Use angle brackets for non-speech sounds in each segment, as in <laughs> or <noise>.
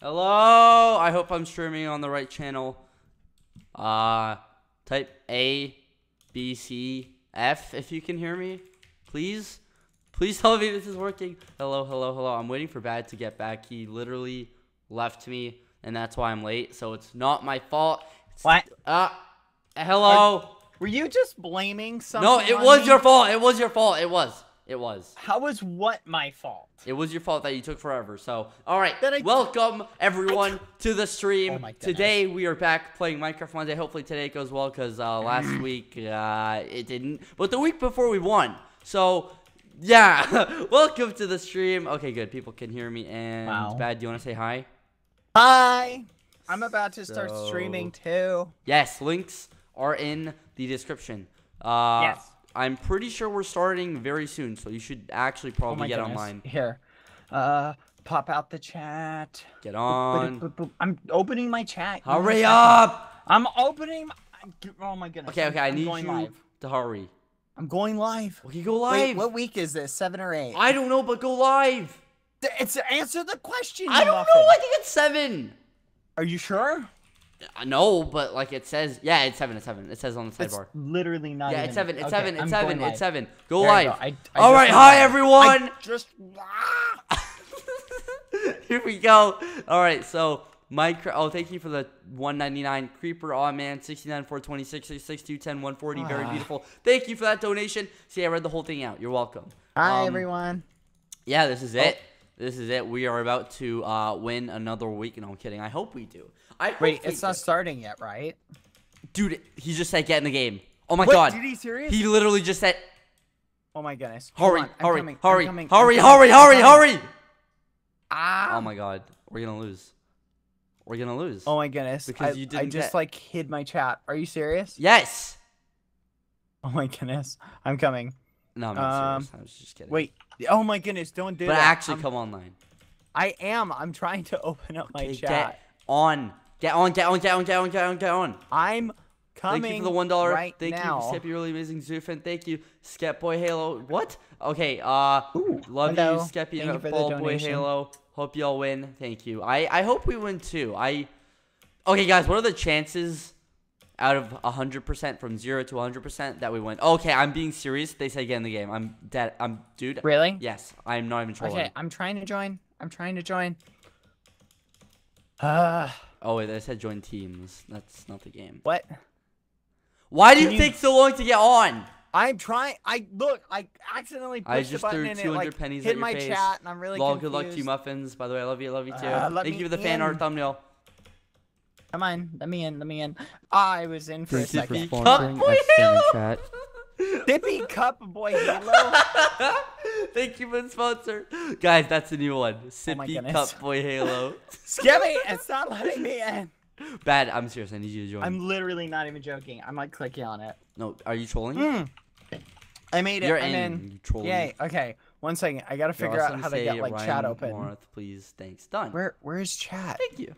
Hello. I hope I'm streaming on the right channel. Uh, type A, B, C, F if you can hear me, please. Please tell me this is working. Hello, hello, hello. I'm waiting for Bad to get back. He literally left me, and that's why I'm late. So it's not my fault. It's, What? Uh, hello. Were you just blaming someone? No, it was me? your fault. It was your fault. It was. It was. How was what my fault? It was your fault that you took forever. So, all right. I- Welcome everyone to the stream. Oh today we are back playing Minecraft Monday. Hopefully today it goes well because uh, last <clears throat> week uh, it didn't. But the week before we won. So, yeah. <laughs> Welcome to the stream. Okay, good. People can hear me. And Wow. bad. Do you want to say hi? Hi. I'm about to start So- streaming too. Yes. Links are in the description. Uh, Yes. I'm pretty sure we're starting very soon, so you should actually Oh probably my get goodness. online. Here. Uh pop out the chat. Get on. boop, boop. I'm opening my chat. Give me a Hurry up! I'm opening my... I'm... Oh my goodness. Okay, I'm- okay, I need going you live. to hurry. I'm going live. Okay, go live. Wait, what week is this? 7 or 8? I don't know, but go live. It's answer the question. I don't muffin. know. I think it's seven. Are you sure? Uh, No, but like it says, yeah, it's seven. It's seven. It says on the It's sidebar. literally not Yeah, it's seven. It's Okay, seven. It's I'm seven. It's seven. Go There live. go. I- I All just right, went hi everyone. I just... <laughs> Here we go. All right, so Minecraft. Oh, thank you for the 199 creeper. Oh man, 69 426 62 10 140. Very Ah. beautiful. Thank you for that donation. See, I read the whole thing out. You're welcome. Hi, Um, everyone. Yeah, this is Oh. it. This is it. We are about to uh, win another week. No, I'm kidding. I hope we do. I Wait, it's not do. starting yet, right? Dude, he just said get in the game. Oh my Wait, god. did he serious? He literally just said Oh my goodness. Hurry, on, hurry, coming, hurry, coming, hurry, hurry, hurry, hurry. Ah. Oh my god. We're going to lose. We're going to lose. Oh my goodness. Because I, you didn't just get- like hid my chat. Are you serious? Yes. Oh my goodness. I'm coming. No, I'm not Um, serious. I was just kidding. Wait. Oh my goodness, don't do But that. actually I'm- come online. I am. I'm trying to open up my Okay, chat. Get on. Get on, get on, get on, get on, get on, get on. I'm coming Thank you for the one dollar. right Thank now. you, Skep. You're really amazing, Zufin. Thank you, Skep Boy Halo. What? Okay. Uh, Ooh, love hello. you, Skeppy. Thank you and for the Fall Boy. Halo. Hope y'all win. Thank you. I I hope we win too. I. Okay, guys. What are the chances? Out of 100% from 0 to 100% that we win. Okay, I'm being serious. They say get in the game. I'm dead. I'm dude. Really? Yes, I'm not even trolling. Okay, I'm trying to join. I'm trying to join. Uh, Oh wait, they said join teams. That's not the game. what? Why do you you- take so long to get on? I'm trying. I look. I accidentally pushed I the just button threw and 200 it like pennies hit at your my face. chat, and I'm really Lol, confused. good luck to you, muffins. By the way, I love you, I love you too. Uh, Thank you for the fan art in. thumbnail. Come on, let me in. Let me in. I was in for a Thank you for second. sponsoring Boy us in chat. Dippy cup boy Halo. <laughs> Thank you for the sponsor, guys. That's a new one. Oh Sippy goodness. Cup Boy Halo. Skibby, it's not letting me in. Bad. I'm serious. I need you to join. I'm literally not even joking. I might click on it. No, are you trolling? Mm. I made it. You're I'm in. in. You trolling. Yay. Okay. One second. I gotta figure out how to get like chat Ryan open. Marth, please. Thanks. Done. Where Where's chat? Thank you.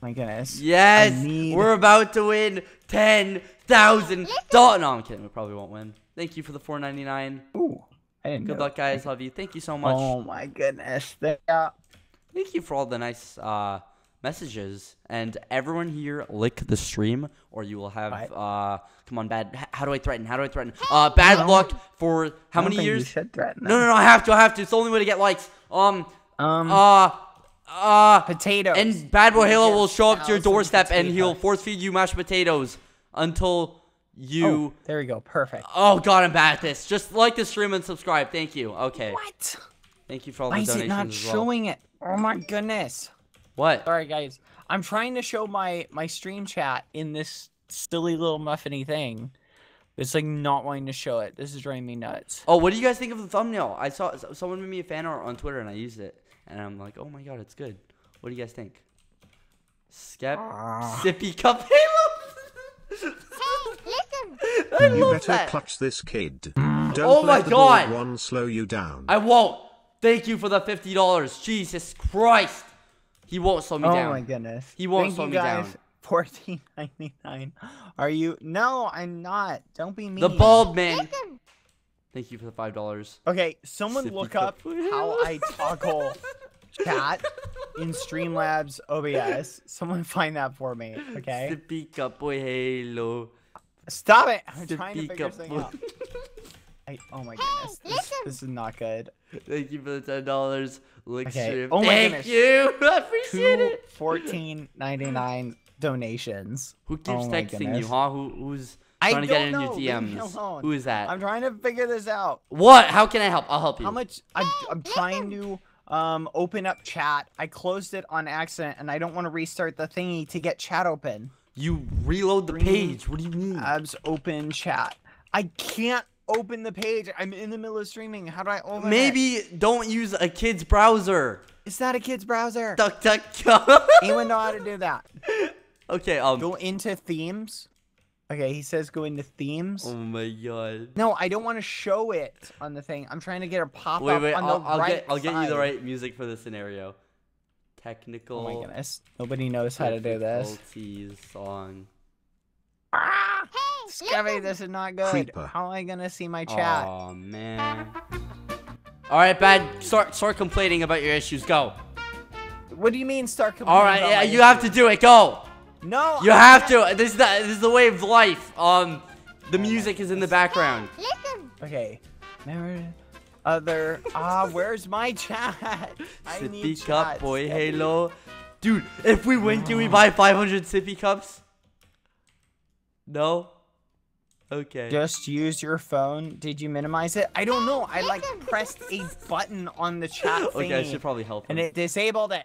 My goodness. Yes, need- we're about to win ten thousand dollars. No, I'm kidding. We probably won't win. Thank you for the four ninety nine. Ooh. I didn't. Good know. luck, guys. Love you. Thank you so much. Oh my goodness. There. uh, Thank you for all the nice uh, messages. And everyone here, lick the stream, or you will have. Right. Uh, come on, bad. How do I threaten? How do I threaten? Uh, bad don't- luck for how I don't many think You years? should threaten No, no, no. I have to. I have to. It's the only way to get likes. Um. Um. Uh. Uh. potatoes. And Bad Boy Halo will show up to your 1,000 doorstep and he'll force feed you mashed potatoes until you. Oh, there we go. Perfect. Oh, God, I'm bad at this. Just like the stream and subscribe. Thank you. Okay. What? Thank you for all Why the is donations it not as well. showing it? Oh my goodness. What? Sorry guys. I'm trying to show my my stream chat in this silly little muffiny thing. It's like not wanting to show it. This is driving me nuts. Oh, what do you guys think of the thumbnail? I saw someone made me a fan art on Twitter and I used it, and I'm like, oh my god, it's good. What do you guys think? Skep, Ah. sippy cup Halo. <laughs> I You love better that. clutch this kid. Mm. Don't Oh my let the God. bald one slow you down. I won't. Thank you for the fifty dollars. Jesus Christ. He won't slow me oh down. Oh my goodness. He won't Thank slow you me guys. down. <laughs> Fourteen ninety nine. Are you? No, I'm not. Don't be mean. The bald man. Thank you for the five dollars. Okay, someone Sippy look up how I toggle <laughs> chat in Streamlabs OBS. Someone find that for me, okay? Sippy cup boy halo. Stop it! I'm trying to figure cup this out. <laughs> I, oh my goodness, this, this is not good. Thank you for the ten dollars. Lick Okay. Oh my Thank goodness. you. <laughs> I appreciate Two it. fourteen ninety nine donations. Who keeps Oh texting goodness. you, huh? Who, who's I trying to get in don't your know, leave me DMs? Who is that? I'm trying to figure this out. What? How can I help? I'll help you. How much? I'm, I'm trying to um open up chat. I closed it on accident, and I don't want to restart the thingy to get chat open. You reload the page. What do you mean? Abs open chat. I can't open the page. I'm in the middle of streaming. How do I open it? Maybe don't use a kid's browser. Is that a kid's browser? Duck, duck, go. <laughs> Anyone know how to do that? okay. Um. Go into themes. Okay, he says go into themes. Oh my god. No, I don't want to show it on the thing. I'm trying to get a pop Wait, up wait. on I'll, the I'll right get. I'll get you the right music for the scenario. Technical. Oh my goodness. Nobody knows how to do this. difficulties Song. Ah! Scabby, this is not good. Creeper. How am I gonna see my chat? Oh man. All right, bad. Start start complaining about your issues. Go. What do you mean start complaining? All right, about yeah, my you have to do it. Go. No. You I have can't- to. This is the this is the way of life. Um, the music is in the background. Okay. Never other. Ah, where's my chat? I need Sippy cup, chat, boy, Scabby. halo. Dude, if we win, can we buy 500 sippy cups? No. Okay. Just use your phone. Did you minimize it? I don't know. I like pressed a button on the chat thingy, okay, I should probably help him. and it disabled it.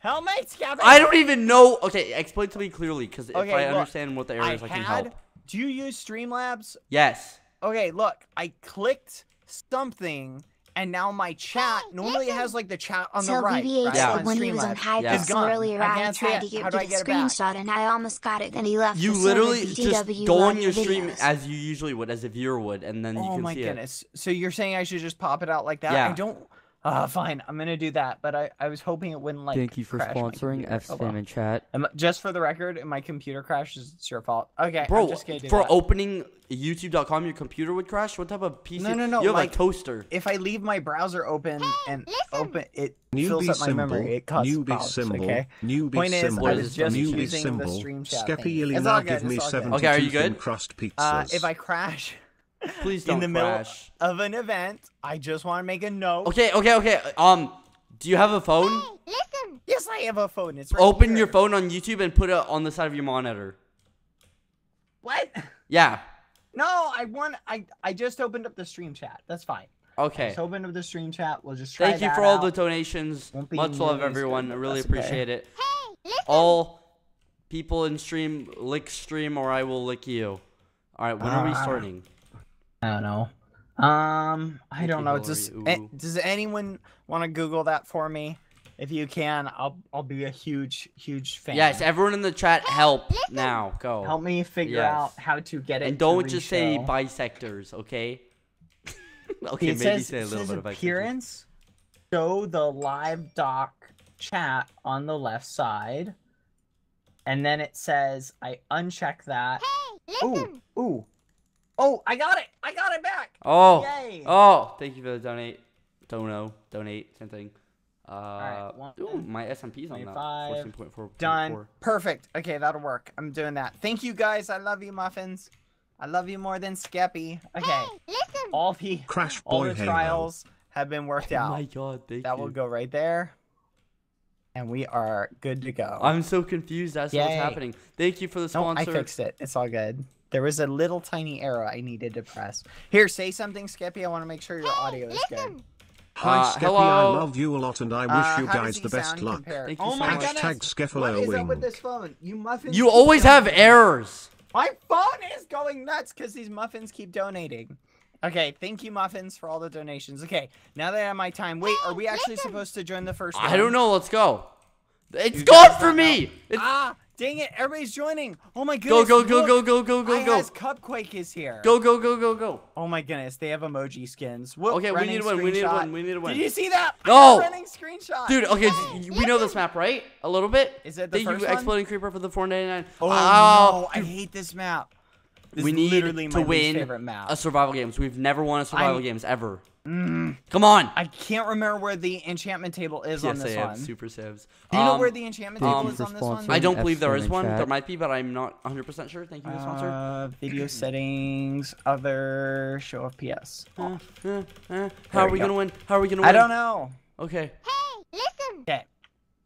Helmet me, I don't even know. Okay, explain to me clearly, because if I look, understand what the areas I, can had. help. Do you use Streamlabs? Yes. Okay, look, I clicked something, and now my chat. Normally, it has like the chat on the right. BB8 right, Yeah. said on when he was on high Yeah. It's gone. earlier, I I, tried to get How to do I the get back? screenshot and I almost got it. Then he left. You the literally just BTW go on on your the stream as you usually would, as a viewer would, and then you oh can see it. Oh my goodness. So you're saying I should just pop it out like that? Yeah. I don't. Uh, fine. I'm gonna do that. But I, I was hoping it wouldn't like. Thank you for sponsoring computer. F Oh, spam well. in chat. Am- Just for the record, if my computer crashes, it's your fault. Okay, Bro, I'm just gonna for that. opening YouTube.com, your computer would crash. What type of PC? No, no, no, You have like- a toaster. if I leave my browser open and open it fills Newbie up my symbol. memory, it causes Newbie problems, symbol. Okay. Newbie Point is, symbol. I What was just? Newbie using symbol. the stream chat Skeppy thing. Ilina give me it's 72 Okay, are you good? crust pizzas. Uh, if I crash Please in don't the middle crash. of an event, I just want to make a note. Okay, okay, okay. Um, do you have a phone? Hey, listen. Yes, I have a phone. It's right Open here. your phone on YouTube and put it on the side of your monitor. What? Yeah. No, I want. I I just opened up the stream chat. That's fine. Okay. Just opened up the stream chat. We'll just try Thank you that for all out. the donations. Much love, everyone. good, I really that's okay. appreciate it. All people in stream, lick stream, or I will lick you. All right, when are we Ah. starting? I don't know. Um, I don't know. Does Ooh. eh, does anyone want to Google that for me? If you can, I'll I'll be a huge huge fan. Yes, everyone in the chat, help now. Go. help me figure Yes. out how to get it. and don't just say bisectors, okay? <laughs> okay, it maybe says, say a little bit of bisectors. appearance. Show the live doc chat on the left side, and then it says I uncheck that. Hey, listen. Ooh, ooh, oh! I got it! I got it back! Oh, Yay! oh, thank you for the donate. Dono, donate, same thing. Uh, right, one, ooh, my SMP's on that. 25, 14.4. Done. Perfect. Okay, that'll work. I'm doing that. Thank you guys. I love you, muffins. I love you more than Skeppy. Okay. Listen. All the Crash all Boy the Halo. trials have been worked Oh out. my god, thank that you. will go right there. And we are good to go. I'm so confused as to what's happening. Thank you for the sponsor. no, I sponsor. fixed it. It's all good. There was a little tiny arrow I needed to press. Here, say something, Skeppy. I want to make sure your audio is good. Hi, Uh, Skeppy, hello. I love you a lot and I wish Uh, you guys the best luck. Thank you oh so my much. goodness. Hashtag What Skephalo is up with this phone? You muffins. You always have donating. errors. My phone is going nuts because these muffins keep donating. Okay, thank you, muffins, for all the donations. Okay, now that I have my time. Wait, are we actually supposed to join the first? I don't know. Let's go. It's You gone for me. It's, Ah, dang it! Everybody's joining. Oh my goodness! go go go go go go go iHasCupquake is here. go go go go go. Oh my goodness, they have emoji skins. Whoop, Okay, we need win. We need win. We need win. Did you see that? No! running screenshot. Dude, okay, d- we know this map, right? A little bit. Is it the Thank first you, one? Exploding Creeper, for the 499. Oh, Wow, no, I hate this map. This we is need literally to my least win favorite map. a survival games. We've never won a survival I'm- games ever. Mm, Come on. I can't remember where the enchantment table is on Yes, this I one. have super saves. Do you know Um, where the enchantment um, table is on this one? I don't believe there is in is one. There might be, but I'm not 100% sure. Thank you, the sponsor. Uh, video <clears throat> settings, other, show FPS. Uh, uh, uh, There how are we we gonna win? How are we gonna win? I don't know. Okay. Hey, listen. Okay.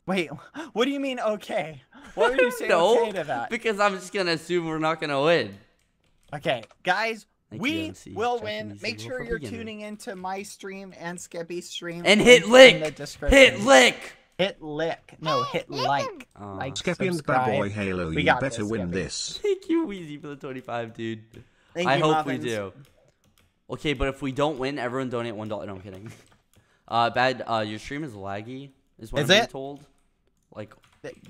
Wait, <laughs> what do you mean okay? What would you <laughs> say no, okay to that? because I'm just gonna assume we're not gonna win. Okay, guys, Thank we MC. will Checking win. Make sure you're beginner. tuning into my stream and Skeppy's stream. And hit in lick. the description. Hit lick. Hit lick. No, hit like. Aw. Like, Skeppy and Bad Boy. Halo, We you got better this, win Skeppy. this. <laughs> Thank you, Wheezy, for the 25, dude. Thank I you, hope we do. Okay, but if we don't win, everyone donate one dollar. No, I'm kidding. <laughs> Uh, bad. Uh, your stream is laggy. Is what Is I'm it? told. Like, Th-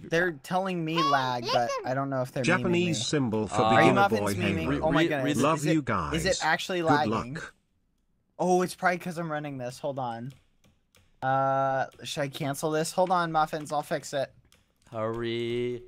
They're telling me lag, but I don't know if they're Japanese me. symbol for Uh, Are you beginner boy memeing? Halo. Oh my goodness. re- Love is it, you guys. Is it actually Good lagging? luck. Oh, it's probably because I'm running this. Hold on. Uh, should I cancel this? Hold on, muffins. I'll fix it. hurry.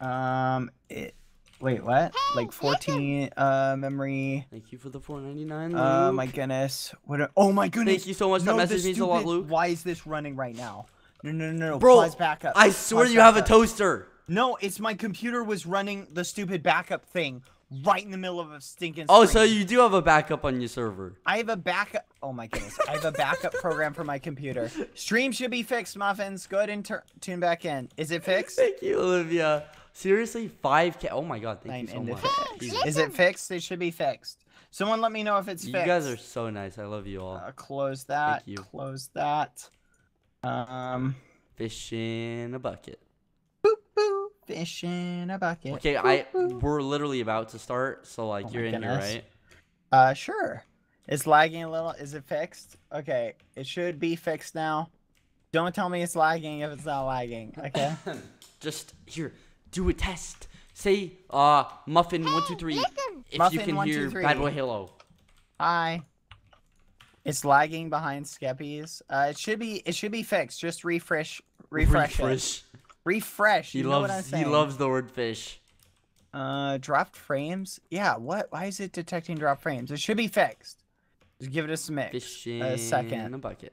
Um, it. Wait, what? Like 14 uh memory. Thank you for the 4.99. Oh Luke. my goodness. What? A, oh my goodness. Thank you so much. No, that the message means a lot, stupid- Luke. Why is this running right now? No, no, no, no. Bro, Pause back up. I swear you have a toaster. No, it's my computer was running the stupid backup thing right in the middle of a stinking. Oh, stream. so you do have a backup on your server. I have a backup. Oh my goodness, I have a backup program for my computer. <laughs> Stream should be fixed, muffins. Go ahead and tune back in. Is it fixed? Thank you, Olivia. Seriously, 5k. Oh my god, thank Nine you so much. fixed. Is it fixed? It should be fixed. Someone let me know if it's You fixed. guys are so nice. I love you all. Uh, close that. you. Close that. Um, Fish in a bucket. boop, boop, fish in a bucket. Okay, Boop, I boop. we're literally about to start, so like Oh you're my in here, right? Uh, sure. It's lagging a little. Is it fixed? Okay, it should be fixed now. Don't tell me it's lagging if it's not lagging. Okay. <laughs> Just here, do a test. Say uh muffin one two three. <gasps> If you can one, hear three. Bad Boy Halo. Hi. It's lagging behind Skeppy's. Uh, it should be. It should be fixed. Just refresh. Refresh. it. Refresh. Refresh. He You know what I'm loves he loves the word fish. Uh, dropped frames. Yeah. What? Why is it detecting drop frames? It should be fixed. Just give it a smix. Fish in a second. a bucket.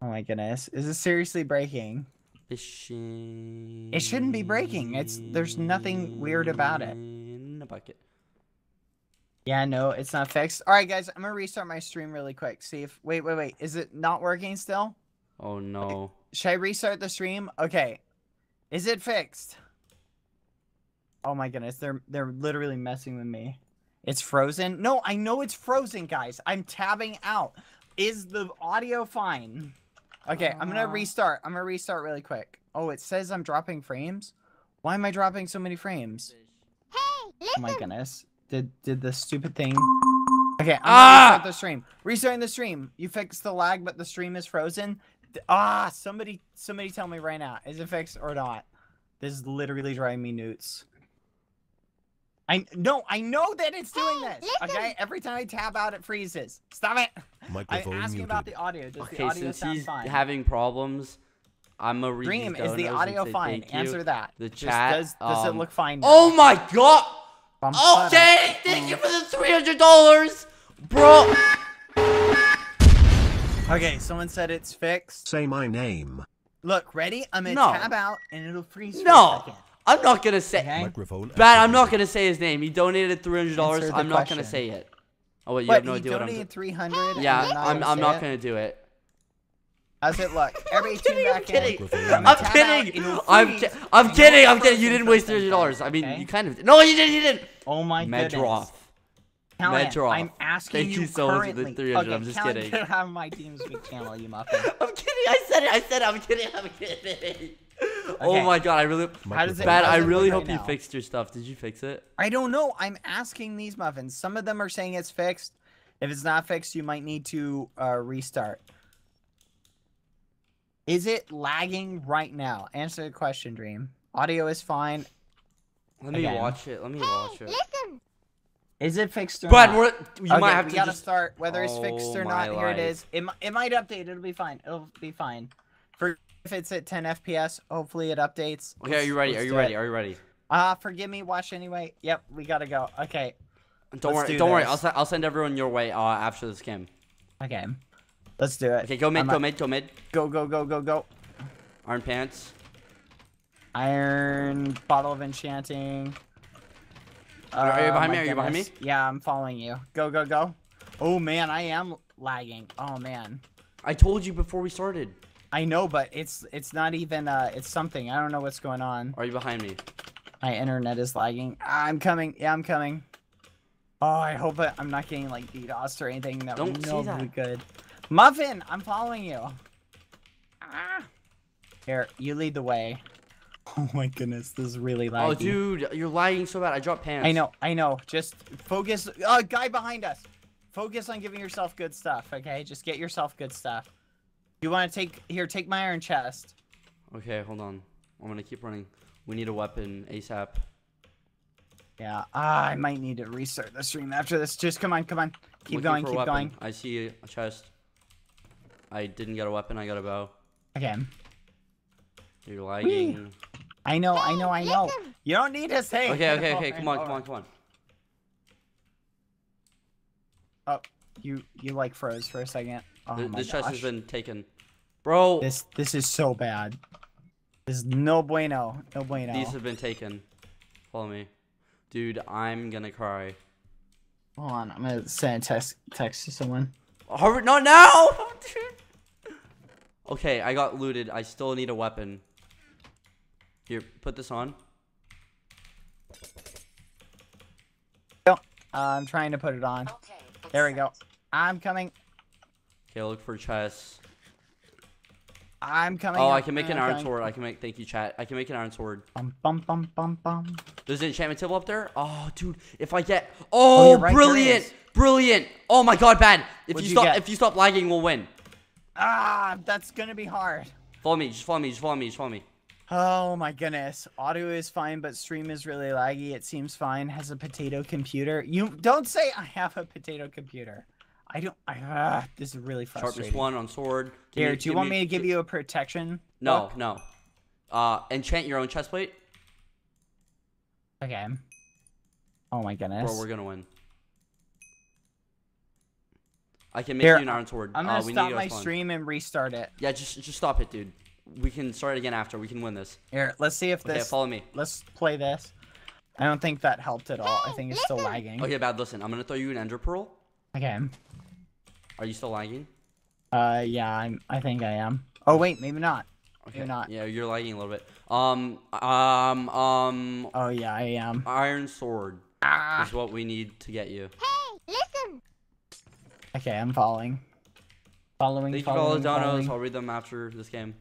Oh my goodness. Is it seriously breaking? Fish in It shouldn't be breaking. It's- there's nothing weird about it. In a bucket. Yeah, no, it's not fixed. All right, guys, I'm gonna restart my stream really quick. See if. Wait, wait, wait. Is it not working still? Oh no. Should I restart the stream? Okay. Is it fixed? Oh my goodness, they're they're literally messing with me. It's frozen. No, I know it's frozen, guys. I'm tabbing out. Is the audio fine? Okay, I'm gonna Uh. restart. I'm gonna restart really quick. Oh, it says I'm dropping frames. Why am I dropping so many frames? Hey, listen. Oh my goodness. Did did the stupid thing Okay, I'm Ah! restart the stream. Restarting the stream. You fixed the lag, but the stream is frozen. Th- Ah, somebody somebody tell me right now. Is it fixed or not? This is literally driving me nuts. I no, I know that it's doing this. Okay, every time I tab out, it freezes. Stop it. I'm Microphone asking about the audio. Does the Okay, audio since sound he's fine? having problems, I'm a read Dream, these is the donos and audio say fine? thank you. Answer that. The Just chat, does does um, it look fine? now? Oh my god! Bum, bum, Okay, thank you for the three hundred dollars, bro. Okay, someone said it's fixed. Say my name. Look, ready? I'm gonna No. tab out and it'll freeze for a No, second. I'm not gonna say. Okay. Microphone Bad, I'm not gonna say his name. He donated three hundred dollars. I'm not gonna say it. Oh wait, you What? have no he idea what I'm. donated do- 300. and Yeah, you're not I'm. gonna I'm not gonna do it. How's it look? <laughs> Everybody tune kidding, I'm kidding. I'm gonna I'm kidding. I'm. Ki- I'm kidding. I'm kidding. You didn't waste a three hundred dollars. I mean, okay? you kind of. Did. No, you didn't. You didn't. Oh my goodness. Medroff. Callahan, Medroff. I'm asking Thank you you so much for the currently. 300, Okay, I'm just Callahan, kidding. Get out of my TeamSpeak channel, you muffin. <laughs> I'm kidding. I said it. I said it. I'm kidding. I'm kidding. <laughs> Oh my god, I really. How does it- Bad. how I really hope right you now? fixed your stuff. Did you fix it? I don't know. I'm asking these muffins. Some of them are saying it's fixed. If it's not fixed, you might need to uh, restart. Is it lagging right now? Answer the question, Dream. Audio is fine. Let me Again. watch it. Let me watch it. Listen. Is it fixed or Brad, not? we're, you okay, might have we to gotta just. start. Whether it's fixed Oh or my not, here it life. is. It, it might update. It'll be fine. It'll be fine. For if it's at 10 FPS, hopefully it updates. Okay, are you ready? Are you ready? it. Are you ready? Uh, forgive me. Watch anyway. Yep, we gotta go. Okay. Don't Let's worry. do Don't worry. I'll send. I'll send everyone your way. Uh, after this game. Okay. Let's do it. Okay, go mid. I'm Go mid. Go mid. Go go go go go. Iron pants. Iron bottle of enchanting. Are you Oh, behind me? my Are you behind me? Yeah, I'm following you. Go go go. Oh man, I am lagging. Oh man. I told you before we started. I know, but it's it's not even uh it's something. I don't know what's going on. Are you behind me? My internet is lagging. I'm coming. Yeah, I'm coming. Oh, I hope I, I'm not getting like DDoS or anything. That Don't would no that. be good. Muffin, I'm following you. Ah. Here, you lead the way. Oh my goodness, this is really laggy. Oh, dude, you're lagging so bad. I dropped pants. I know, I know. Just focus. Uh, guy behind us. Focus on giving yourself good stuff. Okay, just get yourself good stuff. You want to take here? Take my iron chest. Okay, hold on. I'm gonna keep running. We need a weapon ASAP. Yeah, ah, I might need to restart the stream after this. Just come on, come on. Keep Looking going, for a keep weapon. going. I see a chest. I didn't get a weapon. I got a bow. Okay. You're lagging. I know, I know, I know. You don't need to say. Okay, okay, okay. Come on, <laughs> come on, come on. Oh, you you like froze for a second. Oh Th- my this chest has been taken. Bro, This this is so bad. This is no bueno, no bueno. these have been taken. Follow me. Dude, I'm gonna cry. Hold on, I'm gonna send a text text to someone. Hurry, not now! Dude. Okay, I got looted. I still need a weapon. Here, put this on. Uh, I'm trying to put it on. Okay, There we go. I'm coming. Okay, look for chests. I'm coming. Oh, I I'm can make an iron coming. sword. I can make. Thank you, chat. I can make an iron sword. Bum bum bum bum bum. There's an enchantment table up there. Oh, dude, if I get. Oh, Oh, right, brilliant, brilliant. Oh my God, bad. If What'd you you stop, get? if you stop lagging, we'll win. Ah, that's gonna be hard. Follow me. Just follow me. Just follow me. Just follow me. Oh my goodness. Audio is fine, but stream is really laggy. It seems fine. Has a potato computer. You don't say I have a potato computer. I don't. I, ah, this is really Sharpness frustrating. one on sword. Can Here, do you want me to give you a protection? No, book? no. Uh, enchant your own chest plate, Okay. Oh my goodness. or we're gonna win. I can make Here, you an iron sword. I'm uh, gonna we stop need to my respond. stream and restart it. Yeah, just just stop it, dude. We can start it again after. We can win this. Here, let's see if Okay, this. follow me. Let's play this. I don't think that helped at all. I think it's still lagging. Okay, bad. Listen, I'm gonna throw you an ender pearl. Okay. Are you still lagging? Uh, yeah, I'm. I think I am. Oh wait, maybe not. Okay. You're not. Yeah, you're lagging a little bit. Um, um, um, Oh yeah, I am. iron sword Ah. is what we need to get you. Okay, I'm following. Following. Thank you for all the donos. I'll read them after this game.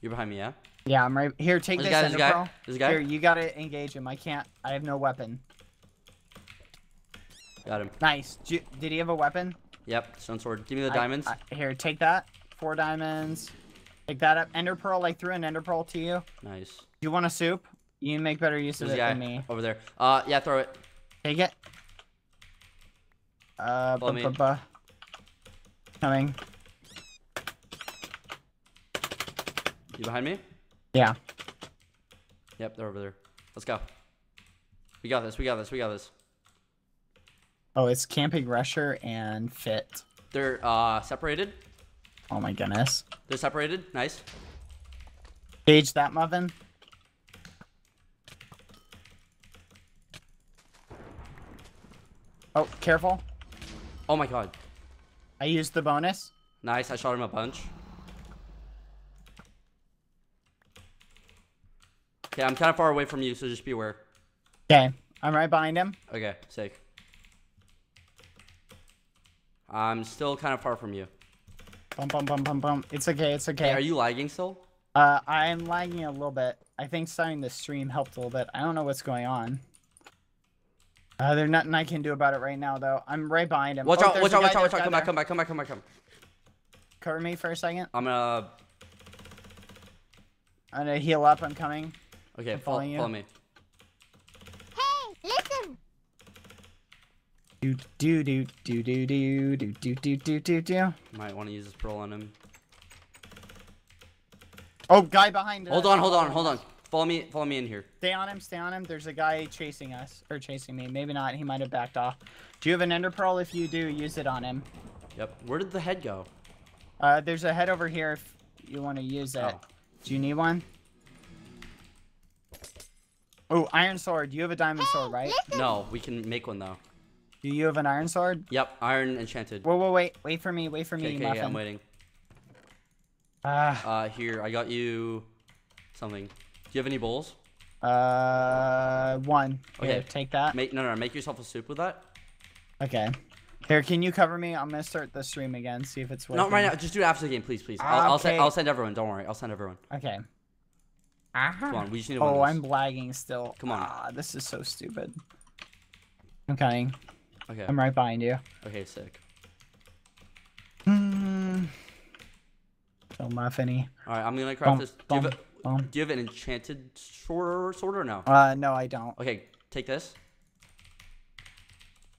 You're behind me, yeah? Yeah, I'm right here. Take There's a this, guy, there's Ender guy, Pearl. guy. Here, you gotta engage him. I can't. I have no weapon. Got him. Nice. Did, he have a weapon? Yep, stone sword. Give me the I- diamonds. I- here, take that. Four diamonds. Take that up. Ender pearl. I threw an ender pearl to you. nice. Do you want a soup? You can make better use of it guy than me. over there. Uh, yeah, throw it. Take it. Uh, bu- bu- bu- coming. You behind me? Yeah. Yep, they're over there. Let's go. We got this. We got this. We got this. Oh, it's camping rusher and fit. They're uh separated. Oh my goodness. They're separated. Nice. Gauge that muffin. Oh, careful. Oh my god. I used the bonus. Nice. I shot him a bunch. Okay, I'm kind of far away from you, so just be aware. Okay, I'm right behind him. Okay, sick. I'm still kind of far from you. Bum bum bum bum bum. It's okay. It's okay. Hey, are you lagging still? Uh, I'm lagging a little bit. I think starting the stream helped a little bit. I don't know what's going on. Uh, there's nothing I can do about it right now, though. I'm right behind him. Watch Oh, out! there's Watch a out! guy Watch out! there, Watch out! guy Come back! Come back! Come back! Come back! Come. Cover me for a second. I'm gonna. I'm gonna heal up. I'm coming. Okay, I'm follow, following you. follow me. Hey, listen! Do do do do do do do do do do do do. Might want to use this pearl on him. Oh, guy behind us. Hold on! Hold on! Hold on! Follow me. Follow me in here. Stay on him. Stay on him. There's a guy chasing us or chasing me. Maybe not. He might have backed off. Do you have an ender pearl? If you do, use it on him. Yep. Where did the head go? Uh, there's a head over here if you want to use it. Oh. Do you need one? Oh, iron sword. You have a diamond sword, right? No, we can make one though. Do you have an iron sword? Yep. Iron enchanted. Whoa, whoa, wait. Wait for me. Wait for Okay, me, okay, muffin. yeah, I'm waiting. Ah, Uh, here, I got you something. You have any bowls? uh, one. Here, Okay. take that. Make no, no, make yourself a soup with that. Okay. Here, can you cover me? I'm gonna start the stream again. See if it's working. Not right now. Just do it after the game, please, please. I'll, I'll send. I'll send everyone. Don't worry. I'll send everyone. Okay. Come on. We just need. Oh, I'm lagging still. Come on. Ah, this is so stupid. I'm coming. Okay. I'm right behind you. Okay. Sick. Hmm. So muffiny. All right. I'm gonna craft Bum, this. Do you, have bum, a, bum. do you have an enchanted sword or, sword or no? Uh, no, I don't. Okay. Take this.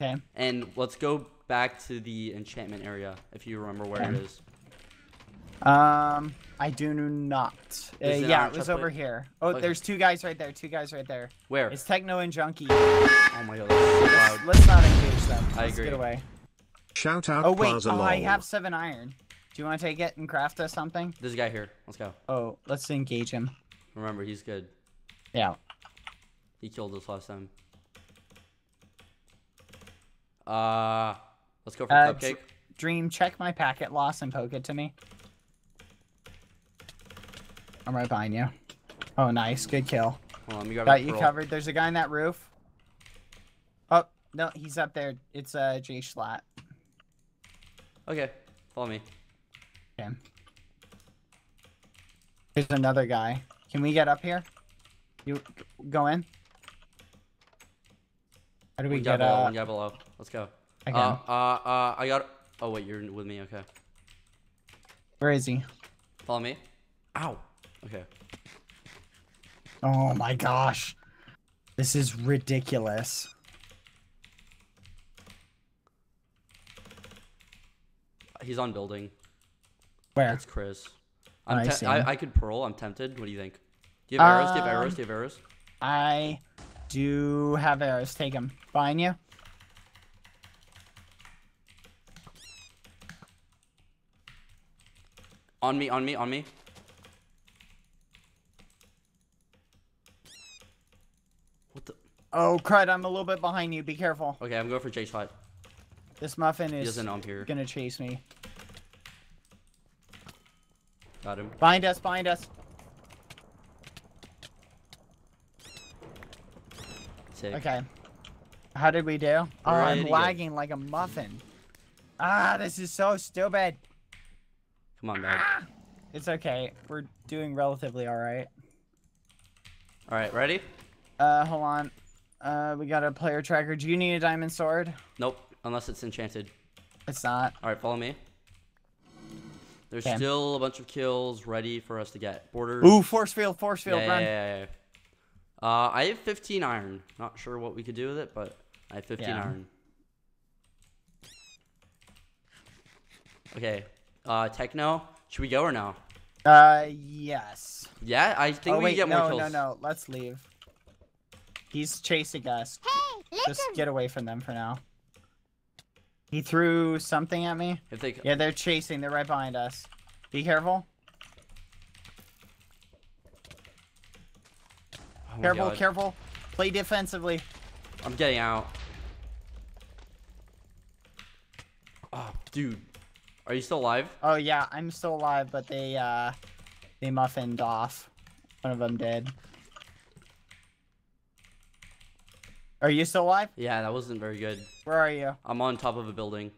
Okay. And let's go back to the enchantment area if you remember where it Okay. is. Um, I do not. Uh, it yeah, it was chestplate? over here. Oh, Okay. there's two guys right there. Two guys right there. Where? It's Techno and Junkie. Oh my god. That's so Let's, loud. let's not engage them. I Let's agree. get away. Shout out Oh wait, Plaza oh, I have seven iron. Do you want to take it and craft us something? There's a guy here. Let's go. Oh, let's engage him. Remember, he's good. Yeah. He killed us last time. Uh, let's go for Uh, cupcake. Dream, check my packet loss and poke it to me. I'm right behind you. Oh, nice. Good kill. Hold on, Got you covered. There's a guy in that roof. Oh, no, he's up there. It's uh, J Schlatt. Okay, follow me. Okay. There's another guy. Can we get up here? You go in. How do we One get below. uh? One guy below. Let's go. Okay. Uh, uh, uh, I got. Oh wait, you're with me. Okay, Where is he? follow me. Ow. Okay. Oh my gosh. This is ridiculous. He's on building. Where? That's Chris. I'm I te- see. I, I could pearl. I'm tempted. What do you think? Do you have arrows? Do you have arrows? Um, Do you have arrows? I do have arrows. Take him. Behind you. On me. On me. On me. What the? Oh crud! I'm a little bit behind you. Be careful. Okay, I'm going for J Schlatt. This muffin He is doesn't know I'm here. gonna chase me. Got him. Behind us. Behind us. Sick. Okay. How did we do? Oh, I'm lagging like a muffin. Ah, this is so stupid. Come on, man. It's okay. We're doing relatively all right. All right, ready? Uh, hold on. Uh, we got a player tracker. Do you need a diamond sword? Nope. Unless it's enchanted. It's not. All right, follow me. There's Okay. still a bunch of kills ready for us to get. Borders. Ooh, force field, force yeah, field, yeah, run. yeah, yeah. Uh, I have 15 iron. Not sure what we could do with it, but I have 15 Yeah. iron. Okay. Uh, techno. Should we go or no? Uh, yes. Yeah, I think oh we wait, get no, more kills. no, no. Let's leave. He's chasing us. Hey, Just get away from them for now. He threw something at me. If they, Yeah, they're chasing. They're right behind us. Be careful. oh Careful, God. careful. Play defensively. I'm getting out. Oh, dude. Are you still alive? Oh yeah, I'm still alive, but they uh they muffined off. One of them did. Are you still alive? Yeah, that wasn't very good. Where are you? I'm on top of a building.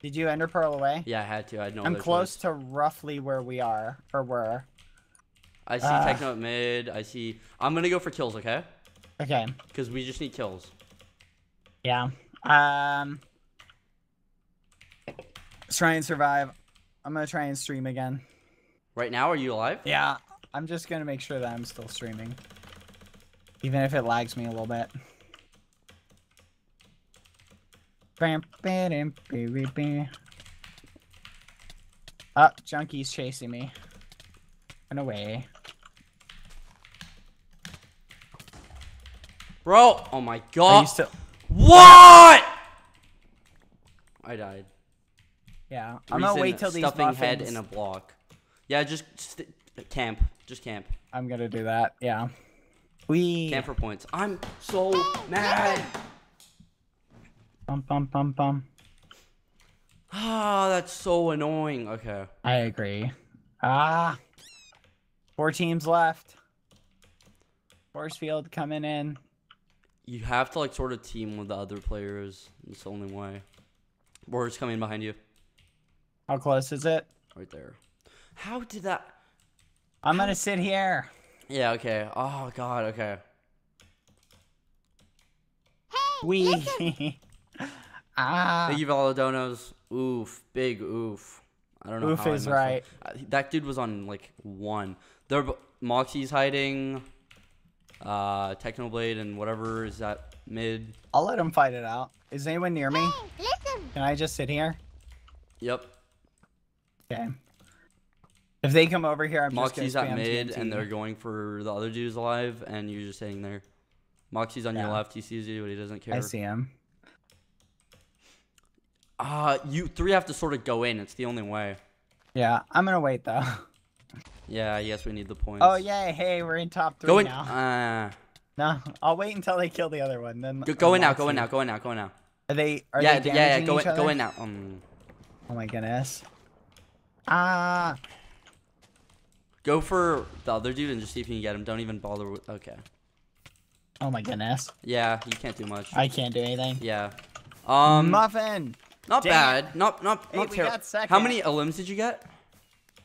Did you ender pearl away? Yeah, I had to. I had no I'm close choice. to roughly where we are or were. I see Ah. techno at mid. I see. I'm gonna go for kills, okay? Okay. Because we just need kills. Yeah. Um. Let's try and survive. I'm gonna try and stream again. Right now, are you alive? Yeah. I'm just gonna make sure that I'm still streaming, even if it lags me a little bit. Up, ah, Junkie's chasing me. Run away. Bro, oh my Are god. you still? What? I died. Yeah. I'm gonna wait till these stuffing muffins. head in a block. Yeah, just camp. Just camp. I'm gonna do that. Yeah. We. Camp for points. I'm so mad. Bum bum bum bum. Ah, that's so annoying. Okay. I agree. Ah. Four teams left. Force field coming in. You have to like sort of team with the other players. It's the only way. Warriors coming behind you. How close is it? Right there. How did that I'm gonna sit here. Yeah, okay. Oh god, okay. Hey, We. <laughs> ah. Thank you, Valadonos. Oof. Big oof. I don't know Oof how I is messed up. right. Uh, that dude was on like one. There Moxie's hiding. Uh Technoblade and whatever is that mid. I'll let him fight it out. Is anyone near me? Can I just sit here? Yep. Okay. If they come over here, I'm Moxie's just at gonna spam mid TNT. and they're going for the other dudes alive and you're just sitting there. Moxie's on your left, he sees you, but he doesn't care. I see him. Uh you three have to sort of go in, it's the only way. Yeah, I'm gonna wait though. Yeah, yes we need the points. Oh yay! Hey, we're in top three Go in now. uh No, I'll wait until they kill the other one. Then go, go in now, go in now, go in now, go in now. Are they? Are yeah, they yeah, yeah, go each in, go in now. Um, Oh my goodness. Ah. go for the other dude and just see if you can get him. Don't even bother with. Okay. Oh my goodness. Yeah, you can't do much. I can't do anything. Yeah. Um, Muffin. Not dang bad. Not not Hey, not terrible. How many elims did you get?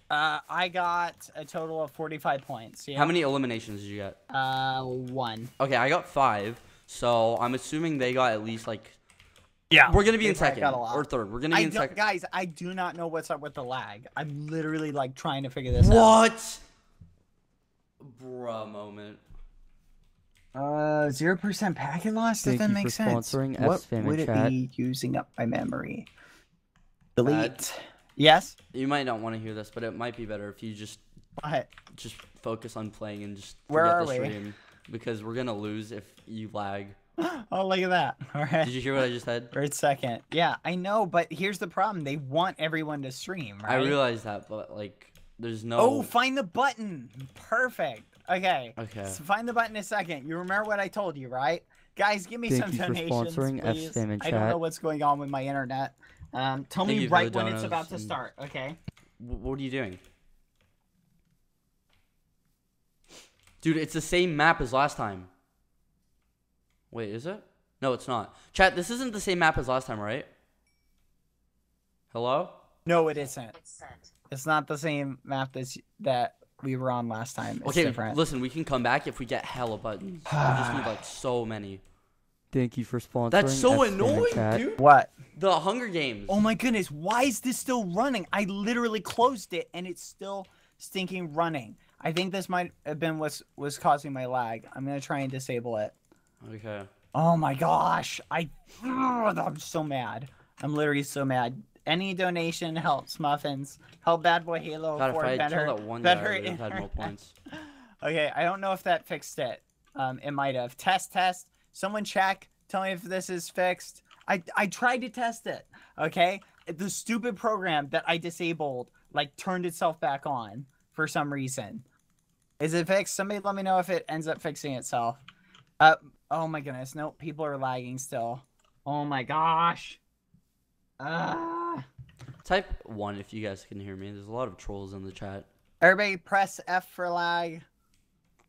Uh, I got a total of 45 points. Yeah. How many eliminations did you get? Uh, one. Okay, I got five. So I'm assuming they got at least like. Yeah. We're gonna be they in second got a lot. or third. We're gonna be I in second. guys, I do not know what's up with the lag. I'm literally like trying to figure this out. What? Bruh, moment. Uh, zero percent packet loss Thank doesn't make sense. what F-Spam in would it chat. be using up my memory? Delete. Bad. Yes. You might not want to hear this, but it might be better if you just What? just focus on playing and just Where forget are the we? stream because we're gonna lose if you lag. <gasps> Oh, look at that. <laughs> All right. Did you hear what I just said? Right second. Yeah, I know, but here's the problem. They want everyone to stream, right? I realize that, but like, there's no. Oh, find the button. Perfect. Okay. Okay. So find the button in a second. You remember what I told you, right? Guys, give me Thank some you for donations, sponsoring please. F-Spam in I don't know what's going on with my internet. Um, tell Thank me you for right the when it's donos about to and- start, okay? Wh- what are you doing? Dude, it's the same map as last time. Wait, is it? No, it's not. Chat, this isn't the same map as last time, right? Hello? No, it isn't. It's not the same map that's, that we were on last time. It's okay, different. listen, we can come back if we get hella buttons. we just need like <sighs> so many. Thank you for sponsoring. That's so F-Spam annoying, chat. dude. What? The Hunger Games. Oh my goodness, why is this still running? I literally closed it and it's still stinking running. I think this might have been what's was causing my lag. I'm gonna try and disable it. Okay. Oh my gosh, I Ugh, <sighs> I'm so mad. I'm literally so mad. Any donation helps muffins. Help Bad Boy Halo God, for better, killed that one guy, better I had more points. <laughs> Okay, I don't know if that fixed it. Um, it might have. Test, test. Someone check. Tell me if this is fixed. I I tried to test it. Okay, the stupid program that I disabled like turned itself back on for some reason. Is it fixed? Somebody let me know if it ends up fixing itself. Uh oh my goodness. Nope, people are lagging still. Oh my gosh. Ah. Type one if you guys can hear me. There's a lot of trolls in the chat. Everybody press F for lag.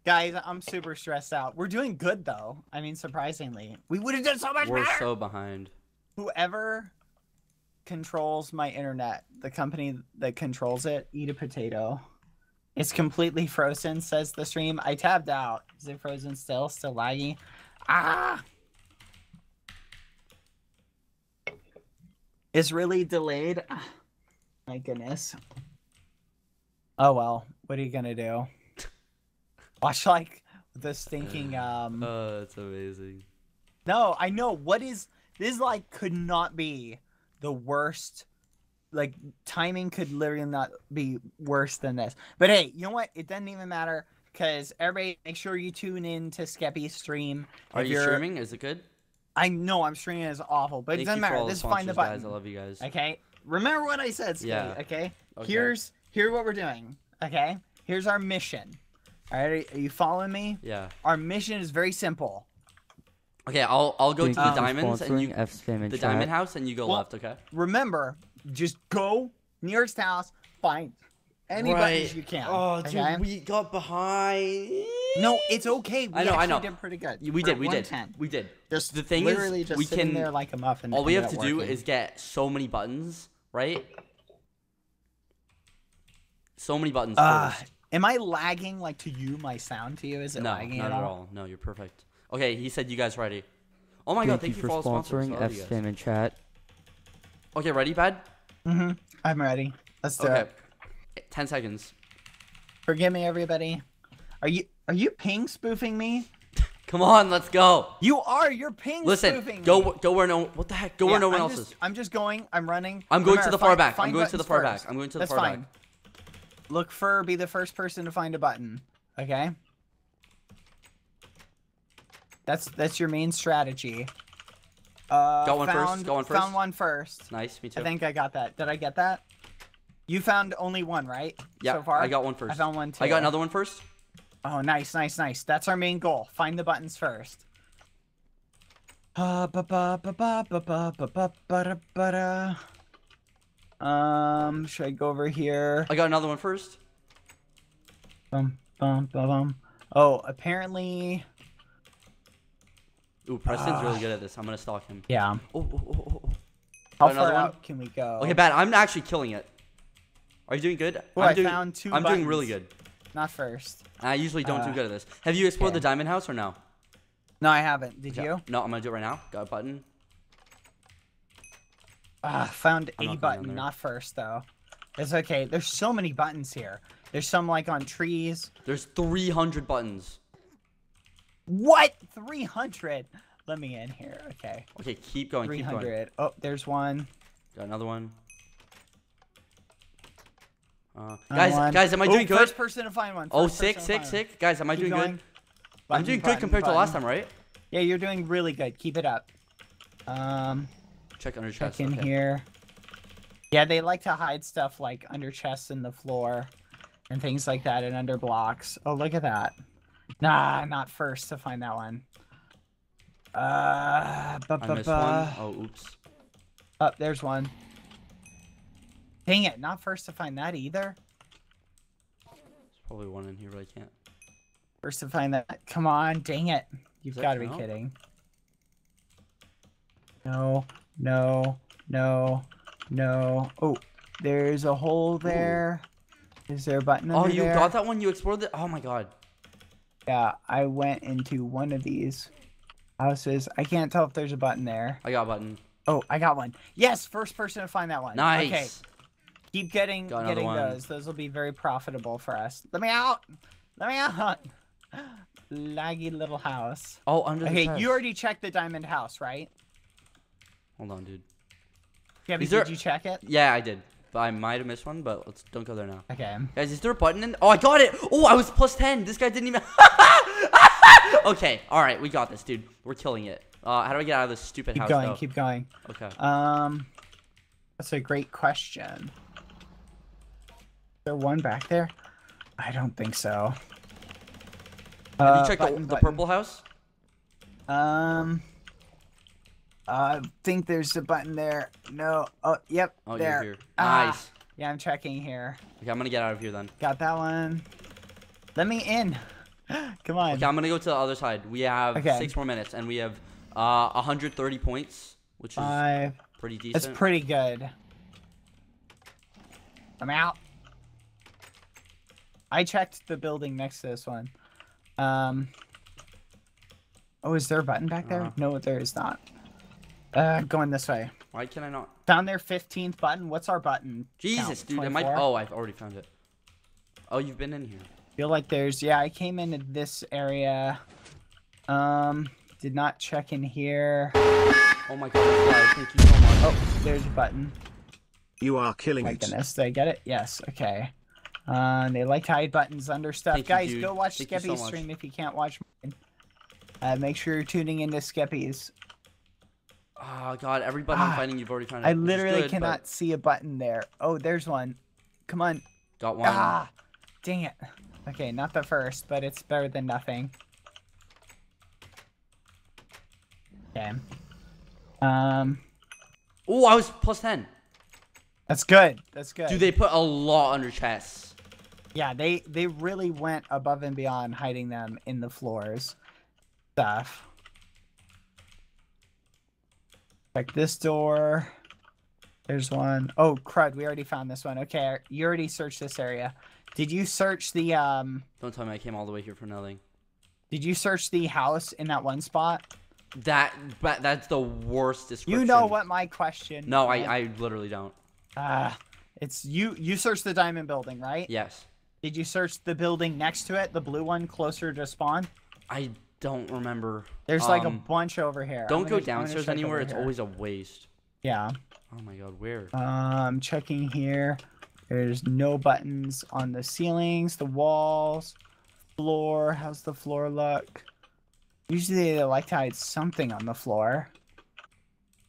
Guys, I'm super stressed out. We're doing good though. I mean, surprisingly. We would have done so much We're better. so behind. Whoever controls my internet, the company that controls it, eat a potato. It's completely frozen, says the stream. I tabbed out. Is it frozen still? Still laggy? Ah! It's really delayed. Ah, My goodness. Oh well, what are you gonna do? <laughs> Watch like the stinking um Oh, that's amazing. no, I know. What is this? Like, could not be the worst. Like, timing could literally not be worse than this. But hey, you know what? It doesn't even matter because everybody make sure you tune in to Skeppy's stream. Are If you streaming? Is it good? I know I'm streaming is awful, but Thank it doesn't matter. all the Just find the button. guys. I love you guys. Okay. Remember what I said, Skeppy. Yeah. Okay? Okay. Here's here's what we're doing. Okay. Here's our mission. All right. Are you following me? Yeah. Our mission is very simple. Okay, I'll I'll go Thank to the for diamonds and you sponsoring F the chat. diamond house and you go Well- left. Okay. Remember, just go nearest house, find any buttons you can. Oh, okay? we got behind. No, it's okay. We I know, I actually know. did pretty good. We did, we did, we did. Just The thing literally is, just we sitting can. there like a muffin. all we have to up do is get so many buttons, right? So many buttons. Uh, first. am I lagging like to you? My sound to you is it no, lagging not at at all? all. No, you're perfect. Okay, he said you guys ready. Oh my god, Thank thank you you for for all sponsoring I love F you guys. spam in chat. Okay, ready, bad? Mm-hmm. I'm ready. Let's do Okay. it. Ten seconds. Forgive me, everybody. Are you are you ping spoofing me? <laughs> Come on, let's go. You are. You're ping Listen, spoofing go me. go where no. What the heck? Go Yeah, where no one I'm else just, is. I'm just going. I'm running. I'm going to the far back. I'm going to the far first. back. I'm going to the That's far fine. back. Look for be the first person to find a button. Okay. That's that's your main strategy. Uh, Got one first, found, got one first. Found one first. Nice, me too. I think I got that. Did I get that? You found only one, right? yeah, So far. I got one first. I found one too. I got another one first. Oh, nice, nice, nice. That's our main goal. Find the buttons first. Uh, ba ba ba ba ba ba ba ba ba ba da. Um, should I go over here? I got another one first. Bum bum bum bum. Oh, apparently, Ooh, Preston's Ah. really good at this. I'm gonna stalk him. yeah. Oh, oh, oh, oh, oh. How another far one? out can we go? Okay, bad. I'm actually killing it. Are you doing good? Oh, I'm I doing, found two I'm doing really good. Not first. I usually don't do Uh, good at this. Have you explored okay. the diamond house or no? No, I haven't. Did Okay. you? No, I'm gonna do it right now. Got a button. Ah, found I'm a not button. Not first though. It's okay. There's so many buttons here. There's some like on trees. There's 300 buttons. What? 300? Let me in here. Okay. Okay, keep going. Keep going. 300. Oh, there's one. Got another one. Uh, guys, one. guys, am I Oh, doing good? First person to find one. Oh, First sick, person to sick, find one. sick. Guys, am I Keep doing going. good? I'm Button, doing good button, compared to last time, right? Yeah, you're doing really good. Keep it up. Um, Check under check chest. in okay. here. Yeah, they like to hide stuff like under chests in the floor and things like that and under blocks. Oh, look at that. Nah, not first to find that one. Uh, ba, I ba, missed one. Oh, oops. Oh, there's one. Dang it, not first to find that either. There's probably one in here, but I can't. First to find that. Come on, dang it. You've got to be kidding. No, no, no, no. Oh, there's a hole there. Is there a button there? Oh, you there? got that one? You explored it? Oh my god. Yeah, I went into one of these houses. I can't tell if there's a button there. I got a button. Oh, I got one. Yes, first person to find that one. Nice. Okay, keep getting Got getting one. those. Those will be very profitable for us. Let me out. Let me out. <laughs> Laggy little house. Oh, under the Okay, you already checked the diamond house, right? Hold on, dude. Yeah, but there- did you check it? Yeah, I did. But I might have missed one, but let's don't go there now. Okay. Guys, is there a button in? Oh, I got it. Oh, I was plus 10. This guy didn't even. <laughs> okay, all right, we got this, dude. We're killing it. Uh, how do I get out of this stupid Keep house? going, though? keep going. Okay. Um, that's a great question. There one back there? I don't think so. Have Uh, you checked button, the, the purple house? Um, I think there's a button there. No. Oh, yep. Oh, there. you're here. Ah, Nice. Yeah, I'm checking here. Okay, I'm gonna get out of here then. Got that one. Let me in. <gasps> Come on. Okay, I'm gonna go to the other side. We have Okay. six more minutes, and we have uh 130 points, which is Five. pretty decent. That's pretty good. I'm out. I checked the building next to this one. Um. Oh, is there a button back there? Uh-huh. No, there is not. Uh, going this way. Why can I not? Found their 15th button. What's our button? Jesus, count? dude. Am I? 24? Oh, I've already found it. Oh, you've been in here. Feel like there's. Yeah, I came into this area. Um, did not check in here. Oh my god, Fly, thank you so much. Oh, there's a button. You are killing My it. goodness, did I get it? Yes. Okay. Uh, they like to hide buttons under stuff. Thank Guys, dude. go watch Thank you so stream if you can't watch mine. Uh, make sure you're tuning into Skeppy's. Oh god, every button I'm finding you've already found. I literally good, but cannot see a button there. Oh, there's one. Come on. Got one. Ah, dang it. Okay, not the first, but it's better than nothing. Okay. Um, Oh, I was plus ten. that's good. That's good. Do they put a lot under chests? Yeah, they they really went above and beyond hiding them in the floors. Stuff. Check this door. There's one. Oh crud, we already found this one. Okay, you already searched this area. Did you search the um Don't tell me I came all the way here for nothing. did you search the house in that one spot? That, but that's the worst description. You know what my question No, I, was? I literally don't. Ah, it's you you searched the diamond building, right? Yes, Did you search the building next to it, the blue one closer to spawn? I don't remember. There's like a Um, bunch over here. Don't gonna- go downstairs anywhere. It's here. always a waste. Yeah. Oh my god, where? Um, checking here. There's no buttons on the ceilings, the walls, floor. How's the floor look? Usually they like to hide something on the floor.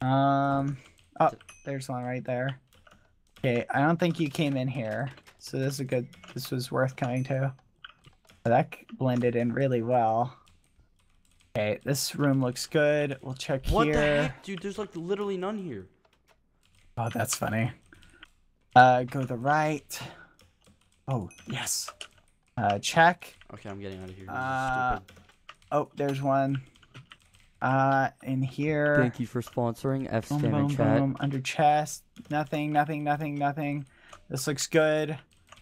Um, oh, there's one right there. Okay, I don't think you came in here, so this is a good. This was worth coming to. That blended in really well. Okay, this room looks good. We'll check What here. the heck, dude? There's like literally none here. Oh, that's funny. Uh, go to the right. Oh, yes. Uh, check. Okay, I'm getting out of here. Uh. Oh, there's one. Uh, in here. Thank you for sponsoring F Boom, boom, chat. boom. Under chest. Nothing, nothing, nothing, nothing. This looks good.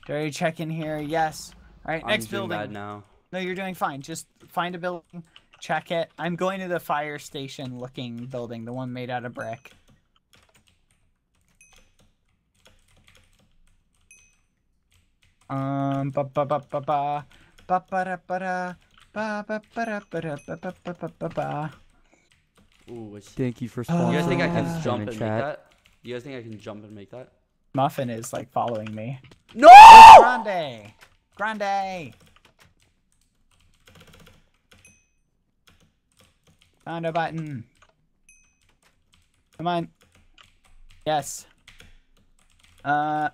Did I check in here? Yes. All right, I'm next doing building. bad now. No, you're doing fine. Just find a building, check it. I'm going to the fire station looking building, the one made out of brick. Um, ba ba ba ba ba ba ba da ba da ba ba ba da ba da ba ba ba ba ba ba. Ooh. Thank you for You guys think I can jump in and make that? You guys think I can jump and make that? Muffin is like following me. No! Grande, grande. Found a button. Come on. Yes. Uh,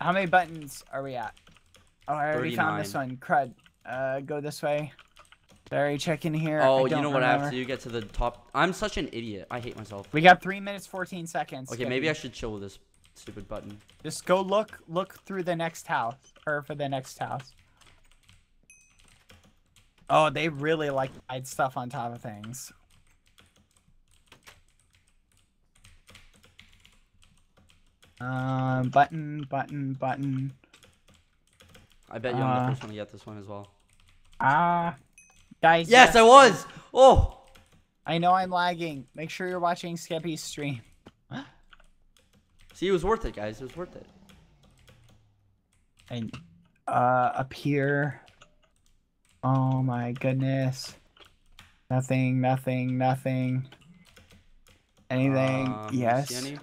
how many buttons are we at? Oh, I already found this one. Crud. Uh, go this way. Sorry, check in here. I Oh, you don't know what I have to do? Get to the top. I'm such an idiot. I hate myself. We got three minutes, fourteen seconds. Okay, maybe I should chill with this stupid button. Just go look, look through the next house, or for the next house. Oh, they really like to hide stuff on top of things. Um, button, button, button. I bet you I'm Uh, the first one to get this one as well. Ah, guys. Yes, I was. Oh, I know I'm lagging. Make sure you're watching Skeppy's stream. See, it was worth it, guys. It was worth it. And uh, up here. Oh my goodness. Nothing, nothing, nothing. Anything? Um, yes. any?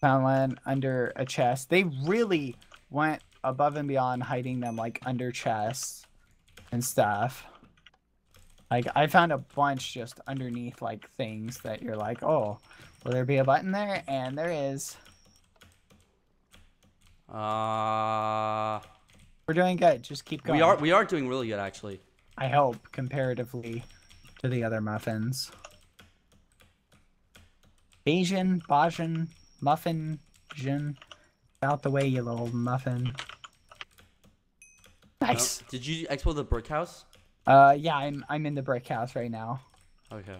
Found one under a chest. They really went above and beyond hiding them like under chests and stuff. Like I found a bunch just underneath like things that you're like, oh, will there be a button there? And there is. Uh, We're doing good. Just keep going. we are we are doing really good actually. I hope, comparatively to the other muffins. Asian, Bajan, muffin, Jin. Out the way, you little muffin. Oh, Nice. did you explode the brick house? Uh, yeah, I'm I'm in the brick house right now. Okay.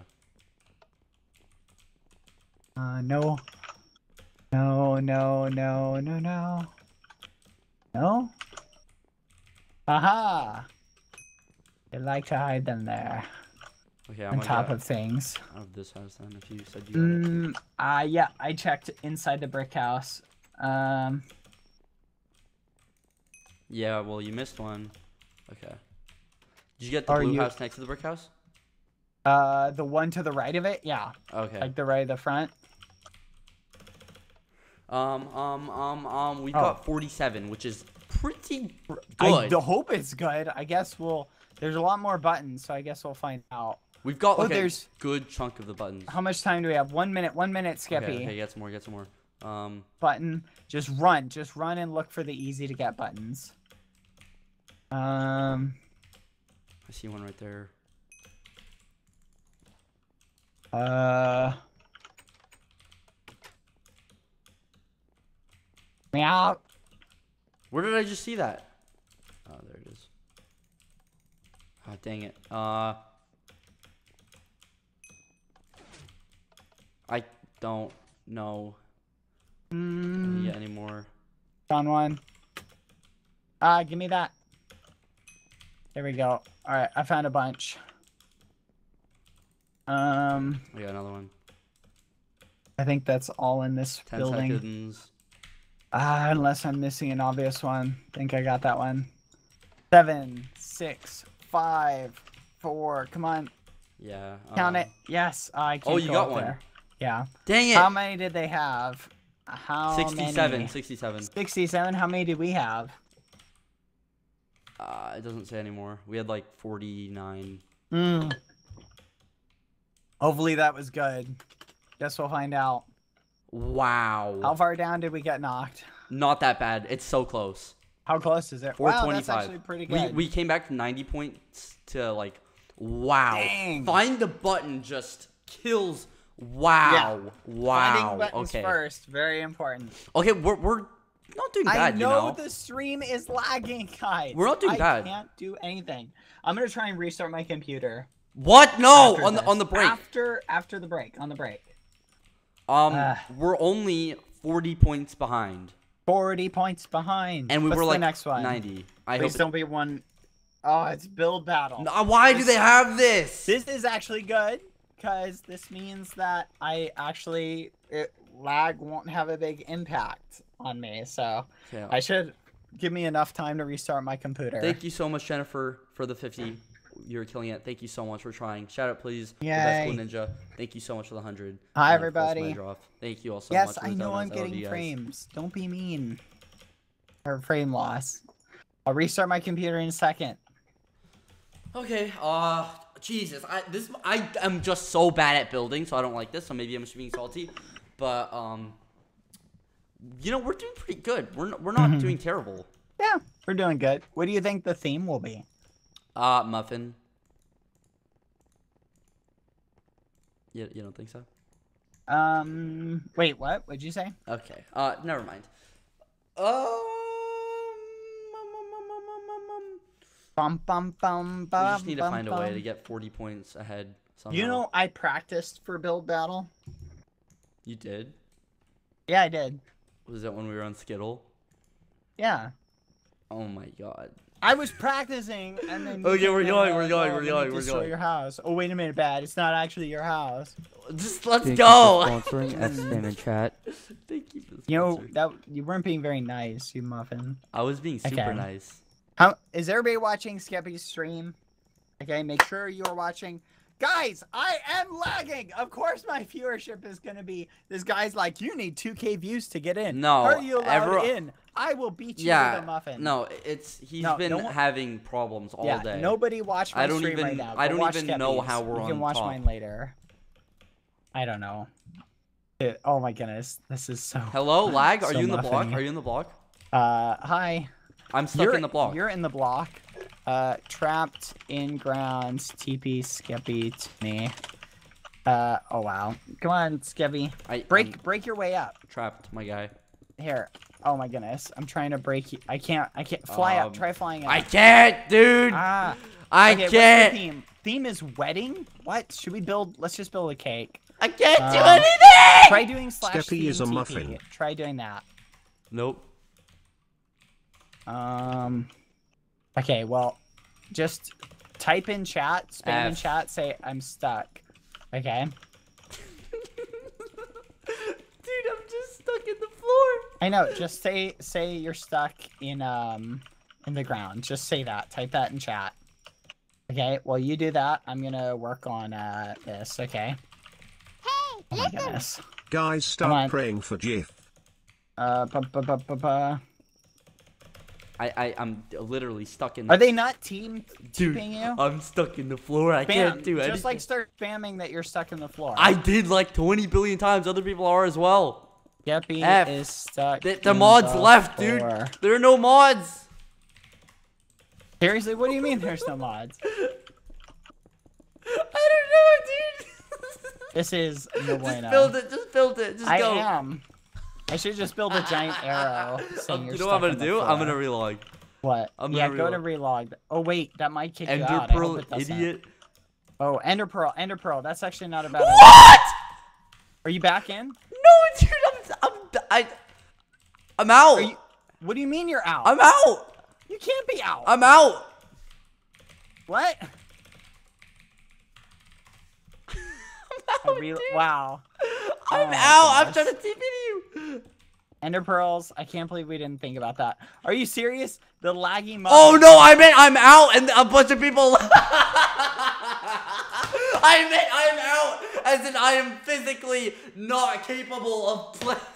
Uh, no. No, no, no, no, no. No? Aha! They like to hide them there, Okay, I'm on top of things. out of this house then. If you said you. Mm, uh, yeah, I checked inside the brick house. Um, Yeah, well, you missed one. Okay. Did you get the Are blue you- house next to the brick house? uh, the one to the right of it, yeah, Okay. like the right of the front. Um, um, um, um, we Oh. got 47, which is pretty I good. d- hope it's good. I guess we'll. There's a lot more buttons, so I guess we'll find out. We've got Oh, like a there's- good chunk of the buttons. How much time do we have? One minute. One minute, Skeppy. Okay, okay, get some more, get some more. Um, Button. Just run. Just run and look for the easy to get buttons. Um. I see one right there. Uh. Meow. Where did I just see that? Oh, there it is. Oh, dang it. Uh, I don't know Mm, yeah, anymore. found one. Ah, give me that. There we go. All right, I found a bunch. Um, I got another one. I think that's all in this Ten building. seconds. Ah, unless I'm missing an obvious one. think I got that one. Seven, six, five, four. Come on, Yeah. count uh, it. Yes, I can. Oh, you go got one. There. Yeah. Dang it! How many did they have? How 67, many? 67. 67. How many did we have? Uh, it doesn't say anymore. We had like 49. Hmm. Hopefully that was good. Guess we'll find out. Wow. How far down did we get knocked? Not that bad. It's so close. How close is it? Wow, that's 425. actually pretty we, good. we we came back from 90 points to like, wow. Dang. Find the button just kills. Wow. Wow. Finding buttons okay. first, very important. Okay, we're, we're not doing I know, you know. the stream is lagging, guys. We're not doing I bad. can't do anything. I'm gonna try and restart my computer. What? No, after on the on the break. After after the break, on the break. Um, Ah. we're only 40 points behind, Forty points behind. and we What's were the like next one. 90. I Please hope. don't be one oh it's build battle. No, why do they have this? This is actually good because this means that I actually it, lag won't have a big impact on me. So Okay, I should give me enough time to restart my computer. Thank you so much, Jennifer, for the 50. You're killing it. Thank you so much for trying. Shout out, please. The best Yay. cool ninja. Thank you so much for the 100. Hi, everybody. Thank you all so yes, much. for I know. I'm getting frames. Don't be mean. Or frame loss. I'll restart my computer in a second. Okay. Uh, Jesus. I this I am just so bad at building, so I don't like this. So maybe I'm just being salty, but um, you know we're doing pretty good. We're we're not Mm-hmm. doing terrible. Yeah, we're doing good. What do you think the theme will be? Uh, muffin. You, you don't think so? Um, wait, what? What'd you say? Okay. Uh, never mind. Um, um, um, um, um, um, um. Bum bum bum We just need to find a way to get 40 points ahead somehow. You know, I practiced for build battle. You did? Yeah, I did. Was that when we were on Skittle? Yeah. Oh my god. I was practicing, and then. you Okay, we're going, and we're going, "Oh, we're going, we're destroy going." your house. Oh, wait a minute, bad. It's not actually your house. Just let's Thank go! You for sponsoring <laughs> F spam in chat. Thank you for You know that you weren't being very nice, you muffin. I was being super Okay. nice. How is everybody watching Skeppy's stream? Okay, make sure you are watching. Guys, I am lagging. Of course, my viewership is gonna be. This guy's like, you need 2K views to get in. No, are you allowed everyone- in? I will beat you Yeah. with a muffin. No, it's he's No, been no one- having problems all yeah, day. nobody watch my I don't stream right even- now. I don't even know Skeppy's. how we're You can watch top. mine later. I don't know. It- oh my goodness, this is so. Hello, <laughs> lag? Are So you in the block? Are you in the block? Uh, hi. I'm stuck you're in the block. You're in the block. Uh, trapped in grounds. TP Skeppy to me. Uh, oh wow. Come on, Skeppy. I, Break, I'm break your way up. trapped, my guy. Here. Oh my goodness. I'm trying to break you. I can't. I can't. Fly Um, up. Try flying up. I can't, dude. Ah. I okay, can't. What's the theme? Theme is wedding. What? Should we build? Let's just build a cake. I can't do Um, anything. Try doing slash Skeppy theme is a TP. muffin. Try doing that. Nope. Um. Okay, well, just type in chat, spam in chat, say I'm stuck. Okay. <laughs> Dude, I'm just stuck in the floor. I know. Just say say you're stuck in um in the ground. Just say that. Type that in chat. Okay. Well, you do that. I'm gonna work on uh this. Okay. Hey, Oh my goodness. Guys, Come start praying for Jiff. Uh. Bu- bu- bu- bu- bu- I I, I I'm literally stuck in. Are they not team Dude, you? I'm stuck in the floor. I Spam. can't do Just anything. like start spamming that you're stuck in the floor. I did like 20 billion times. Other people are as well. Geppy F. is stuck. The, the mods the left, floor. dude. There are no mods. Seriously, what do you mean there's no mods? <laughs> I don't know, dude. <laughs> This is <laughs> no bueno. Just build it. Just build it. Just I go. am. I should just build a giant arrow. Um, you're know what I'm gonna do? I'm gonna relog. What? I'm yeah, gonna go to relog. Oh wait, that might kick you Ender out. I Pearl, idiot. Oh, Ender Pearl, Ender Pearl. That's actually not a bad. idea. What? Are you back in? No, dude. I'm. I. I'm out. You? What do you mean you're out? I'm out. You can't be out. I'm out. what? <laughs> I'm out, wow. I'm Oh out. I'm trying to TP you. Ender pearls. I can't believe we didn't think about that. Are you serious? The laggy. Oh no, I meant I'm out and a bunch of people <laughs> <laughs> <laughs> I meant I'm out as in I am physically not capable of playing. <laughs>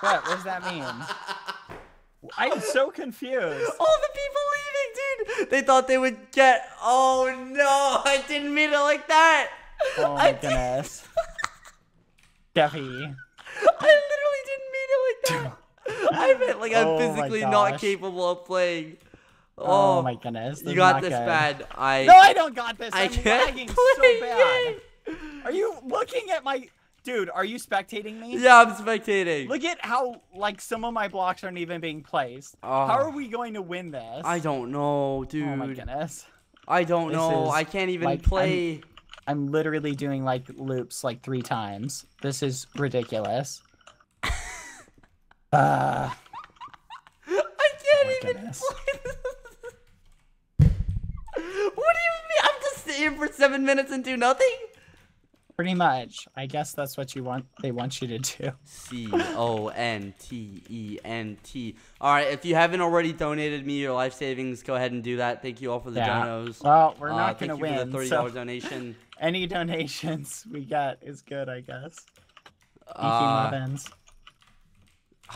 What? What does that mean? <laughs> I'm so confused. All the people leaving, dude. They thought they would get Oh no, I didn't mean it like that. Oh my did- goodness. Duffy. I literally didn't mean it like that. I meant like I'm Oh physically not capable of playing. Oh, Oh, my goodness. You got this good. bad. I No, I don't got this. I I'm can't lagging so <laughs> bad. Are you looking at my dude? Are you spectating me? Yeah, I'm spectating. Look at how like some of my blocks aren't even being placed. How Oh. are we going to win this? I don't know, dude. Oh my goodness. I don't This know. is, I can't even like, I'm- play. I'm literally doing like loops like three times. This is ridiculous. <laughs> uh, I can't my even goodness. play. Here for seven minutes and do nothing? pretty much. I guess that's what you want. They want you to do. C O N T E N T. All right, if you haven't already donated me your life savings, go ahead and do that. Thank you all for the Yeah. donos. Well, we're Uh, not thank gonna win. Thank you for the thirty so dollars donation. <laughs> any donations we get is good, I guess. Uh.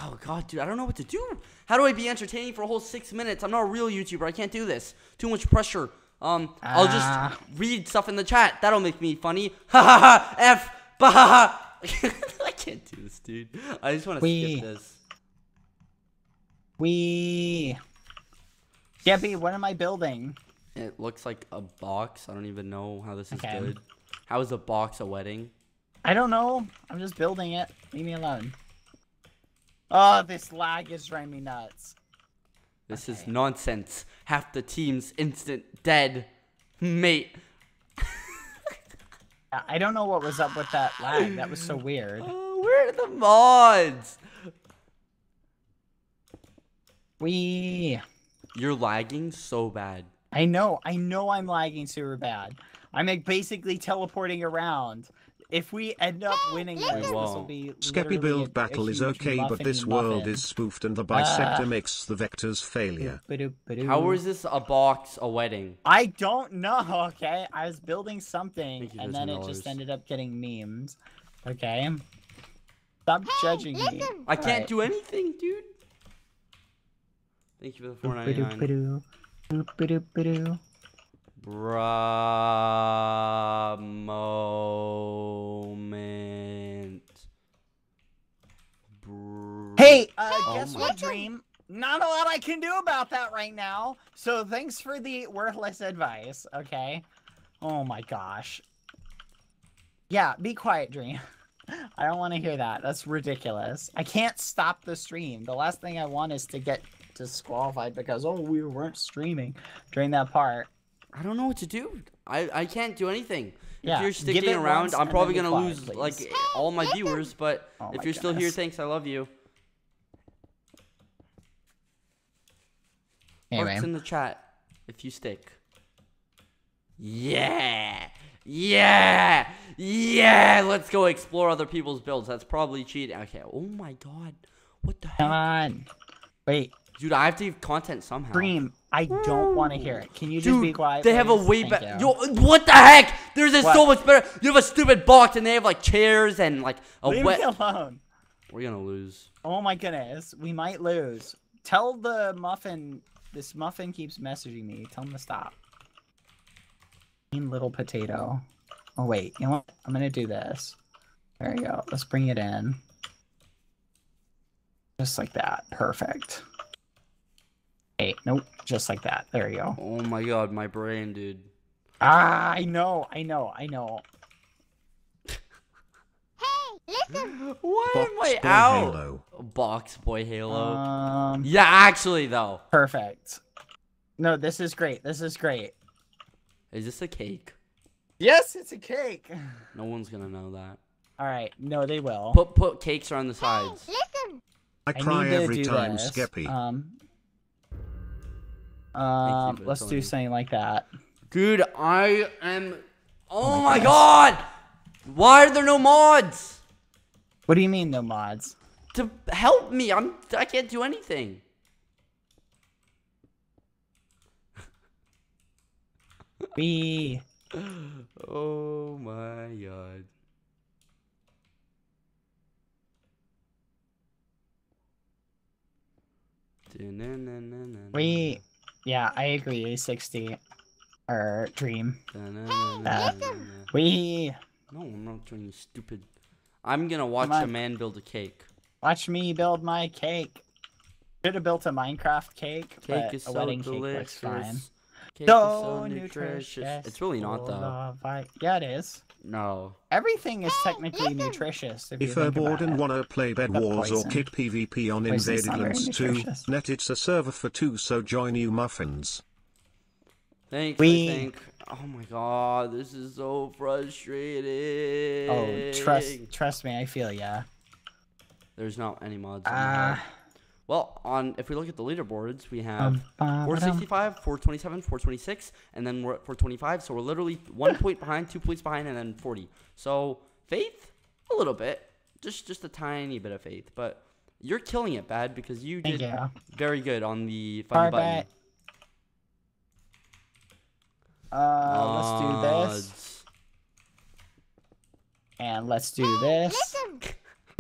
Oh god, dude, I don't know what to do. How do I be entertaining for a whole six minutes? I'm not a real YouTuber. I can't do this. Too much pressure. Um, I'll Ah. just read stuff in the chat. That'll make me funny. <laughs> Ha ha ha. F. <laughs> Bah ha ha. <laughs> I can't do this, dude. I just want to skip this. We. Geppy, what am I building? It looks like a box. I don't even know how this is Okay. good. How is a box a wedding? I don't know. I'm just building it. Leave me alone. Oh, this lag is driving me nuts. This is nonsense. Half the team's instant dead. Mate. I- I don't know what was up with that lag. That was so weird. <laughs> Oh, where are the mods? We. You're lagging so bad. I know. I know I'm lagging super bad. I'm like basically teleporting around. If we end up winning, we this will be. Skeppy build battle is okay, but this world is spoofed and the bisector uh, makes the vectors failure. How is this a box, a wedding? I don't know, <laughs> okay? I was building something and then it just ended up getting memes. Okay. Stop hey, judging me. I can't right. do anything, dude. Thank you for the 499. Bra moment. Br- Hey, uh, Oh guess what, Dream? Not a lot I can do about that right now. So thanks for the worthless advice, okay? Oh my gosh. Yeah, be quiet, Dream. <laughs> I don't want to hear that. That's ridiculous. I can't stop the stream. The last thing I want is to get disqualified because, oh, we weren't streaming during that part. I don't know what to do. I, I can't do anything. Yeah, if you're sticking around, I'm probably gonna quiet, lose please. like all my viewers. But <laughs> Oh if you're still here, thanks. I love you. Anyway, in the chat if you stick. Yeah, yeah, yeah. Let's go explore other people's builds. That's probably cheating. Okay. Oh my god. What the come heck, on. Wait, dude? I have to give content somehow. Dream, I don't want to hear it. Can you just Dude, be quiet? they have a please? way better. Yo, what the heck? There's a so much better. You have a stupid box, and they have like chairs and like a Leave wet. me alone. We're gonna lose. Oh my goodness, we might lose. tell the muffin. This muffin keeps messaging me. Tell him to stop. Mean little potato. Oh wait, you know what? I'm gonna do this. There you go. Let's bring it in. Just like that. Perfect. Hey, nope. Just like that. There you go. Oh my god, my brain, dude. Ah, I know. I know. I know. <laughs> Hey, listen. Why Box am I Boy out? Halo. Box Boy Halo. Um. yeah, actually though. Perfect. No, this is great. This is great. Is this a cake? Yes, it's a cake. <sighs> No one's gonna know that. All right. No, they will. Put put cakes around the sides. I I cry need every time this. Skeppy. Um. Um. Let's do me. something like that. Dude, I am. Oh, my my god! Why are there no mods What do you mean, no mods? to help me? I'm. I can't do anything. <laughs> We. Oh my god. We. Yeah, I agree. A60 or Dream. We. No, I'm not doing stupid. I'm gonna watch a man build a cake. Watch me build my cake. Should have built a Minecraft cake, Cake but is a so wedding delicious. cake looks fine. Cake So, is so nutritious. nutritious. It's really not though. of Yeah, it is. No. Everything is technically nutritious. If, you If you're think bored about and it. wanna play Bed But Wars or poison. Kit PvP on Poison's Invaded not Lands 2, net it's a server for two so join you muffins. Thanks. We- I think. Oh my god, this is so frustrating. Oh, trust trust me, I feel ya. There's not any mods. on the Ah. hub. Well, on if we look at the leaderboards, we have Um, ba- ba- 465, 427, 426, and then we're at 425. So we're literally one point behind, two points behind, and then 40. So faith, a little bit, just just a tiny bit of faith, but you're killing it, bad, because you Thank did you. very good on the find the button. Barbet. Uh, let's do this, and let's do this.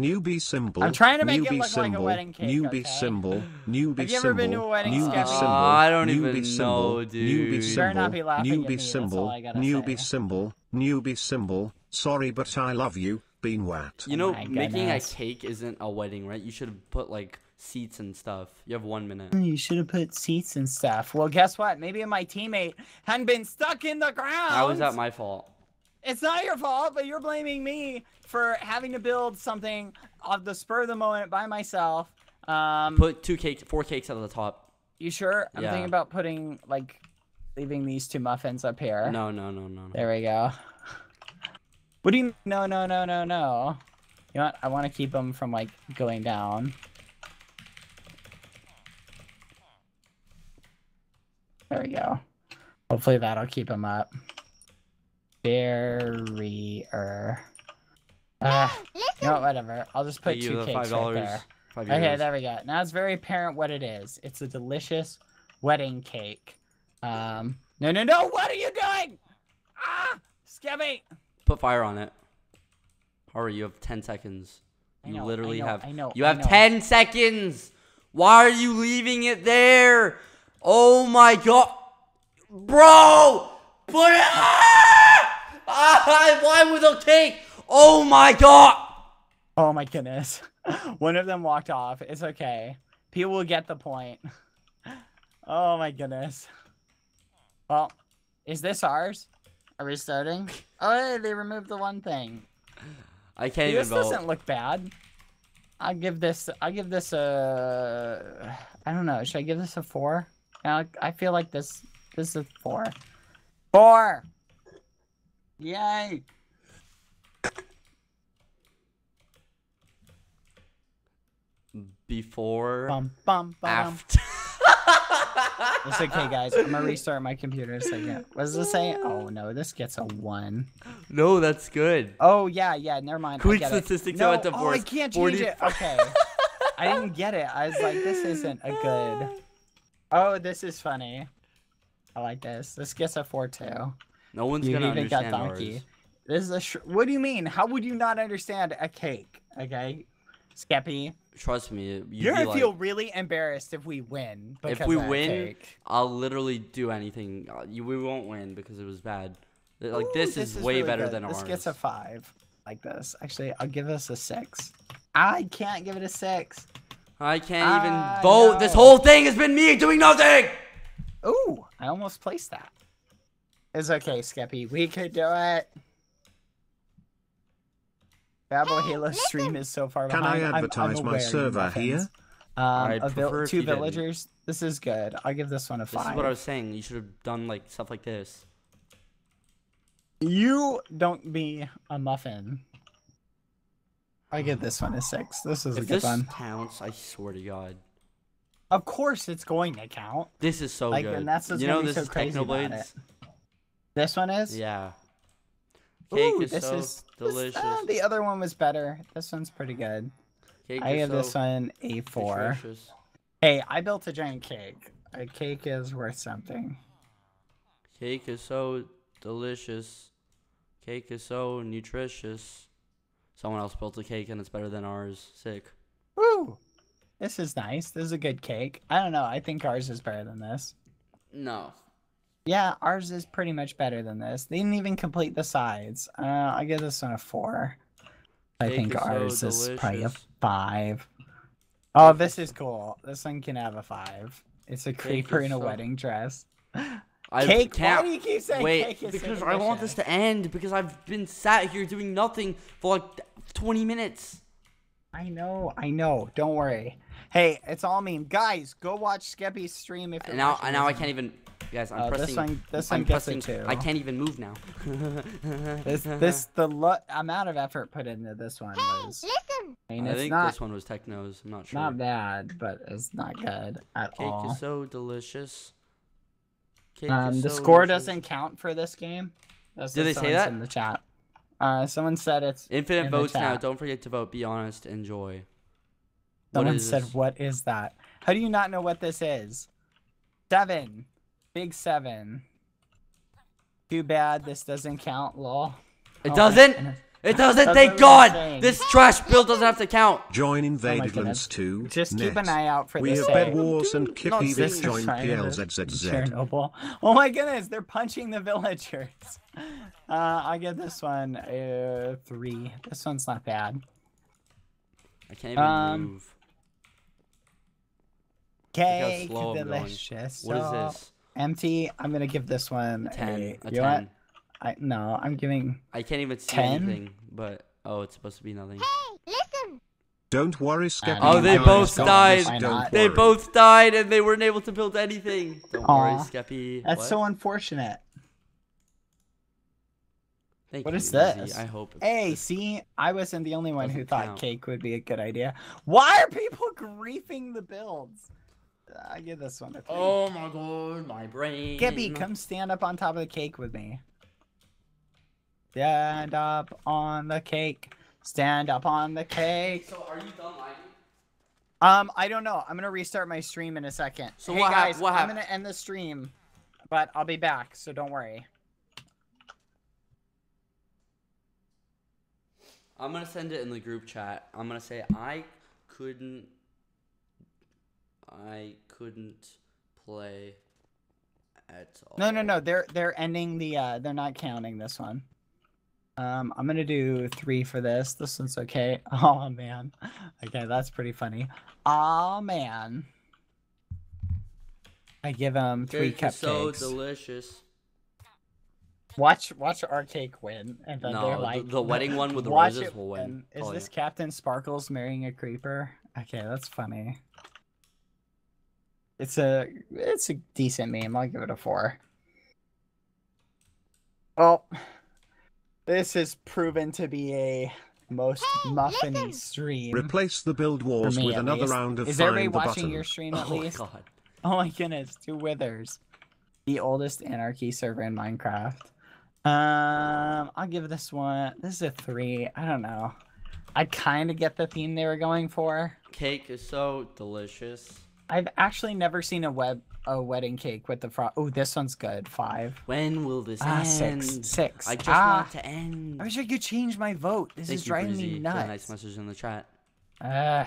Newbie symbol. I'm trying to make it newbie look like a symbol, wedding cake, Newbie okay? symbol. Newbie Have you symbol. ever been to a wedding, newbie Skeppy? symbol. Uh, I don't newbie even symbol, know, dude. Newbie You symbol. better not be laughing at me, newbie that's all symbol. I gotta Newbie say. symbol. Newbie symbol. Sorry, but I love you. Bean wat. You know, my making a goodness. cake isn't a wedding, right? You should have put like seats and stuff. You have one minute. You should have put seats and stuff. Well, guess what? Maybe my teammate hadn't been stuck in the ground. How is that my fault? It's not your fault, but you're blaming me for having to build something off the spur of the moment by myself. Um, Put two cakes, four cakes at the top. you sure? I'm Yeah. thinking about putting like leaving these two muffins up here. No, no, no, no. no. There we go. What do you? No, no, no, no, no. You know what? I want to keep them from like going down. There we go. Hopefully that'll keep them up. Barrier. Uh, you know? Whatever. I'll just put Thank two cakes five right there. Five Okay, there we go. Now it's very apparent what it is. It's a delicious wedding cake. Um, no, no, no! What are you doing? Ah, Skebby! Put fire on it. Hurry, you have 10 seconds. I You know, I literally know, have I know, You I have know. 10 seconds. Why are you leaving it there? Oh my god. Bro! Put it ah! Why with a cake? Oh my god. Oh my goodness. <laughs> One of them walked off. It's okay. People will get the point. <laughs> Oh my goodness. Well, is this ours? Are we starting? <laughs> Oh, hey, they removed the one thing. I can't this even vote. doesn't look bad. I'll give this. I'll give this a. I don't know. Should I give this a four? Yeah, I feel like this. This is a four. Four. Yay! Before, Bum bum bum. after. <laughs> It's okay, guys. I'm gonna restart my computer a second. What does it say? Oh no, this gets a one. no, that's good. Oh yeah, yeah. Never mind. I Quick get it. statistics no, about Oh, I can't change 40 it. Okay. I didn't get it. I was like, this isn't a good. <laughs> Oh, this is funny. I like this. This gets a four two. No one's You gonna even got donkey. ours. This is a. Sh- what do you mean? How would you not understand a cake? Okay, Skeppy. trust me, You're gonna like, feel really embarrassed if we win. if we win, cake. I'll literally do anything. Uh, You, we won't win because it was bad. Like Ooh, this, is, way really better good. than this ours. gets a five, like this. Actually, I'll give this a six. I can't give it a six. I can't even vote. This whole thing has been me doing nothing. Ooh, I almost placed that. It's okay, Skeppy. We could do it. Babel Halo stream is so far Can I behind. I'm- I'm advertise my server here? Um, a vil- two you didn't. villagers. This is good. I'll give this one a five. This five. is what I was saying. You should have done like stuff like this. You don't be a muffin. I give this one a six. This is a If good this one. counts, I swear to God, Of course, it's going to count. this is so Like, good. and that's what's you gonna know be this so is crazy about Technoblades. This one is. Yeah. Cake Ooh, is this so is this- delicious. uh, the other one was better. This one's pretty good. Cake I is give this one a four. nutritious. Hey, I built a giant cake. A cake is worth something. Cake is so delicious. Cake is so nutritious. Someone else built a cake and it's better than ours. Sick. Woo! This is nice. This is a good cake. I don't know. I think ours is better than this. No. Yeah, ours is pretty much better than this. They didn't even complete the sides. Uh, I give this one a four. I Cake think is so ours is probably a delicious. five. Oh, this is cool. This one can have a five. It's a creeper in a so- wedding dress. I Cake? Can't do you keep saying wait cake is so because I want this to end because I've been sat here doing nothing for like 20 minutes. I know, I know. Don't worry. Hey, it's all mean. Guys, go watch Skeppy's stream if you're And now, and now I can't even. Guys, I'm Uh, this pressing. one- this I'm one pressing. two. I can't even move now. <laughs> This, this, the amount of effort put into this one was. I mean, I it's think not this one was Techno's. I'm not sure. not bad, but it's not good at Cake all. is so delicious. Cake Um, is the so score delicious. doesn't count for this game. That's Did they say that? in the chat? Uh, someone said it's Infinite in the votes now. Don't forget to vote. Be honest. Enjoy. What Someone is said, this? "What is that? How do you not know what this is?" Seven, big seven. Too bad this doesn't count, lol. It Oh doesn't. It doesn't. That's Thank what we were God. saying. This trash build doesn't have to count. Join Oh Invaded. Lands 2. Just keep an eye out for We this. have day. Bed Wars and Not Kippy this join trying to PLZZZ. Chernobyl. Oh my goodness, they're punching the villagers. <laughs> Uh, I give this one a three. This one's not bad. I can't even Um, move. Cake, slow I'm delicious. What is this? Empty. I'm gonna give this one A 10. A, A you 10. know what? I no. I'm giving. I can't even see 10? anything. But oh, it's supposed to be nothing. Hey, listen. Don't worry, Skeppy. Oh, they guys, both don't- died. Don't not? They worry. both died and they weren't able to build anything. Don't worry, Aw, Skeppy. That's What? so unfortunate. Thank what you, is Lizzie. this? I hope. it's- Hey, it's- see, I wasn't the only one who thought count. cake would be a good idea. Why are people griefing the builds? I give this one. Oh my god, my brain. Gibby, come stand up on top of the cake with me. Stand up on the cake. Stand up on the cake. So are you done lighting? Um, I don't know. I'm gonna restart my stream in a second. So hey what guys, what I'm gonna end the stream, but I'll be back, so don't worry. I'm gonna send it in the group chat. I'm gonna say I couldn't. I couldn't play at all. No, no, no. They're they're ending the. uh They're not counting this one. Um, I'm gonna do three for this. This one's okay. <laughs> Oh man. Okay, that's pretty funny. Oh man. I give them three Cake is so delicious. Watch, watch our cake win, and then No, they're the- like, the wedding one with the roses will win. Is Oh, this yeah. Captain Sparkles marrying a creeper? Okay, that's funny. It's a, it's a decent meme. I'll give it a four. Well, this has proven to be a most muffiny stream. Replace the Build for Wars me with another least. round of Is everybody the watching Button. your stream at Oh least? god. <laughs> Oh my goodness, two withers. The oldest anarchy server in Minecraft. Um, I'll give this one. This is a three. I don't know. I kind of get the theme they were going for. Cake is so delicious. I've actually never seen a web a wedding cake with the frog. Oh, this one's good. Five. When will this ah, end? Six. Six. I just ah, want to end. I wish I could change my vote. This Thank is driving Brizzy, me nuts. nice message in the chat. Uh.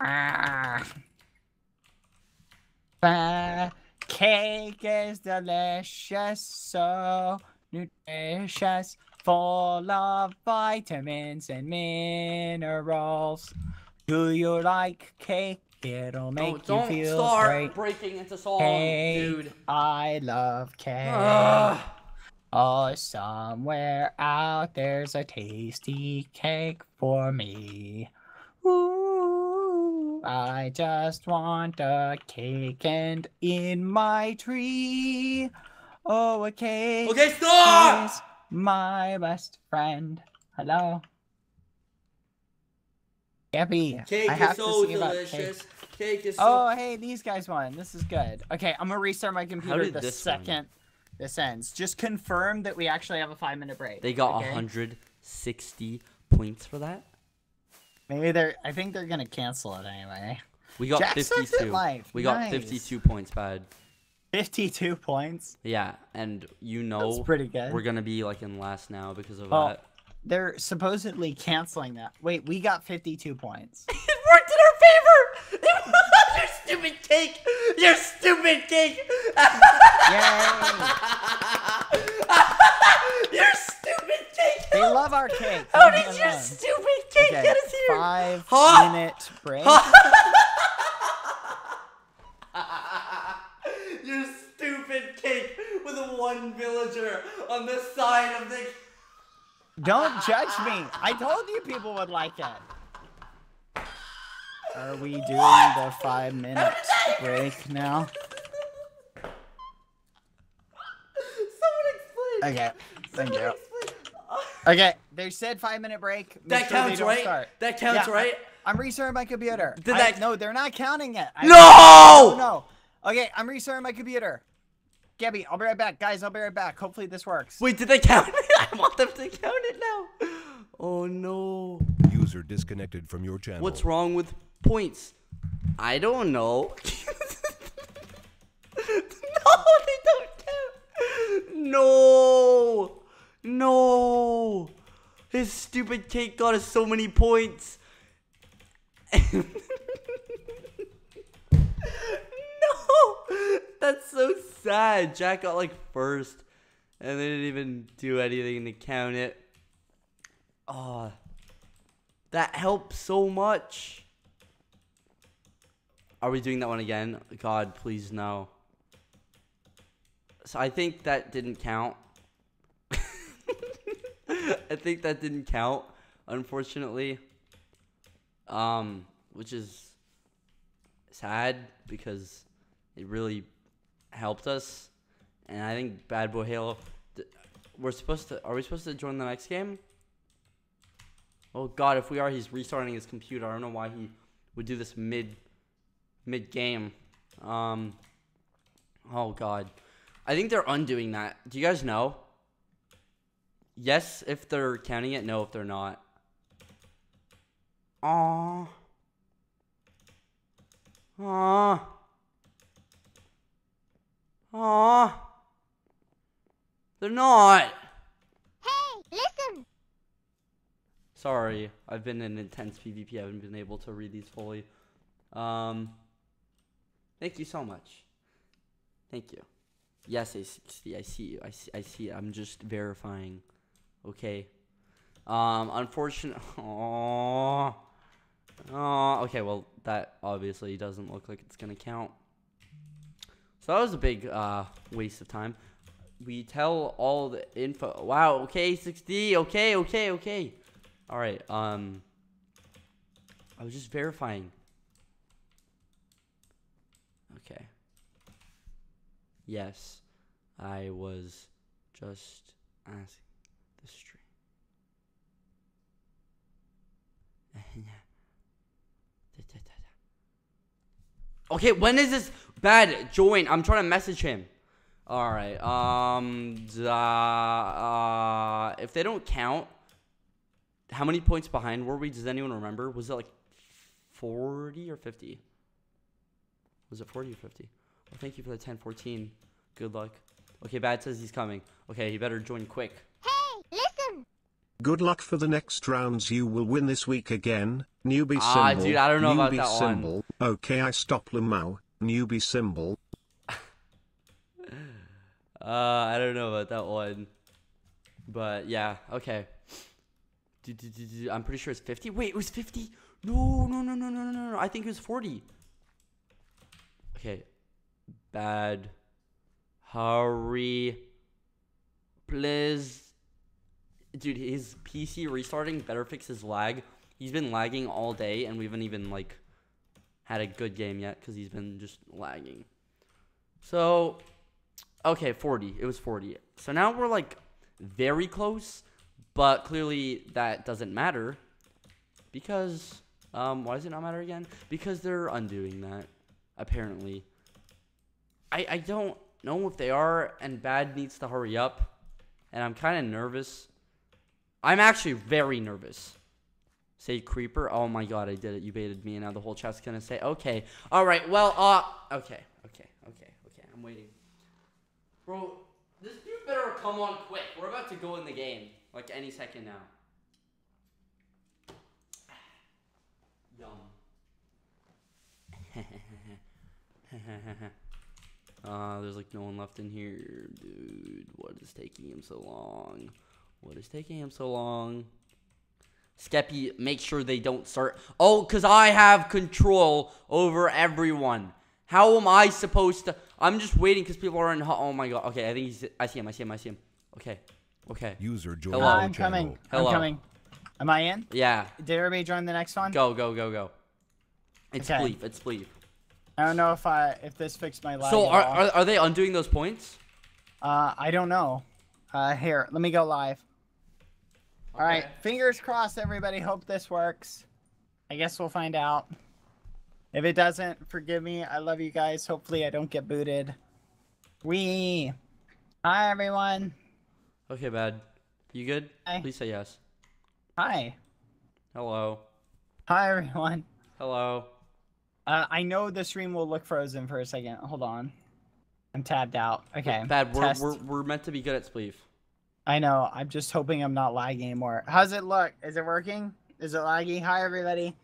Ah. Cake is delicious, so nutritious full of vitamins and minerals. Do you like cake? It'll make don't you feel start great. breaking into song, Cake, dude. I love cake. Ugh. Oh, somewhere out there's a tasty cake for me. Ooh, I just want a cake and in my tree. Oh, a cake Okay, stop! Is my best friend. Hello. Gabby, Cake I have is to so see about cake. delicious. Cake is so. Oh, hey, these guys won. This is good. Okay, I'm gonna restart my computer the this one? second this ends. Just confirm that we actually have a five minute break. They got okay? 160 points for that. Maybe they're. I think they're gonna cancel it anyway. We got Jack 52. life. We got Nice. 52 points, bad. Fifty-two points. Yeah, and you That's know pretty good. we're gonna be like in last now because of Oh. that. They're supposedly canceling that. Wait, we got fifty-two points. <laughs> It worked in our favor. <laughs> Your stupid cake. Your stupid cake. Yay! <laughs> your stupid cake. They love our cake. How Leave did your stupid cake Okay, get us here? five Huh? minute break. Your stupid cake with one villager on the side of the. Don't judge me. I told you people would like it. Are we doing the five minute break now? Someone explain. Okay, thank Someone you. explain. Okay, they said five minute break. Make That sure counts, right? Start. That counts, Yeah, right? I, am restarting my computer. Did I- that- No, they're not counting it. I- No! No. Okay, I'm restarting my computer. Gabby, I'll be right back. Guys, I'll be right back. Hopefully this works. Wait, did they count it? <laughs> I want them to count it now. Oh no. User disconnected from your channel. What's wrong with points? I don't know. <laughs> no, they don't count. No. No. His stupid cake got us so many points. <laughs> no. That's so sad. Jack got like first. And they didn't even do anything to count it. Oh, that helps so much. Are we doing that one again? God, please no. So I think that didn't count. <laughs> I think that didn't count, unfortunately. Um, which is sad because it really helped us. And I think BadBoyHalo. We're supposed to. Are we supposed to join the next game? Oh God, if we are, he's restarting his computer. I don't know why he would do this mid mid game. Um. Oh God, I think they're undoing that. Do you guys know? Yes, if they're counting it. No, if they're not. Aww. Aww. Aww. They're not. Hey, listen! Sorry, I've been in intense PvP. I haven't been able to read these fully. Um, thank you so much. Thank you. Yes, I see. I see you. I see. I see. I'm just verifying. Okay. Um, unfortunate. Aww. Aww. Okay. Well, that obviously doesn't look like it's gonna count. So that was a big uh waste of time. We tell all the info. Wow. Okay. 60. Okay. Okay. Okay. All right. Um, I was just verifying. Okay. Yes, I was just asking the stream. <laughs> okay, when is this bad? Join. I'm trying to message him. All right. Um. da- uh, if they don't count, how many points behind were we? Does anyone remember? Was it like 40 or 50? Was it 40 or 50? Well, thank you for the 10 14. Good luck. Okay, Bad says he's coming. Okay, he better join quick. Hey, listen! Good luck for the next rounds you will win this week again, Newbie Ah, symbol. dude, I don't know about newbie that one. Okay, I stop Lamau. Newbie symbol. <laughs> Uh, I don't know about that one. But yeah, okay. I'm pretty sure it's 50. Wait, it was 50? No, no, no, no, no, no, no, no. I think it was 40. Okay. Bad. Hurry. Please. Dude, his PC restarting better fix his lag. He's been lagging all day, and we haven't even, like, had a good game yet because he's been just lagging. So, Okay, 40. It was 40. So now we're like very close, but clearly that doesn't matter because um why does it not matter again? Because they're undoing that apparently. I I don't know if they are and bad needs to hurry up and I'm kind of nervous. I'm actually very nervous. Say creeper. Oh my god, I did it. You baited me and now the whole chat's to say, "Okay. All right. Well, uh okay. Okay. Okay. Okay. I'm waiting." Bro, this dude better come on quick. We're about to go in the game. Like any second now. <sighs> Yum. <laughs> uh, there's like no one left in here. Dude, what is taking him so long? What is taking him so long? Skeppy, make sure they don't start. Oh, because I have control over everyone. How am I supposed to? I'm just waiting because people are in. Oh my god. Okay, I think he's. I see him. I see him. I see him. Okay. Okay. User joined Hello. I'm coming. Hello. I'm coming. Am I in? Yeah. Did everybody join the next one? Go. Go. Go. Go. It's Okay. Spleef. It's Spleef. I don't know if I if this fixed my lag. So are, are are they undoing those points? Uh, I don't know. Uh, here, let me go live. All right, fingers crossed, everybody. Hope this works. I guess we'll find out. If it doesn't, forgive me. I love you guys. Hopefully, I don't get booted. We. Hi, everyone. Okay, bad. You good? Hi. Please say yes. Hi. Hello. Hi, everyone. Hello. Uh, I know the stream will look frozen for a second. Hold on. I'm tabbed out. Okay. Bad. We're, test. we're we're meant to be good at Spleef. I know. I'm just hoping I'm not lagging anymore. How's it look? Is it working? Is it laggy? Hi, everybody.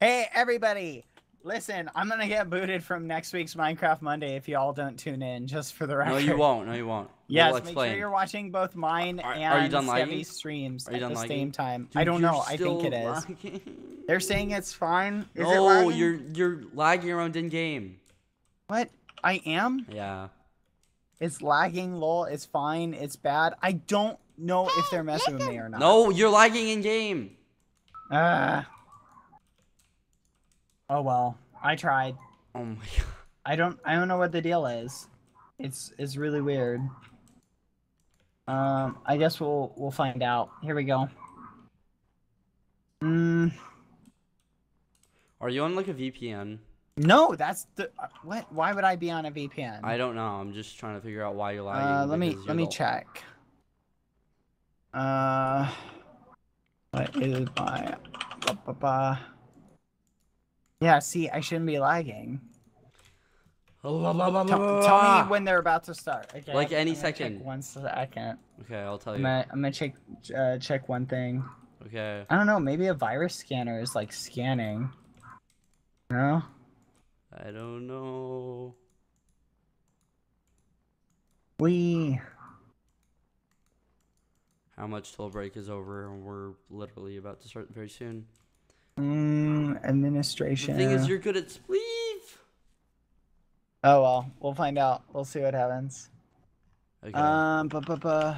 Hey, everybody. Listen, I'm going to get booted from next week's Minecraft Monday if y'all don't tune in, just for the record. No, you won't. No, you won't. Yes, we'll make explain. sure you're watching both mine Are- and are you lagging? Streams Are you at done the lagging? same time. Dude, I don't know. I think it is. lagging. They're saying it's fine. Is it no, lagging? you're you're lagging around in game. What? I am? Yeah. It's lagging, lol. It's fine. It's bad. I don't know if they're messing with me or not. No, you're lagging in game. Ah. oh well. I tried. Oh my god. <laughs> I don't I don't know what the deal is. It's it's really weird. Um I guess we'll we'll find out. Here we go. Mm, Are you on like a VPN? No, that's the uh, what why would I be on a VPN? I don't know. I'm just trying to figure out why you're lagging. uh let me let me the- check. Uh what is my ba, ba, ba. Yeah, see, I shouldn't be lagging. La, la, la, Tell, tell me when they're about to start. Okay? Like any I'm gonna check second. One second. Okay, I'll tell I'm you. gonna, I'm gonna check uh, check one thing. Okay. I don't know. Maybe a virus scanner is like scanning. No. I don't know. We. How much till break is over? and We're literally about to start very soon. Mm, The administration. thing is, you're good at Spleef. Oh well, we'll find out. We'll see what happens. Okay. Um. Bu- bu- bu.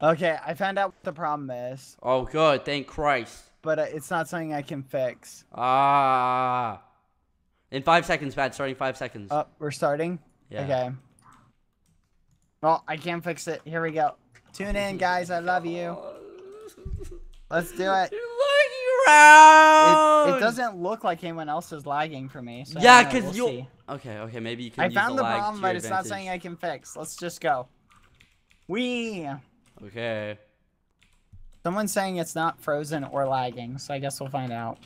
Okay, I found out what the problem is, oh, good. Thank Christ. but uh, it's not something I can fix. Ah. In five seconds, bad. Starting five seconds. Oh, we're starting. yeah. Okay. Well, I can't fix it. Here we go. Tune in, guys. I love you. Let's do it. Lagging It, around. it doesn't look like anyone else is lagging for me. So Yeah, uh, because we'll you. see. Okay, okay. Maybe you can. I use found the, the problem, but it's not something I can fix. Let's just go. We. Okay. Someone's saying it's not frozen or lagging, so I guess we'll find out.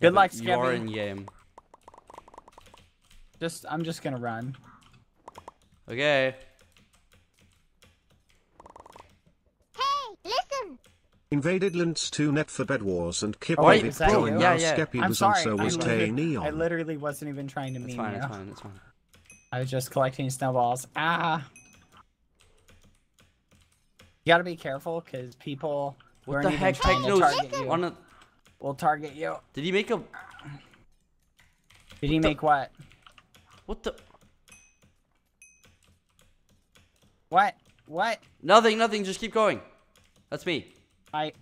Yeah, Good luck, You are in game. Just, I'm just gonna run. Okay. Hey, listen. Invaded Lands 2 net for Bed Wars and Kip Oh, wait, David is that going you? Yeah, yeah. Skeppy I'm was sorry. on so I was Tay literally, Neon. I literally wasn't even trying to mean fine. you. It's fine. It's fine. I was just collecting snowballs. Ah. You gotta be careful because people What weren't the even heck? trying to Techno's target you. on a. will target you. Did he make a? Did he make what? What the? What? What? Nothing. Nothing. Just keep going. That's me. I.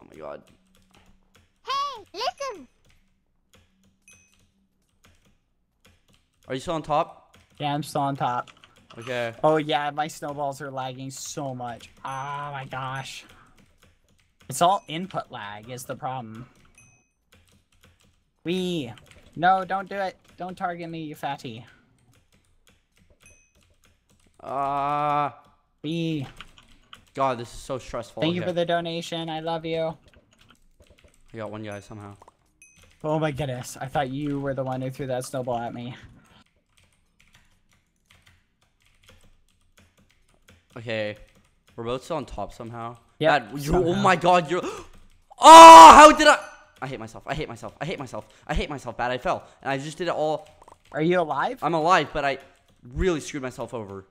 Oh my god. Hey, listen. Are you still on top? Yeah, I'm still on top. Okay. Oh yeah, my snowballs are lagging so much. Oh my gosh. It's all input lag is the problem. We. No, don't do it. Don't target me, you fatty. Ah. We. God, this is so stressful. Thank you for the donation. I love you. I got one guy somehow. Oh my goodness. I thought you were the one who threw that snowball at me. Okay. We're both still on top somehow. Yeah. Oh my god, you're. Oh, <gasps> how did I? I hate myself. I hate myself. I hate myself. I hate myself. Bad. I fell, and I just did it all. Are you alive? I'm alive, but I really screwed myself over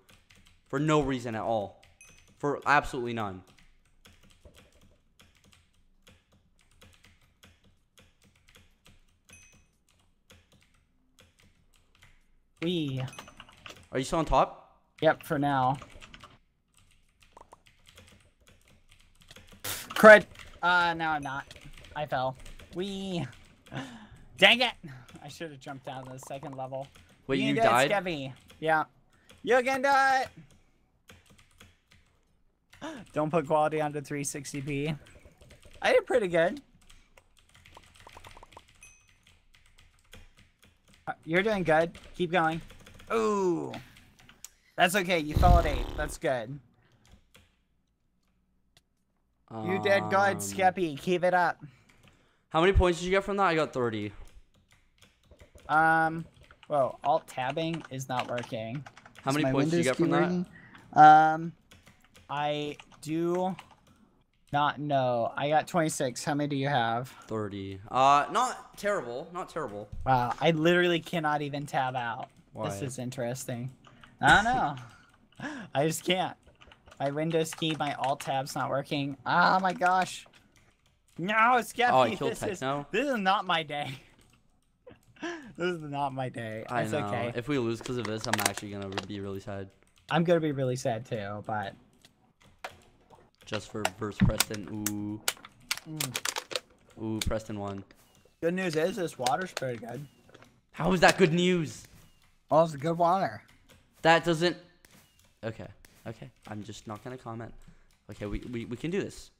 for no reason at all. For absolutely none. We. Are you still on top? Yep, for now. Crud. Uh, no, I'm not. I fell. We. Dang it! I should have jumped down to the second level. Wait, you it, died? Yeah. You can do it! Don't put quality onto 360p. I did pretty good. Uh, You're doing good. Keep going. Ooh. That's okay. You fell at 8. That's good. You did good, Um, Skeppy. Keep it up. How many points did you get from that? I got 30. Um, whoa, alt tabbing is not working. How many points did you get from that? Um, I do not know. I got 26. How many do you have? 30. Uh, not terrible. Not terrible. Wow, I literally cannot even tab out. Why? This is interesting. I don't know. <laughs> I just can't. My Windows key, my alt tab's not working. Oh my gosh. No, Skeppy, Oh, I killed this is this is not my day. <laughs> this is not my day. I it's know. okay. If we lose because of this, I'm actually gonna be really sad. I'm gonna be really sad too, but Just for verse Preston. Ooh. Mm. Ooh, Preston won. good news is this water's pretty good. How is that good news? Oh, it's good water. That doesn't. Okay. Okay. I'm just not gonna comment. Okay. We we, we can do this.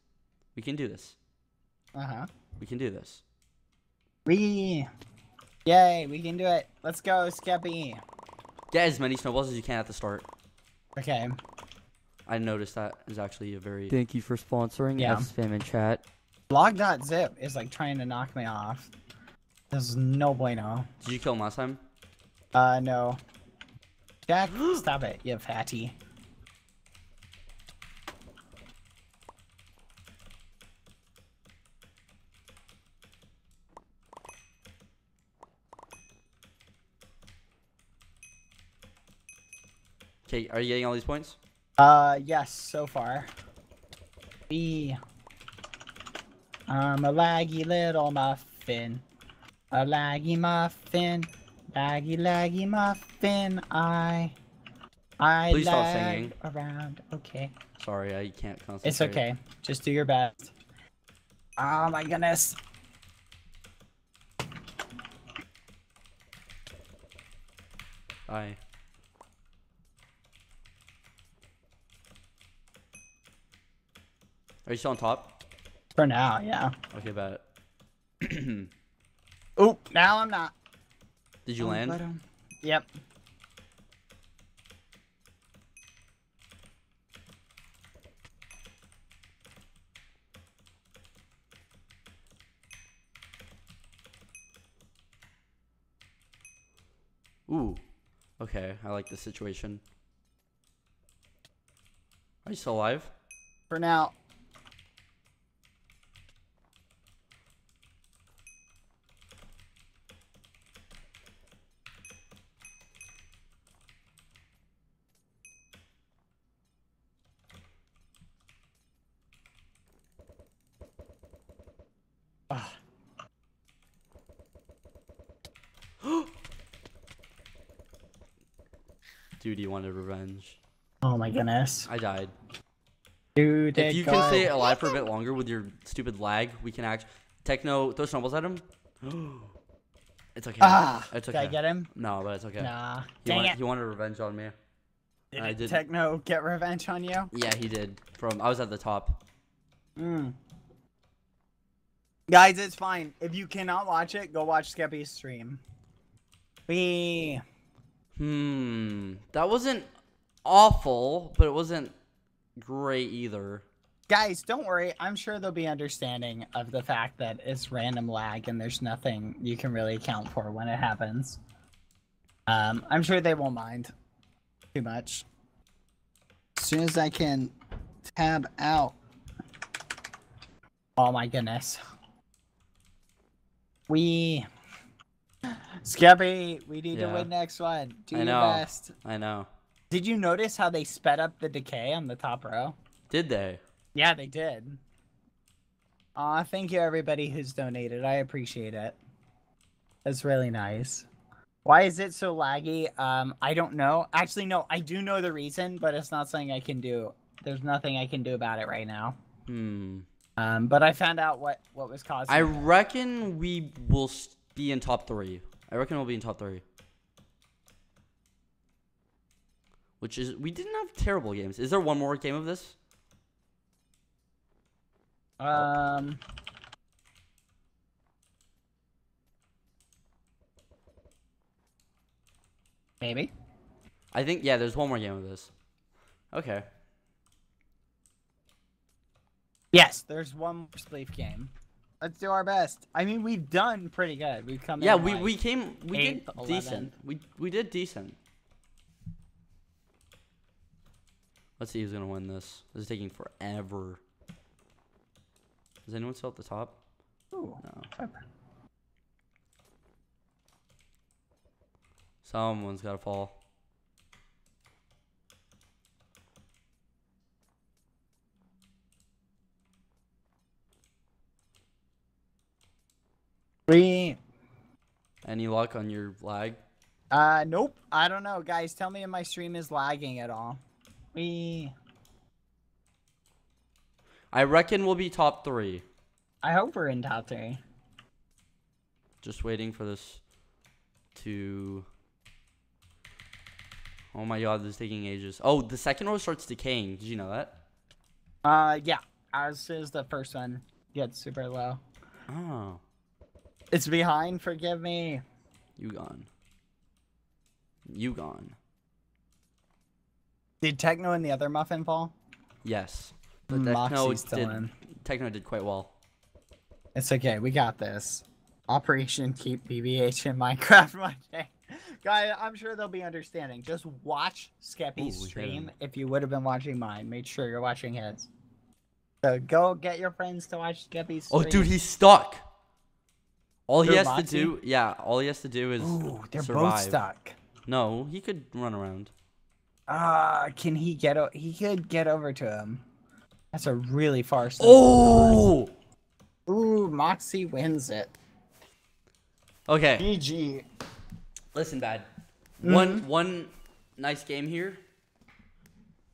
We can do this. Uh huh. We can do this. We. Yay, we can do it. Let's go, Skeppy. Get as many snowballs as you can at the start. Okay. I noticed that is actually a very. Thank you for sponsoring Yeah. F spam in chat. Blog.zip is like trying to knock me off. This is no bueno. Did you kill him last time? Uh, no. Jack, <gasps> stop it, you fatty. Okay. Are you getting all these points? Uh, yes, so far. B. I'm a laggy little muffin. A laggy muffin. Laggy, laggy muffin. I. I Please stop singing. around. Okay. Sorry, I can't concentrate. It's okay. Just do your best. Oh my goodness. Bye. Are you still on top? For now, yeah. Okay, bet. <clears throat> Oh, now I'm not. Did you land? but, um, Yep. Ooh. Okay, I like this situation. Are you still alive? For now. He wanted revenge. Oh my goodness. I died. Dude, If you can stay alive for a bit longer with your stupid lag, we can act. Techno, throw snowballs at him. <gasps> it's okay. Ah, it's did. I get him? No, but it's okay. Nah. He Dang wanted, it. He wanted revenge on me. Did I did- Techno get revenge on you? Yeah, he did. From I was at the top. Mm. Guys, it's fine. If you cannot watch it, go watch Skeppy's stream. We. Hmm. That wasn't awful, but it wasn't great either. Guys, don't worry. I'm sure they'll be understanding of the fact that it's random lag and there's nothing you can really account for when it happens. Um, I'm sure they won't mind too much. As soon as I can tab out. Oh my goodness. We. Skeppy, we need to win next one. Do I your best. I know. Did you notice how they sped up the decay on the top row? Did they? Yeah, they did. Aw, thank you everybody who's donated. I appreciate it. That's really nice. Why is it so laggy? Um, I don't know. Actually, no, I do know the reason, but it's not something I can do. There's nothing I can do about it right now. Hmm. Um, but I found out what what was causing. I reckon we will be in top three. I reckon we'll be in top three. Which is we didn't have terrible games. Is there one more game of this? Um. Maybe. I think yeah. There's one more game of this. Okay. Yes, there's one more Spleef game. Let's do our best. I mean, we've done pretty good. We've come. Yeah, in we like- we came we did decent. We we did decent. Let's see who's gonna win this. This is taking forever. Is anyone still at the top? Ooh, No. Someone's gotta fall. We. Any luck on your lag? Uh, nope. I don't know, guys. Tell me if my stream is lagging at all. We. I reckon we'll be top three. I hope we're in top three. Just waiting for this to. Oh my god, this is taking ages. Oh, the second row starts decaying. Did you know that? Uh, yeah. As is the first one. Gets super low. Oh, It's behind. Forgive me. you gone. You gone. Did Techno and the other muffin fall? Yes. But mm, Techno did, in. Techno did quite well. It's okay. We got this. Operation Keep BBH in Minecraft <laughs> Monday. Guy, I'm sure they'll be understanding. Just watch Skeppy's Ooh, stream if you would have been watching mine. Make sure you're watching his. So go get your friends to watch Skeppy's stream. Oh, dude, he's stuck. All he has Moxie? to do, yeah, all he has to do is Ooh, they're survive. both stuck. No, he could run around. Ah, can he get o- he could get over to him. That's a really far step. Oh. Ooh, Moxie wins it. Okay. GG. Listen, bad. Mm-hmm. One one nice game here.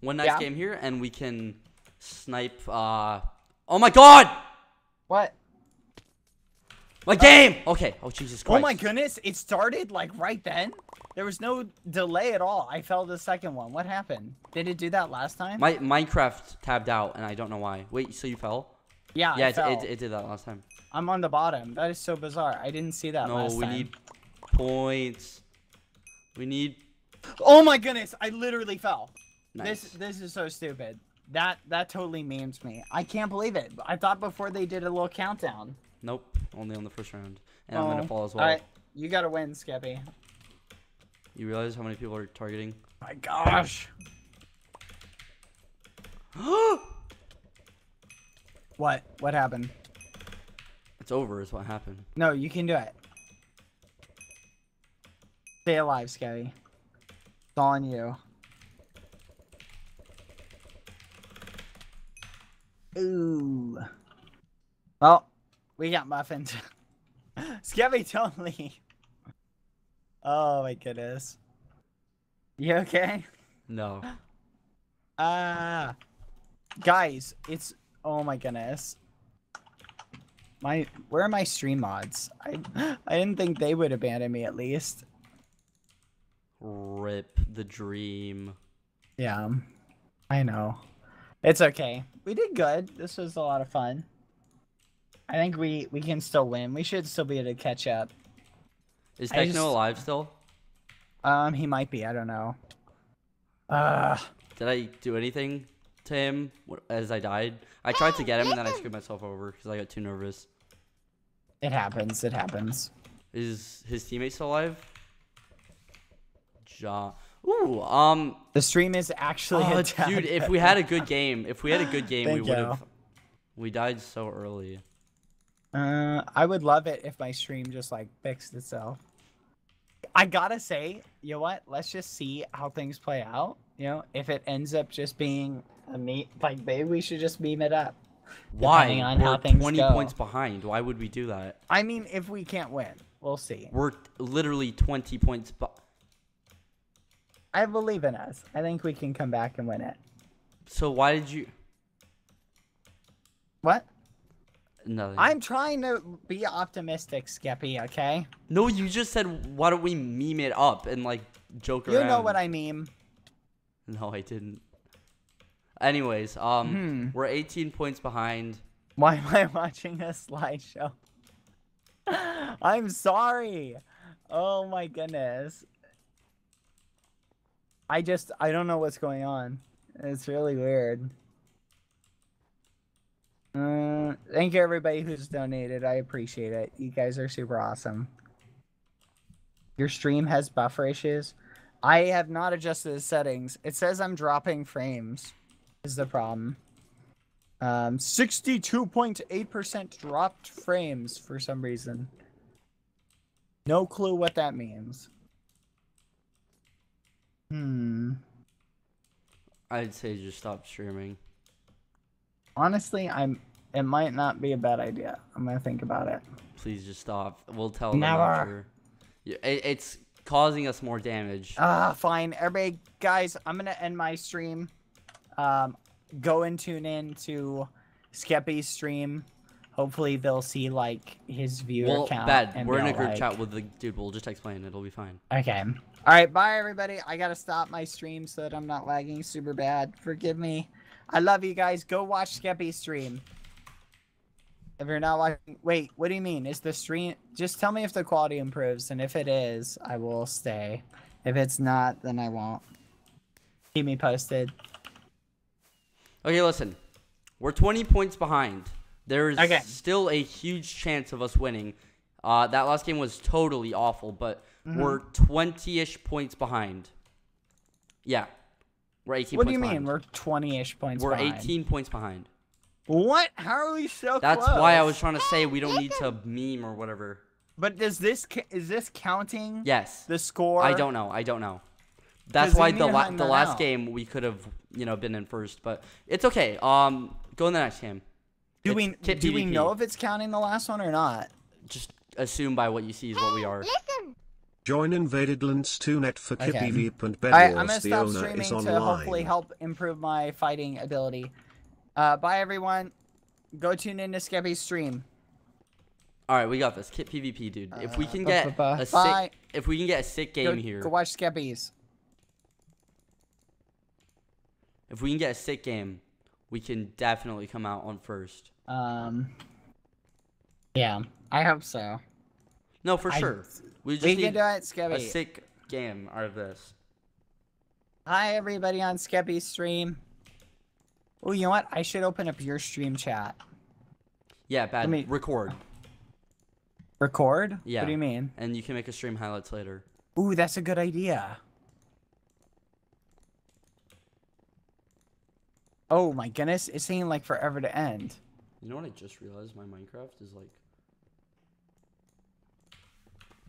One nice Yeah. game here, and we can snipe. uh Oh my god! What? My game. Okay. Oh Jesus Christ. Oh my goodness, it started like right then? There was no delay at all. I fell the second one. What happened? Did it do that last time? My Minecraft tabbed out, and I don't know why. Wait, so you fell? yeah, yeah, it, it, it did that last time. I'm on the bottom. That is so bizarre. I didn't see that No, we time. need points. We need. Oh my goodness, I literally fell. Nice. This this is so stupid. That that totally memes me. I can't believe it. I thought before they did a little countdown. Nope, only on the first round, and I'm gonna Oh, fall as well. Alright, you gotta win, Skeppy. You realize how many people are targeting? My gosh. <gasps> What? What happened? It's over, is what happened. No, you can do it. Stay alive, Skeppy. It's all on you. Ooh. Well, we got muffins. <laughs> Skeppy, don't leave. Oh my goodness. You okay? No. Uh guys, it's oh my goodness. My where are my stream mods? I <gasps> I didn't think they would abandon me at least. Rip the dream. Yeah. I know. It's okay. We did good. This was a lot of fun. I think we we can still win. We should still be able to catch up. Is Techno just- alive still? Um he might be, I don't know. Uh Did I do anything to him as I died? I tried to get him and then I screwed myself over because I got too nervous. it happens. It happens. Is his teammate still alive? Ja. Ooh, um, The stream is actually oh, a dude, if we had a good game, if we had a good game, <laughs> we would have. We died so early. Uh, I would love it if my stream just like fixed itself. I gotta say, you know what? Let's just see how things play out. You know, if it ends up just being a meet, like maybe we should just beam it up. Why? On We're how things 20 go. points behind. Why would we do that? I mean, if we can't win, we'll see. We're literally 20 points. I believe in us. I think we can come back and win it. so why did you? What? Nothing. I'm trying to be optimistic, Skeppy. Okay. No, you just said why don't we meme it up and like joke You around. know what I mean. No, I didn't. Anyways, um, Hmm. we're 18 points behind. Why am I <laughs> watching a slideshow? <laughs> I'm sorry. Oh my goodness. I just I don't know what's going on. It's really weird. Uh, thank you everybody who's donated. I appreciate it. You guys are super awesome. Your stream has buffer issues. I have not adjusted the settings. It says I'm dropping frames. Is the problem. Um, 62.8% dropped frames for some reason. No clue what that means. Hmm. I'd say just stop streaming. Honestly, I'm. It might not be a bad idea. I'm gonna think about it. Please just stop. We'll tell them Never. It, it's causing us more damage. Ah, fine. Everybody, guys, I'm gonna end my stream. Um, go and tune in to Skeppy's stream. Hopefully, they'll see like his viewer well, count. bad. We're in a group like- chat with the dude. We'll just explain. It'll be fine. Okay. All right. Bye, everybody. I gotta stop my stream so that I'm not lagging super bad. Forgive me. I love you guys. Go watch Skeppy's stream. If you're not watching, wait. What do you mean? Is the stream? Just tell me if the quality improves, and if it is, I will stay. If it's not, then I won't. Keep me posted. Okay, listen. We're 20 points behind. There is Okay. still a huge chance of us winning. Uh, that last game was totally awful, but Mm-hmm. we're 20-ish points behind. Yeah. We're 18 What do you mean? behind. We're 20-ish points. We're behind. 18 points behind. What? How are we so That's close? why I was trying to say we don't need to meme or whatever. But does this is this counting Yes. the score? I don't know. I don't know. That's why the need la- the last out. game we could have you know been in first, but it's okay. Um, go in the next game. Do It's we Kit do we know if it's counting the last one or not? Just assume by what you see is what we are. Listen. Join invaded lands 2net for Okay. Kippy Veep and All right, I'm gonna The stop owner streaming is to online. hopefully help improve my fighting ability. Uh, bye everyone. Go tune into Skeppy's stream. All right, we got this. Kit PvP, dude. If we Uh, can bu- get bu- bu- a bye. sick, if we can get a sick game Go, here, go watch Skeppy's. if we can get a sick game, we can definitely come out on first. Um. Yeah, I hope so. No, for I- sure. We just we need it, a sick game out of this. Hi everybody on Skeppy's stream. Oh, you know what? I should open up your stream chat. Yeah, bad. me- Record, Record? Yeah. What do you mean? and you can make a stream highlights later. Ooh, that's a good idea. Oh my goodness, it's saying like forever to end. You know what I just realized? My Minecraft is like.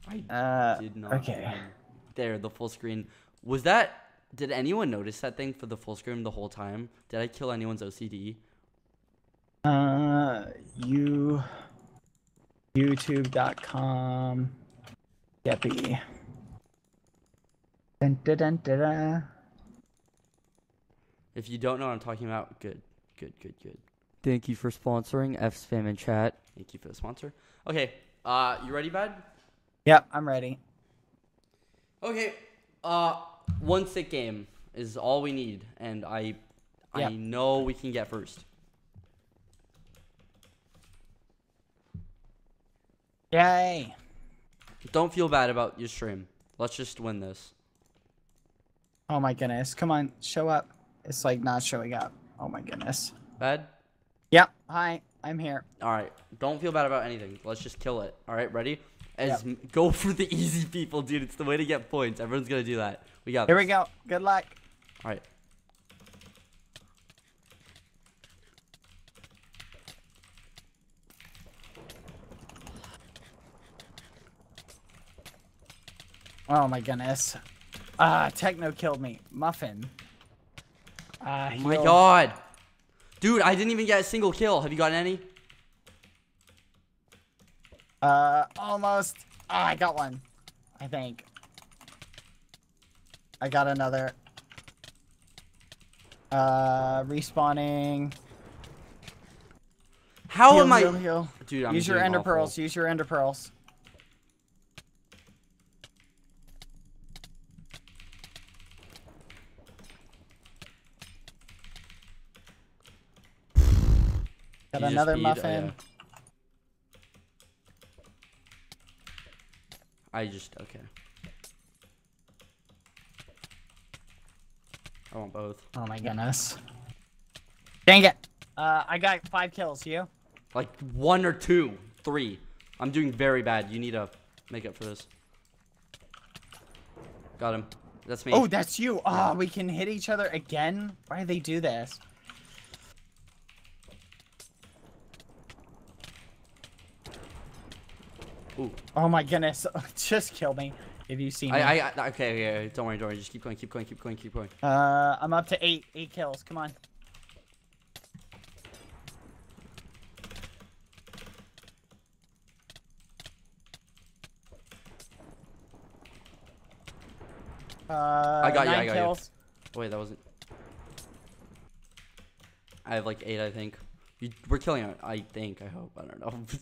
I Uh, did not. okay. even- There, the full screen. Was that? Did anyone notice that thing for the full screen the whole time? Did I kill anyone's OCD? Uh, you, YouTube.com, Skeppy. Dun, dun, dun, dun, dun. If you don't know what I'm talking about, good, good, good, good. Thank you for sponsoring F spam in chat. Thank you for the sponsor. Okay, uh, you ready, bud? Yep, I'm ready. Okay, uh, one sick game is all we need, and I, I know we can get first. Yay! Don't feel bad about your stream. Let's just win this. Oh my goodness. Come on, show up. It's like not showing up. Oh my goodness. Bad? Yep. Hi, I'm here. All right. Don't feel bad about anything. Let's just kill it. All right, ready? As m go <laughs> for the easy people, dude. It's the way to get points. Everyone's gonna do that. We got. Here we go. Good luck. All right. Oh my goodness. Ah, Techno killed me. Muffin. Ah, Oh my god, dude! I didn't even get a single kill. Have you gotten any? Uh, almost. Ah, I got one. I think. I got another. Uh, respawning. How heal, am I, heal, heal. dude? I'm Use your ender awful. pearls. Use your ender pearls. Got You another beat- muffin. yeah. I just okay. I want both. Oh my goodness. Dang it. Uh, I got five kills. You? Like one or two, three. I'm doing very bad. You need to make up for this. Got him. That's me. Oh, that's you. Oh, we can hit each other again. Why do they do this? Ooh. Oh my goodness. <laughs> Just kill me if you see me. I, I, okay, okay, don't worry, don't worry. Just keep going, keep going, keep going, keep going. Uh, I'm up to eight. Eight kills. Come on. Uh, I got you, I got you. kills. Wait, that wasn't. I have like eight, I think. You, we're killing it. I think. I hope. I don't know. <laughs>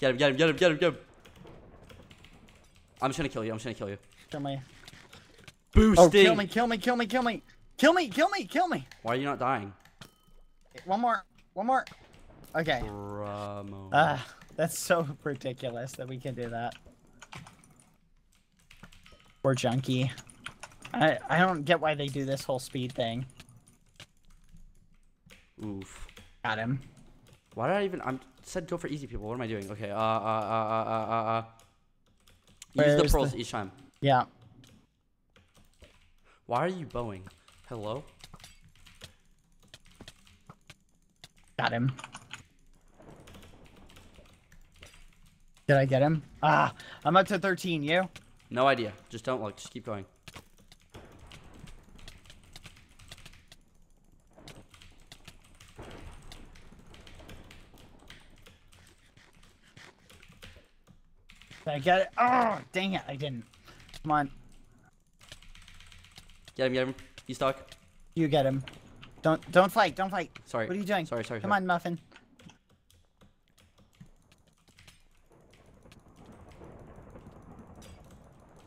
get him! Get him! Get him! Get him! Get him! I'm just gonna kill you. I'm just gonna kill you. Kill me. Boosting. Oh, kill me! Kill me! Kill me! Kill me! Kill me! Kill me! Kill me! Why are you not dying? One more. One more. Okay. Ah, that's so <laughs> ridiculous that we can do that. Poor junkie. I I don't get why they do this whole speed thing. Oof. Got him. Why did I even? I'm said go for easy people. What am I doing? Okay. Uh. Uh. Uh. Uh. Uh. uh. Use the pearls the- each time. Yeah. Why are you bowing? Hello. Got him. Did I get him? Ah, I'm up to 13. You? No idea. Just don't look. Just keep going. Did I get it? Oh, dang it! I didn't. Come on, Get him. Get him. He's stuck. you get him. Don't don't fight. Don't fight. Sorry. What are you doing? Sorry. Sorry. Come sorry. on, Muffin.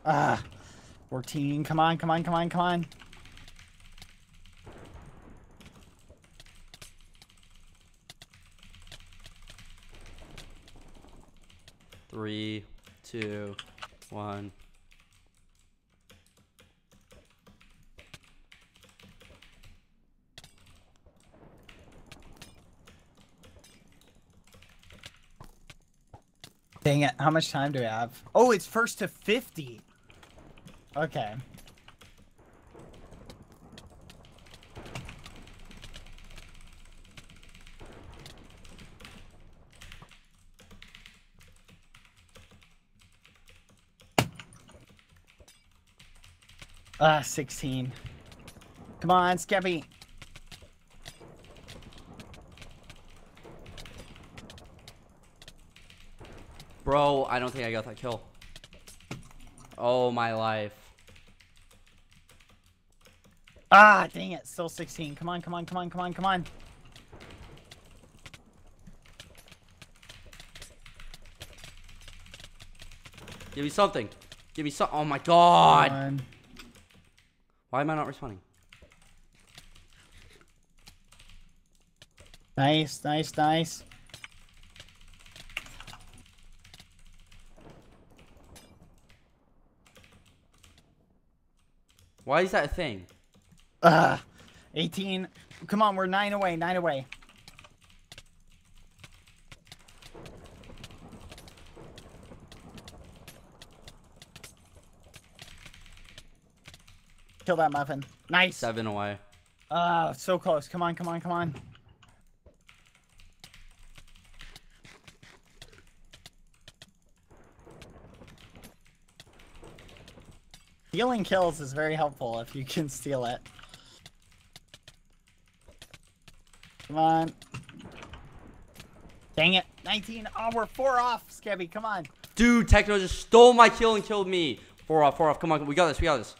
Ah, 14. Come on, come on, come on, come on. Three, two, one. Dang it. How much time do we have? Oh, it's first to 50. Okay. Ah, 16. Come on, Skeppy. Bro, I don't think I got that kill. Oh my life. Ah, dang it. Still 16. Come on, come on, come on, come on, come on. Give me something. Give me some. Oh my god. Why am I not responding? Nice, nice, nice. Why is that a thing? Ugh. 18. Come on, we're nine away, nine away. Kill that muffin. Nice. Seven away. Ah, so close. Come on, come on, come on. Stealing kills is very helpful if you can steal it. Come on. Dang it. 19. Oh, we're four off, Skeppy. Come on. Dude, Techno just stole my kill and killed me. Four off, four off. Come on, we got this, we got this.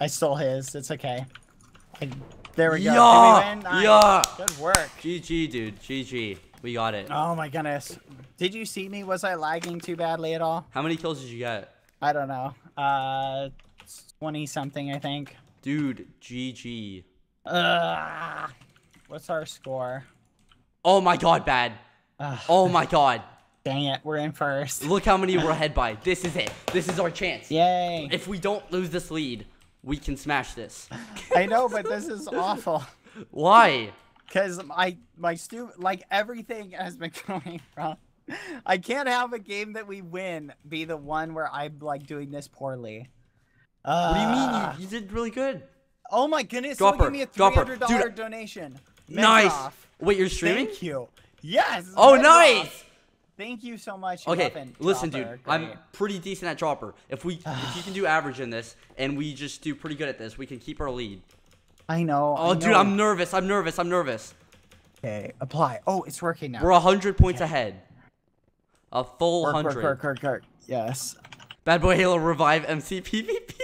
I stole his. It's okay. I, there we go. Yeah, we? Nice. yeah. Good work. GG, dude. GG. We got it. Oh my goodness. Did you see me? Was I lagging too badly at all? How many kills did you get? I don't know. Uh, 20 something, I think. Dude, GG. Uh, what's our score? Oh my god, bad. Oh my god. dang it. We're in first. Look how many we're ahead by. This is it. This is our chance. Yay. If we don't lose this lead, we can smash this. <laughs> I know, but this is awful. Why? Cause my my stu like everything has been <laughs> going wrong. I can't have a game that we win be the one where I'm like doing this poorly. Uh, What do you mean? You, you did really good. Oh my goodness! Dropper, Someone give me a three hundred dollar donation. Nice. Wait, you're streaming? Thank you. Yes. Oh, nice. Thank you so much. Okay, muffin listen, dropper. dude. I'm pretty decent at dropper. If we, if you can do <sighs> average in this, and we just do pretty good at this, we can keep our lead. I know. Oh, I dude. I'm nervous. I'm nervous. I'm nervous. Okay, apply. Oh, it's working now. We're hundred points ahead. A full hundred. work, work, work. Yes. Bad boy Halo revive MC PvP. <laughs>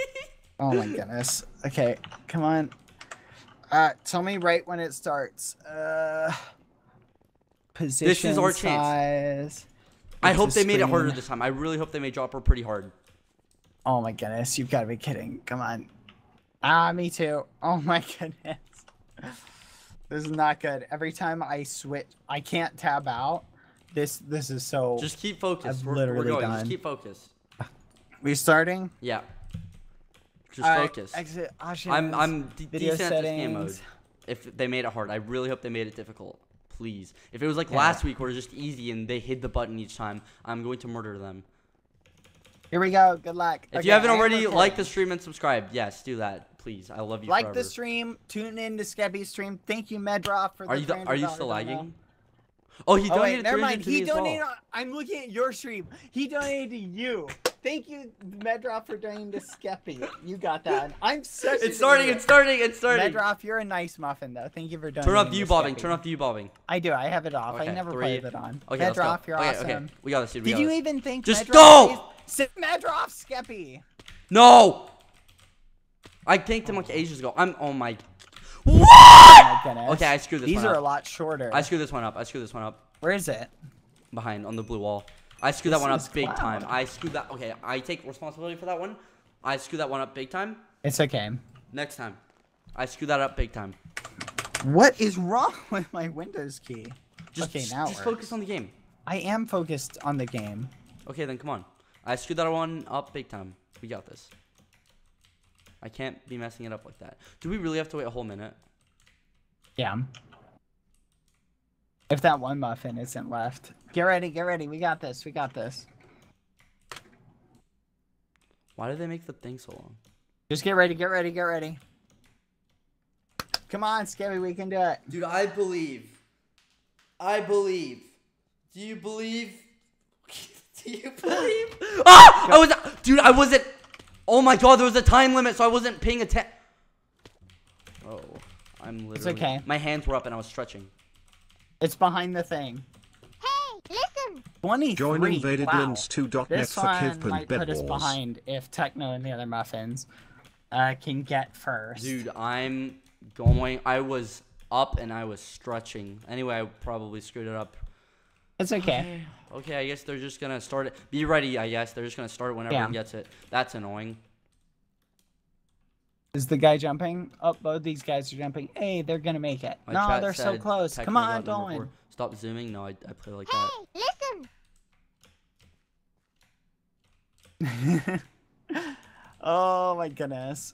Oh my goodness. Okay, come on. Uh, tell me right when it starts. Uh, position This is our chance. size. I hope they made it harder this time. I really hope they made dropper pretty hard. Oh my goodness, you've got to be kidding. Come on. Ah, me too. Oh my <laughs> goodness. This is not good. Every time I switch, I can't tab out. This this is so. Just keep focused. We're, we're literally going. done. Just keep focused. restarting. Yeah. Just Alright, focus. Exit options. I'm I'm de- video decent at this game mode. If they made it hard, I really hope they made it difficult. Please. If it was like Yeah. last week where it was just easy and they hit the button each time, I'm going to murder them. Here we go. Good luck. If Okay, you haven't already, like the stream and subscribe. Yes, do that, please. I love you like forever. the stream. Tune in to Skeppy's stream. Thank you, Medrop, for the Are you $300 are you still lagging? Oh, he Oh donated wait, never mind. He well. donated. on- I'm looking at your stream. He donated to you. Thank you, Medrop, for donating to Skeppy. You got that. I'm such. It's starting. It's starting. It's starting. Medrop, you're a nice muffin though. Thank you for donating. Turn off view bobbing. Skeppy. Turn off view bobbing. I do. I have it off. Okay, I never three. played it on. Okay. Medrop, you're okay, awesome. okay. We got this, dude. We Did you this. even think? Just Medrop go! Sit Medrop, Skeppy. No. I thanked him like ages ago. I'm. Oh my. Oh What? my goodness. Okay, I screwed this up. These are up. a lot shorter. I screwed this one up. I screwed this one up. Where is it? Behind on the blue wall. I screwed This that one up big cloud. time. I screwed that. Okay, I take responsibility for that one. I screwed that one up big time. It's okay. Next time, I screwed that up big time. What is wrong <laughs> with my Windows key? Just, okay, just, now just works. focus on the game. I am focused on the game. Okay, then come on. I screwed that one up big time. We got this. I can't be messing it up like that. Do we really have to wait a whole minute? Yeah. If that one muffin isn't left. Get ready, get ready. We got this. We got this. Why did they make the thing so long? Just get ready, get ready, get ready. Come on, Scary, we can do it. Dude, I believe. I believe. Do you believe? <laughs> Do you believe? ah! I was, dude. I wasn't. Oh my god, there was a time limit, so I wasn't paying attention. Oh, I'm literally. It's okay. My hands were up and I was stretching. It's behind the thing. Hey, listen. 23. Join wow. invadedlands2.net This for one Kip and might put us behind if Techno and the other muffins uh, can get first. Dude, I'm going. I was up and I was stretching. Anyway, I probably screwed it up. It's okay. Okay, I guess they're just gonna start it. Be ready, I guess. They're just gonna start it when Yeah. everyone gets it. That's annoying. Is the guy jumping? Oh, both these guys are jumping. Hey, they're gonna make it. My no, they're so close. Come on, got number going. Stop zooming. No, I, I play like that. Hey, that. listen. <laughs> oh my goodness.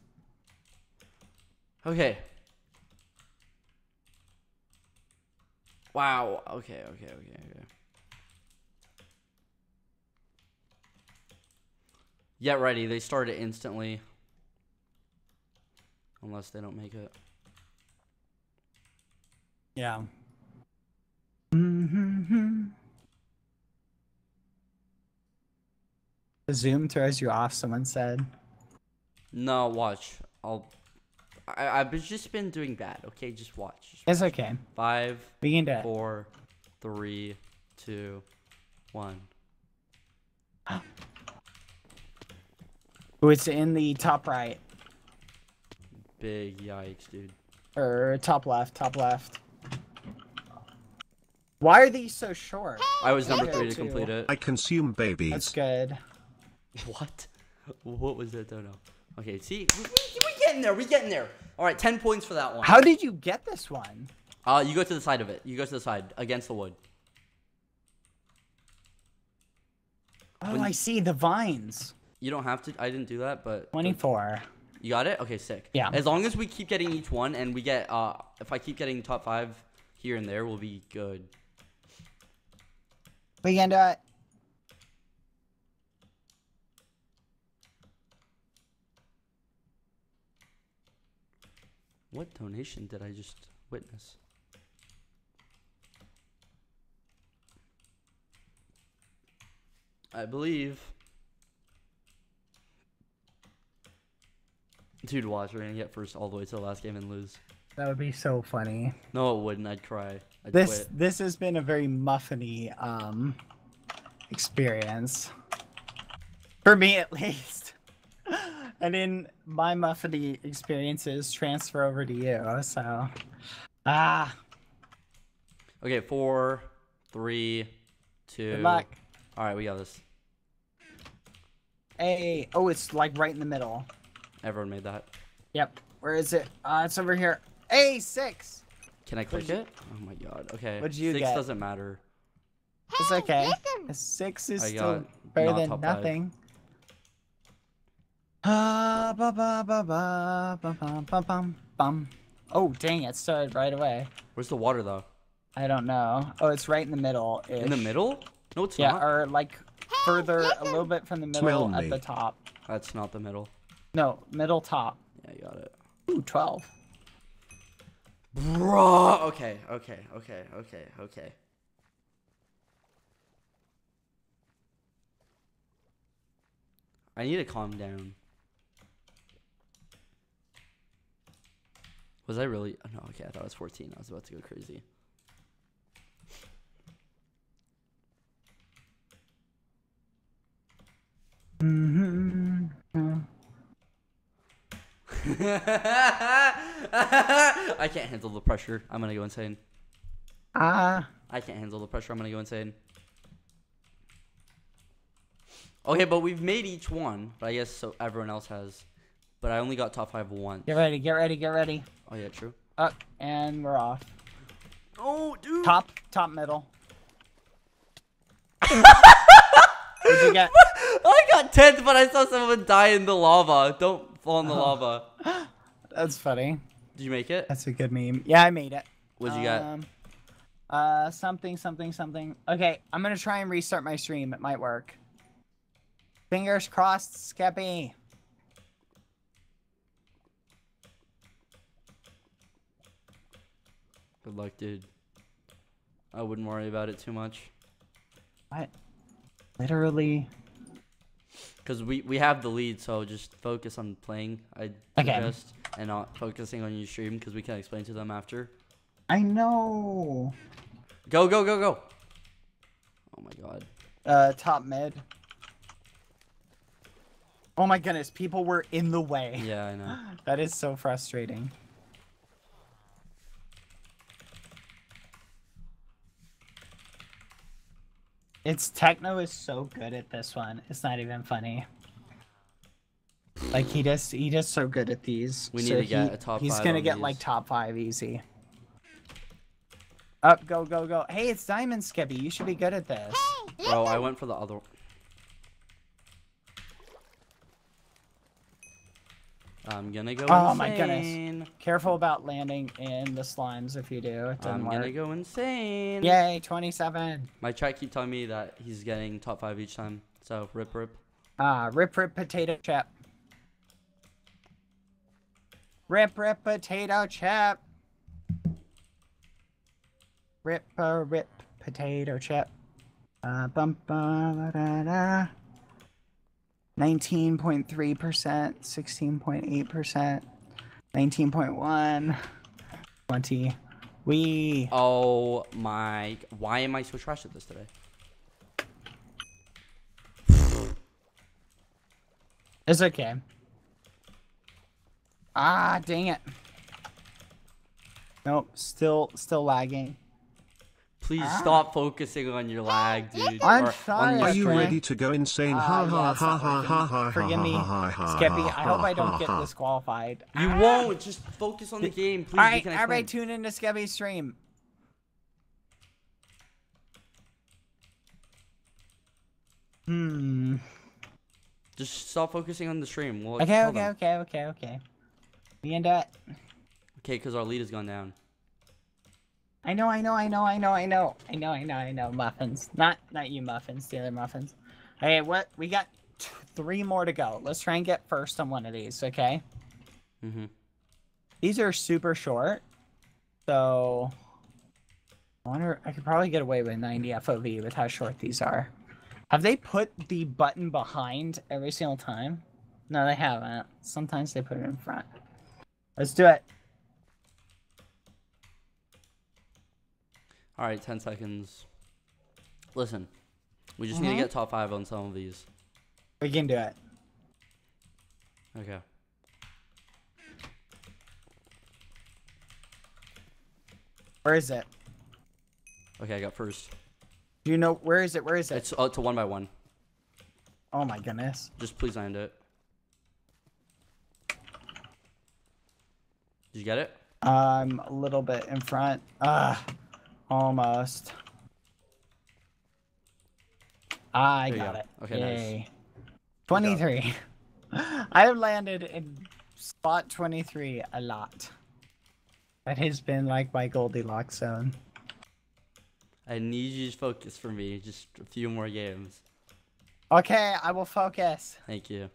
Okay. Wow. Okay, okay, okay, okay. Get ready. They start it instantly. Unless they don't make it. Yeah. Mm-hmm. The Zoom throws you off. Someone said. No, watch. I'll. I, I've just been doing bad. Okay, just watch. Just It's okay. Five, We can do it. four, three, two, one. It's in the top right Big yikes, dude. or top left. Top left. Why are these so short? I was number three to complete it. I consume babies. That's good. <laughs> What? What was that? Don't know. Okay, see, we, we, we getting there. We getting there. All right, ten points for that one. How did you get this one? Uh, you go to the side of it. You go to the side against the wood. Oh, When- I see the vines. You don't have to. I didn't do that, but 24. you got it. Okay, sick. Yeah. As long as we keep getting each one, and we get uh, if I keep getting top five here and there, we'll be good. We can do it. What donation did I just witness? I believe. Dude, watch. We're gonna get first all the way to the last game and lose. That would be so funny. No, it wouldn't. I'd cry. I'd This quit. this has been a very muffiny um experience. For me at <laughs> least. and in my muffiny experiences transfer over to you. So ah Okay, four, three, two. good luck. All right, we got this. Hey, oh it's like right in the middle. Everyone made that. Yep. Where is it? Uh it's over here. A six. Can I click What'd it? Oh my god. Okay. What'd you Six get? doesn't matter. It's okay. listen. A six is still better not than top five. nothing. Ah, ba ba ba ba ba ba ba bum bum. Oh dang! It started right away. Where's the water though? I don't know. Oh, it's right in the middle. In the middle? No, it's Yeah, not. or like further a little bit from the middle Smell at me. the top. That's not the middle. No, middle top. Yeah, you got it. Ooh, 12. Bruh. Okay, okay, okay, okay, okay. I need to calm down. Was I really? Oh, no, okay, I thought I was 14. I was about to go crazy. Mm-hmm. I can't handle the pressure. I'm gonna go insane. Ah, I can't handle the pressure. I'm gonna go insane. Okay, but we've made each one. But I guess so everyone else has. But I only got top five once. get ready, get ready, get ready. Oh yeah, true. Up and we're off. Oh, dude. Top, top, middle. <laughs> What'd you get? I got tenth, but I saw someone die in the lava. Don't fall in the lava. <gasps> That's funny. Did you make it? That's a good meme. Yeah, I made it. What'd you got? Um, uh, something, something, something. Okay, I'm gonna try and restart my stream. It might work. Fingers crossed, Skeppy. Good luck, dude. I wouldn't worry about it too much. What? Literally. Because we, we have the lead, so just focus on playing, I Okay. suggest, and not focusing on your stream, because we can explain to them after. I know. Go, go, go, go! Oh my god. Uh, top mid. Oh my goodness, people were in the way. Yeah, I know. <laughs> That is so frustrating. It's Techno is so good at this one. It's not even funny. Like he just he just so good at these. We need so to get he- a top He's five gonna on get like top five easy. Up, go, go, go! Hey, it's Diamond Skeppy. You should be good at this. Bro, I went for the other. I'm gonna go Oh my goodness. insane. Careful about landing in the slimes if you do. It I'm work. gonna go insane. Yay, 27. My chat keep telling me that he's getting top five each time. So rip rip. Ah, rip rip potato chip. Rip rip potato chip. Rip uh, rip potato chip. Uh, bum, ba, da, da. 19.3%, 16.8%, 19.1, 20. We. Oh my! Why am I so trash at this today? It's okay. Ah, dang it. Nope, still still lagging. Please stop focusing on your lag, dude. Ah. I'm or sorry, on your Are you Frank. stream. ready to go insane? Ah, Ha yeah, ha it's ha not ha working. ha ha Forgive me, ha ha Skeppy. ha I hope I don't ha get ha. disqualified. You won't. Just focus on the game, please. All we right, can everybody, explain. tune into Skeppy's stream. Hmm. Just stop focusing on the stream. We'll Okay, tell okay, them. okay, okay, okay. We into it. Okay, because our lead has gone down. I know, I know, I know, I know, I know, I know, I know, I know. Muffins, not not you, muffins. The other muffins. Hey, what? We got three more to go. Let's try and get first on one of these. Okay. Mm-hmm. These are super short, so I wonder. I could probably get away with 90 FOV with how short these are. Have they put the button behind every single time? No, they haven't. Sometimes they put it in front. Let's do it. All right, 10 seconds. Listen, we just need Mm-hmm. to get top five on some of these. We can do it. Okay. Where is it? Okay, I got first. Do you know where is it? Where is it? It's uh, to one by one. Oh my goodness. Just please land it. Did you get it? I'm a little bit in front. Ah, almost. Ah, I There got go. it. Okay, nice. 23. <laughs> I have landed in spot 23 a lot. That has been like my Goldilocks zone. I need you to focus for me. Just a few more games. Okay, I will focus. Thank you.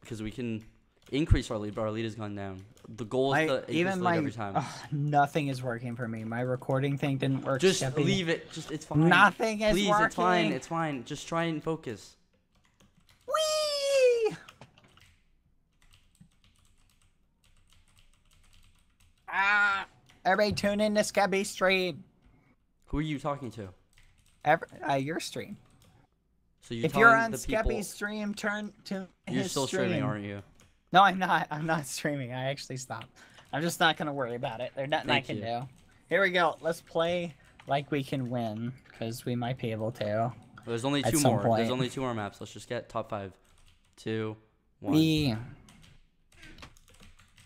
Because we can increase our lead, but our lead has gone down. The goal is to even my every time. nothing is working for me. My recording thing didn't work. Just leave it. Just it's fine. Nothing is Please, it's fine. It's fine. Just try and focus. Whee! Ah! Everybody tune in to Skeppy stream. Who are you talking to? Every, uh, your stream. So you're if you're on Skeppy's stream, turn to you're still stream. streaming, aren't you? No, I'm not. I'm not streaming. I actually stopped. I'm just not gonna worry about it. There's nothing Thank I can you. do. Here we go. Let's play like we can win, because we might be able to. There's only two more. point. There's only two more maps. Let's just get top five. Two, one. Me.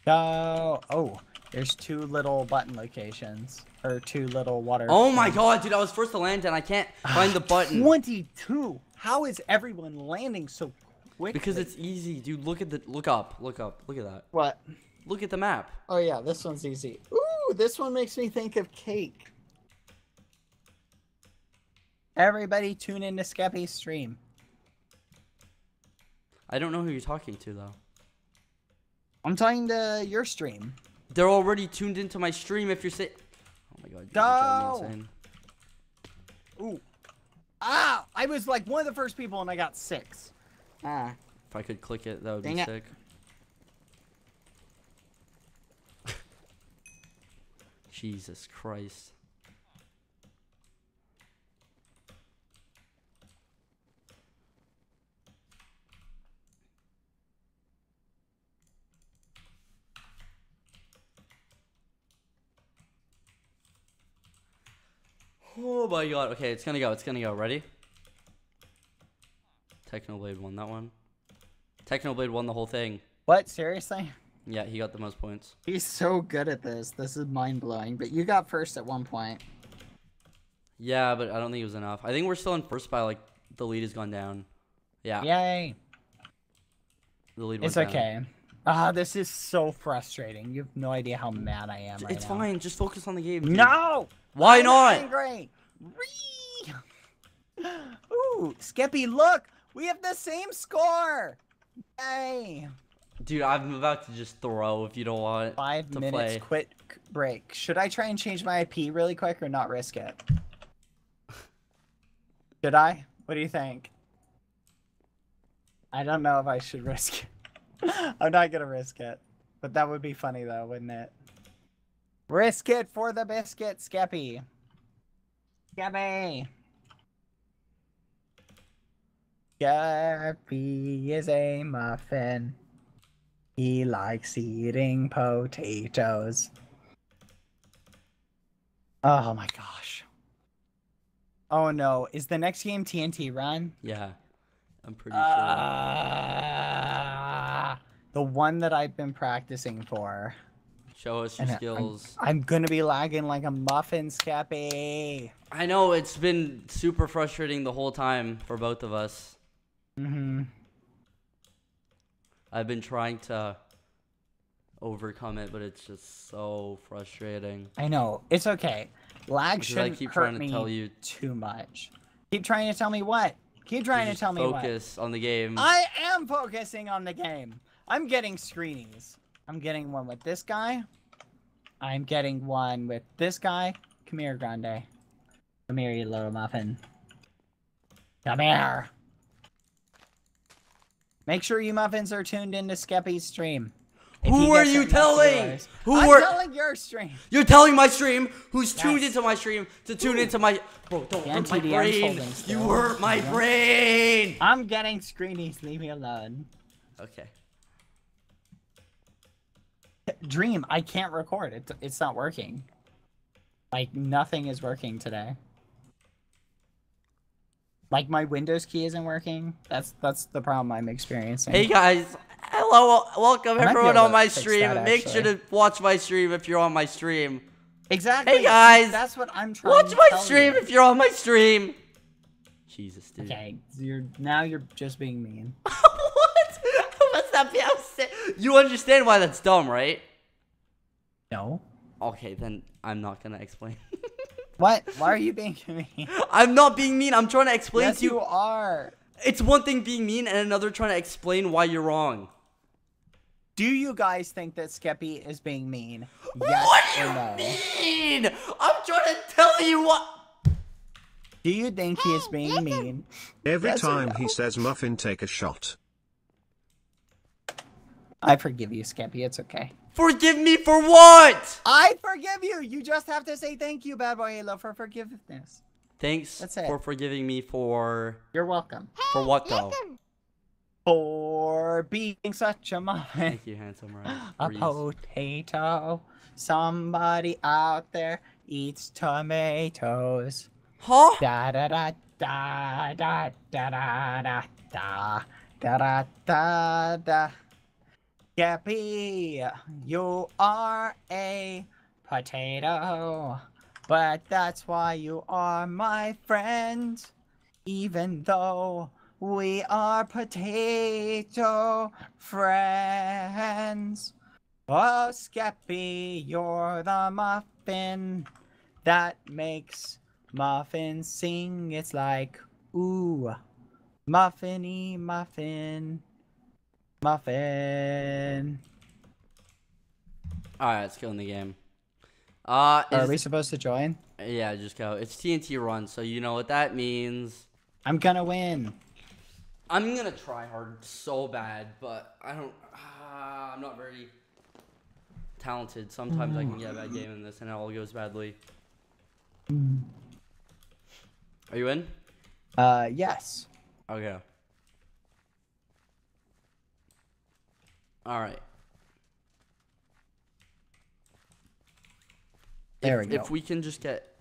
Go. Oh, there's two little button locations. Or two little water. Oh my god, dude! I was first to land and I can't find the <sighs> button 22. How is everyone landing so quick? because it's easy, dude. Look at the look up, look up, look at that. What? Look at the map. Oh yeah, this one's easy. Ooh, this one makes me think of cake. Everybody tune in to Skeppy's stream. I don't know who you're talking to though. I'm talking to your stream. They're already tuned into my stream. If you're saying, oh my god, dude, you're driving me Go! Ooh. Ah, I was like one of the first people and I got six. Ah. If I could click it, that would Dang be it. sick. <laughs> Jesus Christ. Oh my god. Okay, it's gonna go. It's gonna go. Ready? Technoblade won that one. Technoblade won the whole thing. What? Seriously? Yeah, he got the most points. He's so good at this. This is mind blowing. But you got first at one point. Yeah, but I don't think it was enough. I think we're still in first by like the lead has gone down. Yeah, Yay. the lead. It's down. okay. Ah, this is so frustrating. You have no idea how mad I am right It's now. fine. Just focus on the game. dude. No! Why I'm not? Angry. Whee! <laughs> Ooh, Skeppy, look! We have the same score! Yay! Dude, I'm about to just throw if you don't want Five to minutes play. quick break. Should I try and change my IP really quick or not risk it? Should I? What do you think? I don't know if I should risk it. <laughs> I'm not gonna risk it. But that would be funny though, wouldn't it? Risk it for the biscuit, Skeppy. Skeppy. Skeppy is a muffin. He likes eating potatoes. Oh my gosh. Oh no, is the next game TNT Run? Yeah, I'm pretty sure. Ah, the one that I've been practicing for. Show us your and I- I'm- skills. I'm gonna be lagging like a muffin, Skeppy. I know it's been super frustrating the whole time for both of us. Mm-hmm. I've been trying to overcome it, but it's just so frustrating. I know. It's okay. Lag Because I shouldn't keep hurt trying to me tell you too much. Keep trying to tell me what? Keep trying to tell me what? focus on the game. I am focusing on the game. I'm getting screenies. I'm getting one with this guy. I'm getting one with this guy. Come here, Grande. Come here, you little muffin. Come here. Make sure you muffins are tuned into Skeppy's stream. If Who are you it next to telling? Who I'm are- telling your stream. You're telling my stream who's tuned into my stream to tune into my bro. Don't hurt my brain. You hurt my Yeah. brain. I'm getting screenies. Leave me alone. Okay. Dream, I can't record. It's it's not working. Like nothing is working today. Like my Windows key isn't working. That's that's the problem I'm experiencing. Hey guys, hello, welcome might everyone on my stream. that, Make sure to watch my stream if you're on my stream. exactly. Hey, guys! that's what I'm trying. Watch to my tell stream you. if you're on my stream. Jesus, dude. Okay, you're now you're just being mean. <laughs> what? <laughs> What's that? be- I'm You understand why that's dumb, right? No. Okay, then I'm not gonna explain. <laughs> What? Why are you being mean? <laughs> I'm not being mean. I'm trying to explain yes, to you. you are. It's one thing being mean and another trying to explain why you're wrong. Do you guys think that Skeppy is being mean? Yes what do you no? mean? I'm trying to tell you what. Do you think he is being mean? Every Yes time no? he says muffin take a shot. I forgive you, Skeppy. It's okay. Forgive me for what? I forgive you. You just have to say thank you, Bad Boy Halo, for forgiveness. Thanks That's it. for forgiving me for You're welcome. for what though? Listen. For being such a muffin. Thank you, handsome Rise. A Reese. potato. Somebody out there eats tomatoes. Huh? Da da da da da da da da da da da da da. Geppy, you are a potato, but that's why you are my friend. Even though we are potato friends. Oh, Skeppy, you're the muffin that makes muffins sing. It's like, ooh, muffiny muffin, muffin. All right, let's go in the game. Uh, Are we supposed to join? yeah, just go. It's TNT run, so you know what that means. I'm gonna win. I'm gonna try hard so bad, but I don't. Uh, I'm not very talented. Sometimes I can get a bad game in this, and it all goes badly. Are you in? Uh, yes. Okay. All right. There if, we go. If we can just get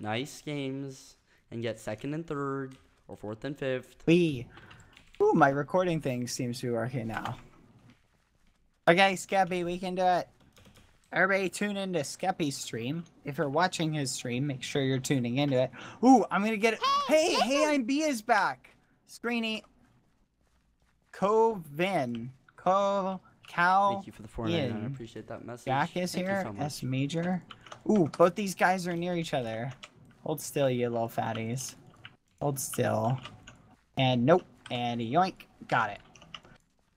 nice games and get second and third or fourth and fifth. We. Ooh, my recording thing seems to be working now. Okay, Skeppy, we can do it. Everybody tune into Skeppy's stream. If you're watching his stream, make sure you're tuning into it. Ooh, I'm gonna get it. Hey, hey, I'm B is back. Screeny. Covin. Co. Cal. Thank you for the 499. I appreciate that message. Jack is Thank you here. so much. S major. Ooh, both these guys are near each other. Hold still, you little fatties. Hold still. And nope. And yoink. Got it.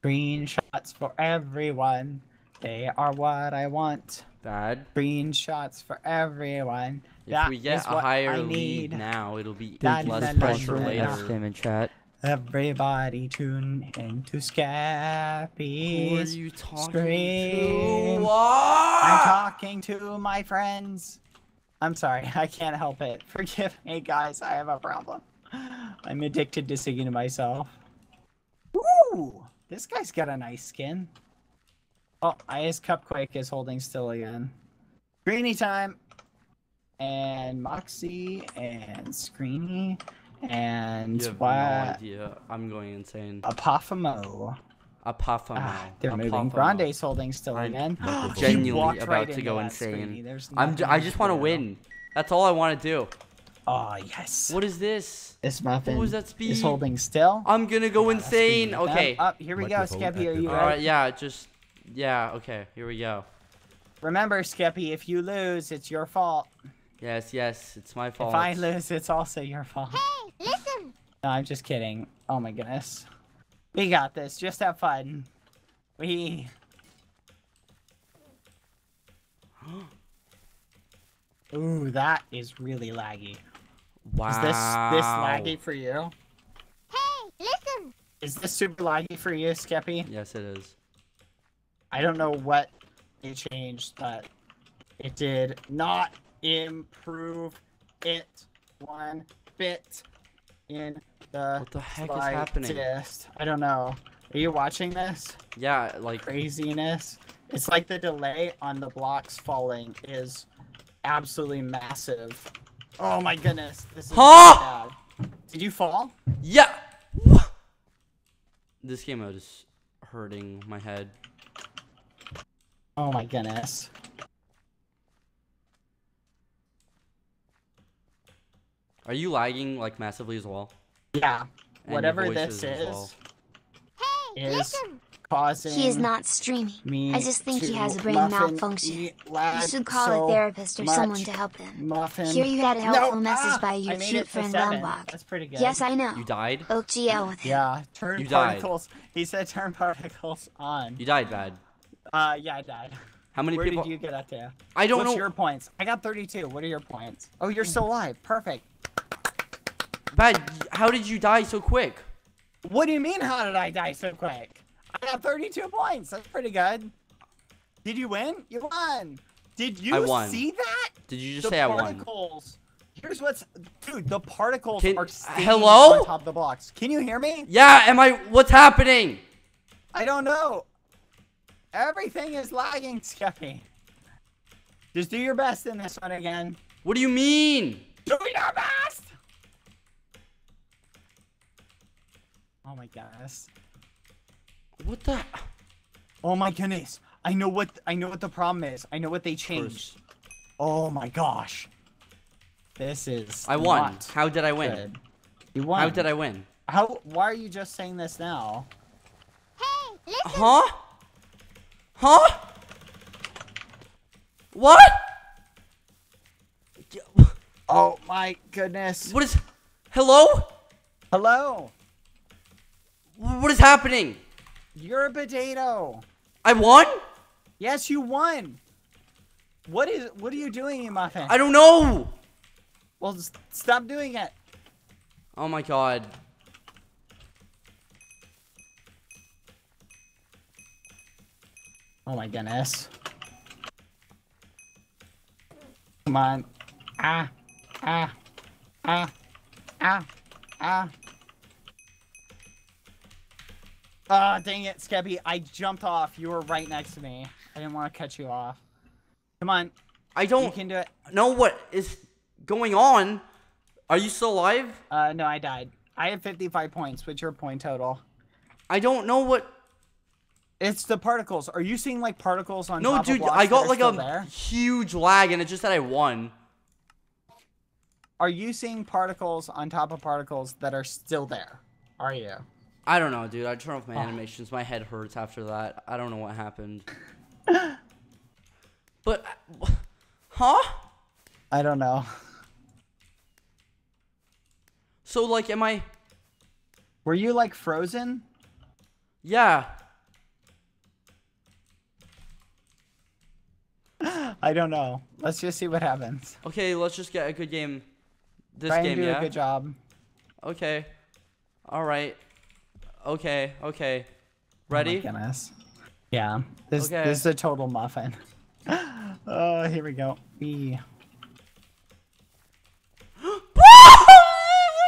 Screenshots for everyone. They are what I want. Bad. Screenshots for everyone. If That we get is a higher I lead need. now, it'll be That less is pressure another later. F F spam in chat. Everybody tune into Who are you talking to? What? I'm talking to my friends. I'm sorry, <laughs> I can't help it. Forgive me, guys. I have a problem. I'm addicted to singing to myself. Ooh, this guy's got a nice skin. Oh, iHasCupquake is holding still again. Greeny time. And Moxie and Screeny and You have what? no idea. I'm going insane. Apophamo. Apophamo. Ah, they're moving. Apophamo. Grande's holding still I'm again. <gasps> Microphone. He genuinely about right to go insane. I'm. J- nothing I just want to win. That's all I want to do. Oh yes. What is this? This muffin What was that speed? is holding still. I'm gonna go Yeah, insane. Okay. Up, here we go, Microphone Skeppy. Are you activated. Ready? right. Yeah. Just. Yeah. Okay. Here we go. Remember, Skeppy, if you lose, it's your fault. Yes. Yes. It's my fault. If I lose, it's also your fault. Hey, listen. No, I'm just kidding. Oh my goodness. We got this. Just have fun. We. <gasps> Ooh, that is really laggy. Wow. Is this this laggy for you? Hey, listen. Is this super laggy for you, Skeppy? Yes, it is. I don't know what it changed, but it did not improve it one bit in the What the heck is happening? slightest. I don't know. Are you watching this? Yeah. Like. Craziness. It's like the delay on the blocks falling is absolutely massive. Oh my goodness. This is Huh? bad. Did you fall? Yeah. This game mode is hurting my head. Oh my goodness. Are you lagging like massively as well? Yeah. And Whatever this is well. Hey, is listen. causing He is not streaming. me I just think he has a brain malfunction. You should call so a therapist or someone to help him. Muffin. Here you had a helpful No, message ah, by your cute friend seven. Lombok. That's pretty good. Yes, I know. You died. OGL with him. Yeah, turn You died. particles. He said turn particles on. You died bad. Uh, yeah, I died. How many Where people? did you get up to? I don't What's know. your points? I got 32. What are your points? Oh, you're still alive. Perfect. Bad. How did you die so quick? What do you mean, how did I die so quick? I got 32 points. That's pretty good. Did you win? You won. Did you won. see that? Did you just the say I won? particles. Here's what's, dude. The particles Can- are hello? on top of the blocks. Can you hear me? Yeah. Am I? What's happening? I don't know. Everything is lagging, Skeppy. Just do your best in this one again. What do you mean? Do your best. Oh my goodness. What the? Oh my goodness. I know what I know what the problem is. I know what they changed. Oh my gosh. This is I won. not How did I win? good. You won. How did I win? How why are you just saying this now? Hey, listen. Huh? Huh? What? Oh my goodness. What is? Hello? Hello. What is happening? You're a potato. I won? Yes, you won. What is what are you doing, you muffin? I don't know. Well, stop doing it. Oh my god. Oh my goodness. Come on. Ah. Ah. Ah. Ah. Ah. Ah, dang it, Skeppy. I jumped off. You were right next to me. I didn't want to cut you off. Come on. I don't you can do it. know what is going on. Are you still alive? Uh, no, I died. I have 55 points. What's your point total? I don't know what. It's the particles. Are you seeing like particles on No, top of dude, I got like a there? huge lag and it just said I won. Are you seeing particles on top of particles that are still there? Are you? I don't know, dude. I turned off my Oh. animations. My head hurts after that. I don't know what happened. <laughs> but, <laughs> huh? I don't know. So like, am I? Were you like frozen? Yeah. <laughs> I don't know. Let's just see what happens. Okay, let's just get a good game. This Try and game, do yeah. a good job. Okay. All right. Okay. Okay. Oh Ready? Oh my Ready? goodness. Yeah. This Okay. this is a total muffin. <laughs> Oh, here we go. B. <gasps>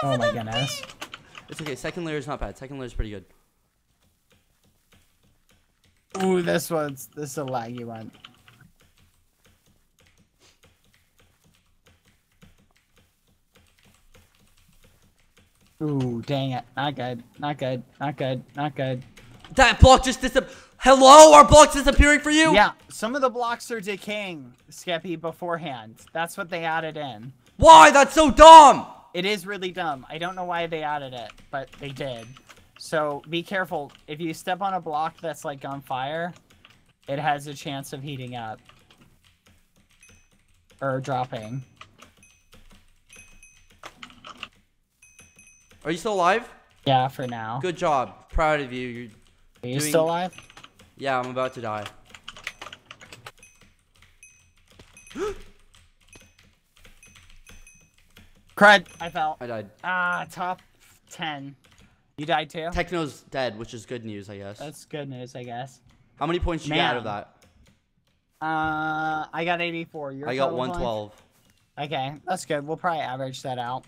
Oh my goodness. It's okay. Second layer is not bad. Second layer is pretty good. Ooh, this one's this is a laggy one. Ooh, dang it. Not good. Not good. Not good. Not good. That block just disap. Hello, our block's disappearing for you. Yeah, some of the blocks are decaying, Skeppy, beforehand. That's what they added in. Why? That's so dumb. It is really dumb. I don't know why they added it, but they did. So be careful. If you step on a block that's like on fire, it has a chance of heating up. Or dropping. Are you still alive? Yeah, for now. Good job. Proud of you. You're, Are you doing- still alive? yeah, I'm about to die. <gasps> Crud! I fell. I died. Ah, top 10. You died too? Techno's dead, which is good news, I guess. That's good news, I guess. How many points did you get out of that? Uh, I got 84. Your I got total points? 112. Okay, that's good. We'll probably average that out.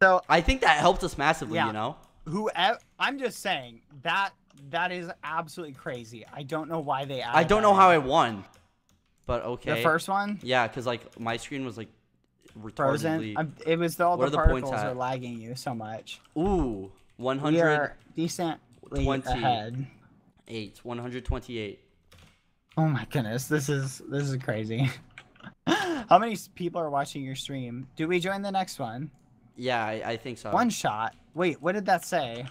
So I think that helped us massively, Yeah. you know? who I'm just saying that that is absolutely crazy. I don't know why they I don't know how. I won. But okay. the first one Yeah, because, like, my screen was, like, frozen. it was the, all the the particles are lagging you so much. Ooh, We 108. are decently 20. ahead. 128. Oh my goodness, this is this is crazy. <laughs> how many people are watching your stream? Do we join the next one? Yeah, I, I think so. One shot. Wait, what did that say?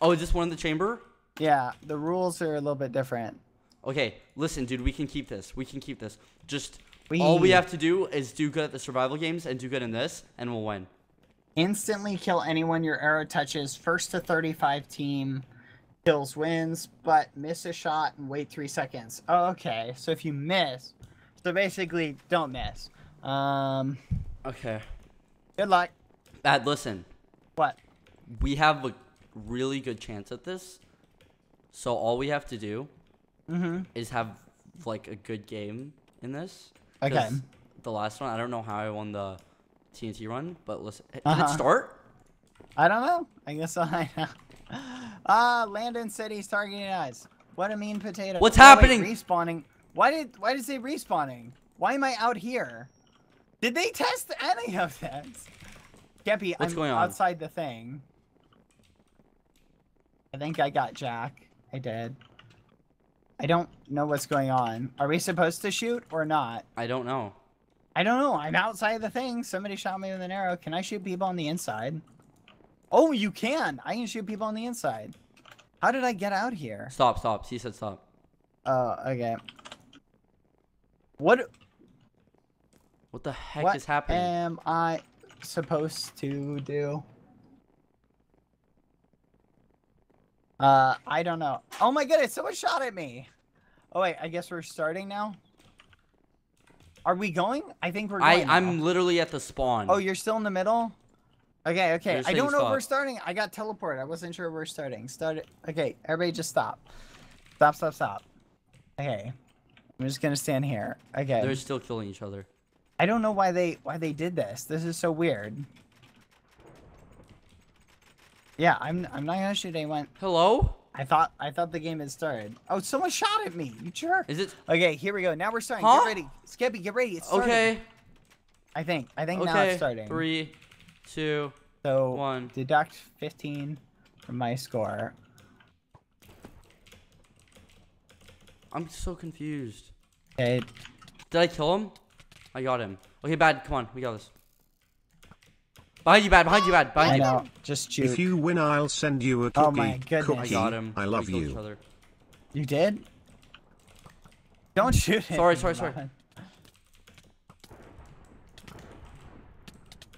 Oh, is this one in the chamber? Yeah, the rules are a little bit different. Okay, listen, dude, we can keep this. We can keep this. Just all we We- have to do is do good at the survival games and do good in this, and we'll win. Instantly kill anyone your arrow touches. First to 35 team kills wins, but miss a shot and wait three seconds. Oh, okay, so if you miss, so basically don't miss. Um, Okay. good luck. Bad, listen. What? We have a really good chance at this. So all we have to do Mm-hmm. is have like a good game in this. Okay. The last one, I don't know how I won the TNT run, but listen, did Uh-huh. it start? I don't know. I guess <laughs> I know. Ah, Landon said he's targeting eyes. What a mean potato. What's Oh, wait, happening? respawning. Why did why did say respawning? Why am I out here? Did they test any of this? Geppy, What's I'm going on? outside the thing. I think I got Jack. I did. I don't know what's going on. Are we supposed to shoot or not? I don't know. I don't know. I'm outside the thing. Somebody shot me with an arrow. Can I shoot people on the inside? Oh, you can. I can shoot people on the inside. How did I get out here? Stop, stop. He said stop. Oh, okay. What What the heck what is happening? am I supposed to do? Uh, I don't know. Oh my goodness, someone shot at me. Oh wait, I guess we're starting now. Are we going? I think we're I, going. I'm literally at the spawn. Oh, you're still in the middle? Okay, okay. You're I don't know if we're starting. I got teleported. I wasn't sure we're starting. Start it. Okay, everybody just stop. Stop, stop, stop. Okay. I'm just gonna stand here. Okay. They're still killing each other. I don't know why they why they did this. This is so weird. Yeah, I'm I'm not gonna shoot anyone. Hello? I thought I thought the game had started. Oh, someone shot at me. You jerk. Is it Okay, here we go. Now we're starting. Huh? Get ready. Skeppy, get ready. It's starting. okay? I think. I think now Okay. it's starting. Three, two. so one. deduct 15 from my score. I'm so confused. Okay. Did I kill him? I got him. Okay, bad. Come on, we got this. Behind you, bad. Behind you, bad. I Behind you. know. Just shoot. If you win, I'll send you a oh cookie. Oh my goodness. I Cookie, got him. I love you. You did? Don't shoot him. Sorry, sorry, sorry.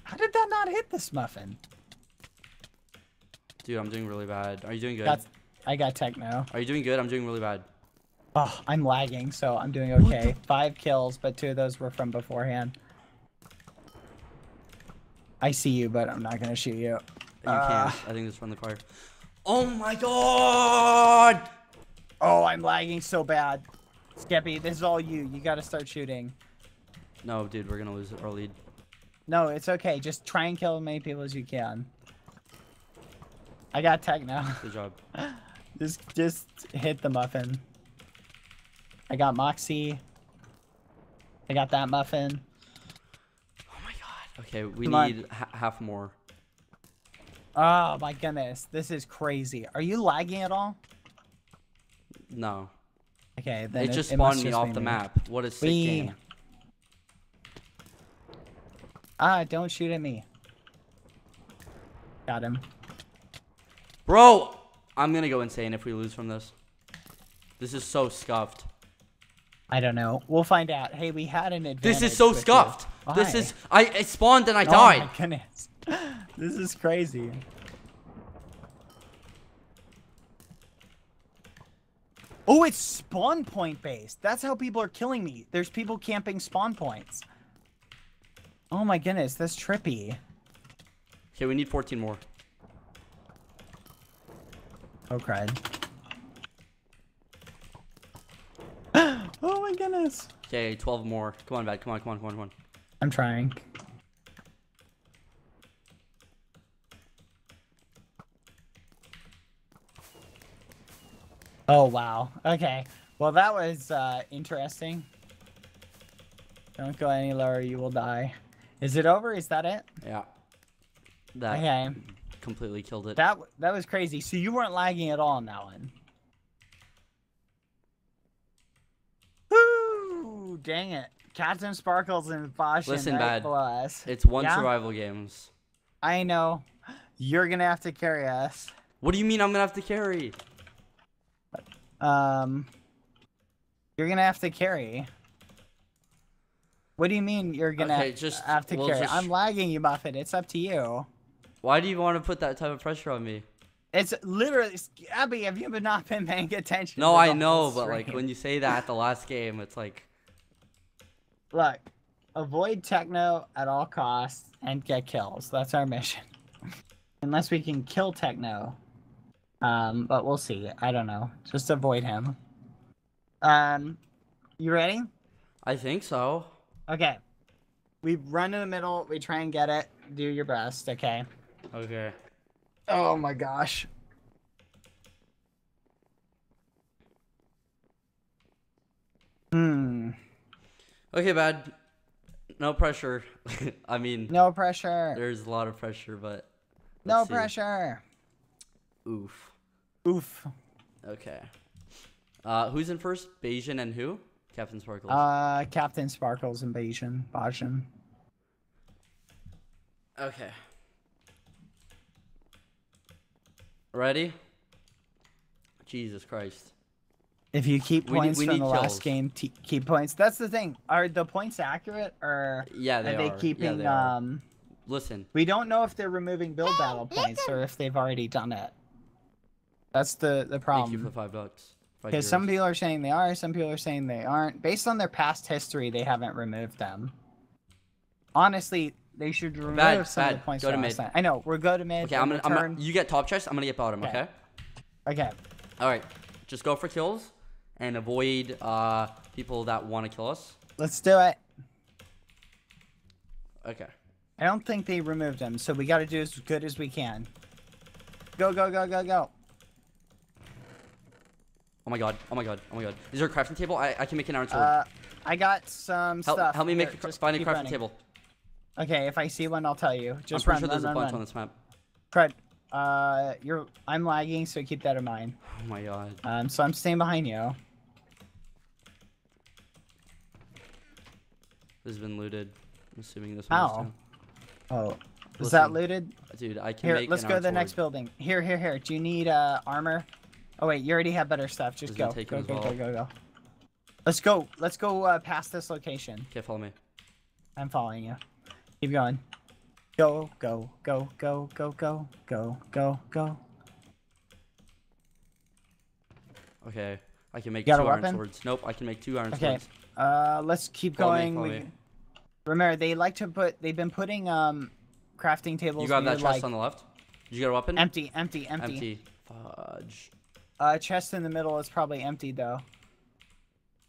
How did that not hit this muffin? Dude, I'm doing really bad. Are you doing good? That's I got techno. Are you doing good? I'm doing really bad. Oh, I'm lagging, so I'm doing okay. Five kills, but two of those were from beforehand. I see you, but I'm not gonna shoot you. You Uh, can't. I think it's from the car. Oh my god! Oh, I'm lagging so bad. Skeppy, this is all you. You gotta start shooting. No, dude, we're gonna lose our lead. No, it's okay. Just try and kill as many people as you can. I got techno. Good job. <laughs> just just hit the muffin. I got Moxie. I got that muffin. Oh my god. Okay, we Come need ha- half more. Oh my goodness, this is crazy. Are you lagging at all? No. Okay, then It just it must spawned me just off the me. map. What a sick We- game. Ah, don't shoot at me. Got him. Bro! I'm gonna go insane if we lose from this. This is so scuffed. I don't know. We'll find out. Hey, we had an advantage. This is so scuffed. This is I, I spawned and I Oh died. my goodness. <laughs> this is crazy. Oh, it's spawn point based. That's how people are killing me. There's people camping spawn points. Oh my goodness, that's trippy. Okay, we need 14 more. Oh crud. Oh my goodness. Okay, 12 more. Come on, bad. Come on, come on, come on, come on. I'm trying. Oh wow. Okay. Well, that was uh, interesting. Don't go any lower, you will die. Is it over? Is that it? Yeah. That Okay. completely killed it. That that was crazy. So you weren't lagging at all on that one. Dang it. Captain Sparkles and Bosch Listen, right bad. It's one Yeah? survival games. I know. You're gonna have to carry us. What do you mean I'm gonna have to carry? Um, you're gonna have to carry. What do you mean you're gonna Okay, just- have to we'll carry? just- I'm lagging you, Muffin. It's up to you. Why do you want to put that type of pressure on me? It's literally Abby. Have you not been paying attention? No, I know, but like when you say that at the last game, it's like look, avoid techno at all costs and get kills. That's our mission. <laughs> Unless we can kill techno. Um, but we'll see. I don't know. Just avoid him. Um, you ready? I think so. Okay. We run in the middle. We try and get it. Do your best. Okay. Okay. Oh my gosh. Hmm. Okay, bad. No pressure. <laughs> I mean, No pressure. there's a lot of pressure, but No see. pressure. Oof. Oof. Okay. Uh, who's in first? Bajan and who? Captain Sparkles. Uh, Captain Sparkles invasion. Bajan. okay. Ready? Jesus Christ. If you keep We need- points we from the kills. last game, t- keep points. That's the thing. Are the points accurate, or Yeah, they are they are. keeping? yeah, they are. um, Listen. we don't know if they're removing build battle points or if they've already done it. That's the the problem. Thank you for problem. five bucks. Five Because some people are saying they are, some people are saying they aren't. Based on their past history, they haven't removed them. Honestly, they should remove Bad, some of the points Go to mid. time. I know. We're go to mid. Okay, I'm gonna, I'm gonna. You get top chest. I'm gonna get bottom. Okay. Okay. Okay. All right. Just go for kills and avoid uh people that want to kill us. Let's do it. Okay. I don't think they removed him, so we got to do as good as we can. Go, go, go, go, go. Oh my god. Oh my god. Oh my god. Is there a crafting table? I, I can make an iron sword. Uh, I got some help, stuff. help me make Here, a, find a crafting running. table. Okay, if I see one, I'll tell you. Just I'm pretty run, sure there's run, a bunch run. on this map. Fred, uh, you're I'm lagging, so keep that in mind. Oh my god. Um, so I'm staying behind you. This has been looted. I'm assuming this one Ow. too. Oh, is that looted? Dude, I can Here, let's go to the next building. Here, here, here. Do you need uh armor? Oh wait, you already have better stuff. Just go, go, go, as go, go, go. Let's go. Let's go uh, past this location. Okay, follow me. I'm following you. Keep going. Go, go, go, go, go, go, go, go, go. Okay. I can make two iron swords. Nope, I can make two iron Okay. swords. Uh, let's keep Follow me, going. follow we... me. Remember, they like to put. They've been putting um, crafting tables. You got near, that chest like, on the left? Did you get a weapon? Empty, empty, empty. Empty. Fudge. Uh, chest in the middle is probably empty though.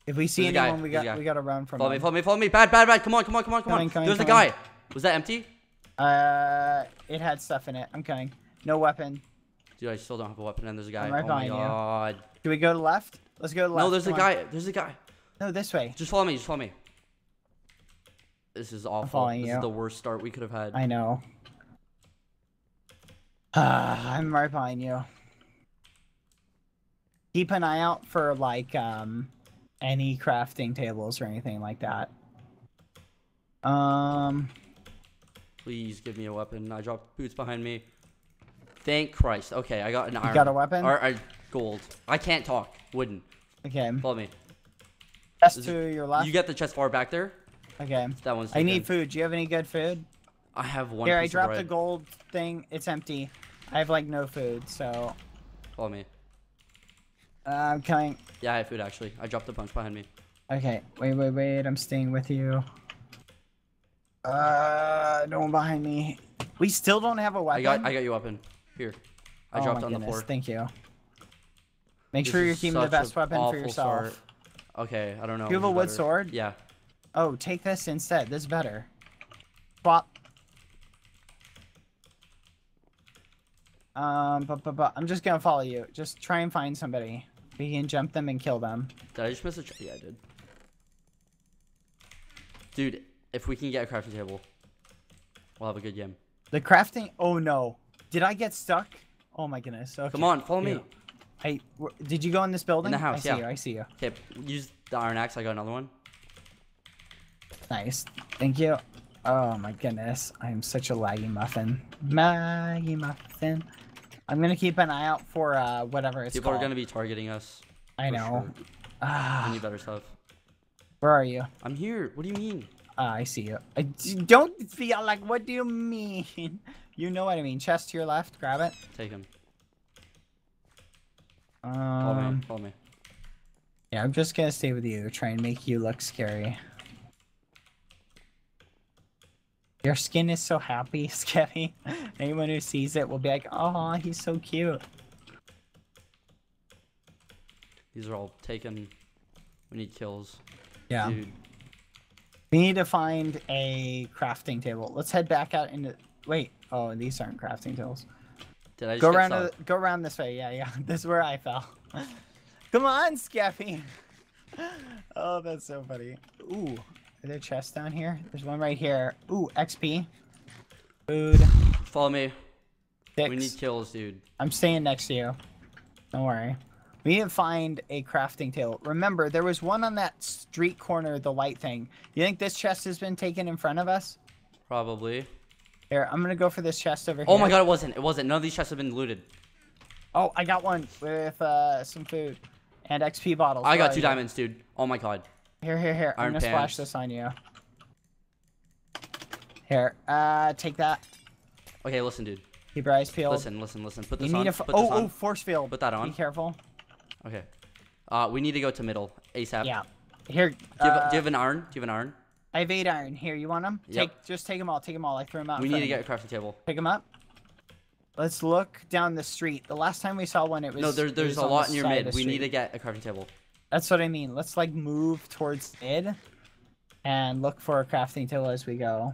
If we see There's anyone, we got we gotta run from Follow me, follow me, follow me. Bad, bad, bad. Come on, come on, come on, come Coming, on. coming, There's a coming. guy. Was that empty? Uh, it had stuff in it. I'm coming. No weapon. Dude, I still don't have a weapon and there's a guy. I'm right oh my behind you. god. Do we go to left? Let's go to left. No, there's a come on. guy. There's a guy. No, this way. Just follow me, just follow me. This is awful. following This you. is the worst start we could have had. I know. <sighs> I'm right behind you. Keep an eye out for like um any crafting tables or anything like that. Um, Please give me a weapon. I dropped boots behind me. Thank Christ. Okay, I got an iron. got a weapon? Or, or gold. I can't talk. Wooden. okay. Follow me. Chest Is to your left. You get the chest far back there? Okay. That one's I need food. Do you have any good food? I have one Here, I dropped the gold thing. It's empty. I have like no food, so Follow me. uh, I'm coming. Yeah, I have food actually. I dropped a bunch behind me. Okay, wait, wait, wait. I'm staying with you. Uh, no one behind me. We still don't have a weapon. I got I got your weapon. Here. I oh dropped on the goodness, floor. Thank you. Make This sure you're keeping the best weapon for yourself. start. Okay, I don't know. Do you have a wood better. sword? Yeah. Oh, take this instead. This is better. Swap. Um, but, but, but I'm just gonna follow you. Just try and find somebody. We can jump them and kill them. Did I just miss a? Yeah, I did. Dude, if we can get a crafting table, we'll have a good game. The crafting. Oh no! Did I get stuck? Oh my goodness. Okay. Come on, follow me. Here. I w- did you go in this building? In the house, I see yeah. you. I see you. Okay, use the iron axe. I got another one. Nice. Thank you. Oh my goodness. I'm such a laggy muffin. Maggie muffin. I'm gonna keep an eye out for uh whatever it's People called. are gonna be targeting us. I know. sure. Ah, I need better stuff. where are you? I'm here. What do you mean? Ah, I see you. I don't feel like. What do you mean? <laughs> You know what I mean. Chest to your left. Grab it. Take him. Follow me. Um. Follow me. Yeah, I'm just gonna stay with you. Try and make you look scary. Your skin is so happy, <laughs> Sketty. Anyone who sees it will be like, "Oh, he's so cute." These are all taken. We need kills. Yeah. Dude. We need to find a crafting table. Let's head back out into. Wait. Oh, these aren't crafting tables. Did I just Go around. To, go around this way. Yeah, yeah. <laughs> This is where I fell. <laughs> Come on, Scaffy. <laughs> oh, that's so funny. Ooh, are there chests down here? There's one right here. Ooh, XP. Food. Follow me. Six. We need kills, dude. I'm staying next to you. Don't worry. We need to find a crafting table. Remember, there was one on that street corner, the light thing. You think this chest has been taken in front of us? Probably. Here, I'm gonna go for this chest over here. Oh my god, it wasn't. It wasn't. None of these chests have been looted. Oh, I got one with uh, some food and XP bottles. I got two you? diamonds, dude. Oh my god. Here, here, here. I'm gonna splash this on you. Here, uh, take that. Okay, listen, dude. Keep your eyes peeled. Listen, listen, listen. Put you this need on. a. F- Put oh, oh, force field. Put that on. Be careful. Okay. Uh, we need to go to middle ASAP. Yeah. Here. Do you, have, uh, do you have an iron? Do you have an iron? I have eight iron. Here, you want them? Yep. Take, just take them all. Take them all. I threw them out. We need to get a crafting table. Pick them up. Let's look down the street. The last time we saw one, it was. No, there, there's was a lot in your mid. We need to get a crafting table. That's what I mean. Let's like move towards mid, and look for a crafting table as we go.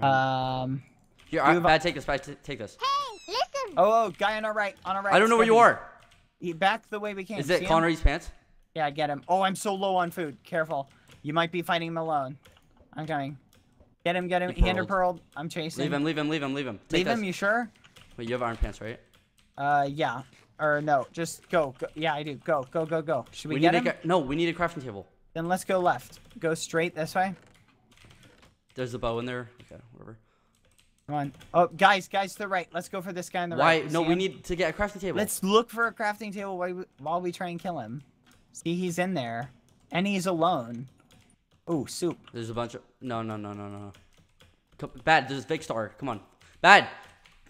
Um. Here, Do I, you have a- bad, take this. Bad, take this. Hey, listen. Oh, oh, guy on our right. On our right. I don't know where you are. He back the way we came. Is See it him? Connery's pants? Yeah, get him. Oh, I'm so low on food. Careful. You might be fighting him alone. I'm coming. Get him, get him. He He under pearled. pearled. I'm chasing. Leave him, leave him, leave him, leave him. Take Leave him, you sure? Wait, you have iron pants, right? Uh, yeah. Or no, just go. go. Yeah, I do. Go, go, go, go. Should we, We, get need him? get. No, we need a crafting table. Then let's go left. Go straight this way. There's a bow in there. Okay, whatever. Come on. Oh, guys, guys to the right. Let's go for this guy on the Why? right. You No, we him? need to get a crafting table. Let's look for a crafting table while we, while we try and kill him. See, he's in there, and he's alone. Ooh, soup. There's a bunch of. No, no, no, no, no. Come, bad. There's a Big Star. Come on. Bad.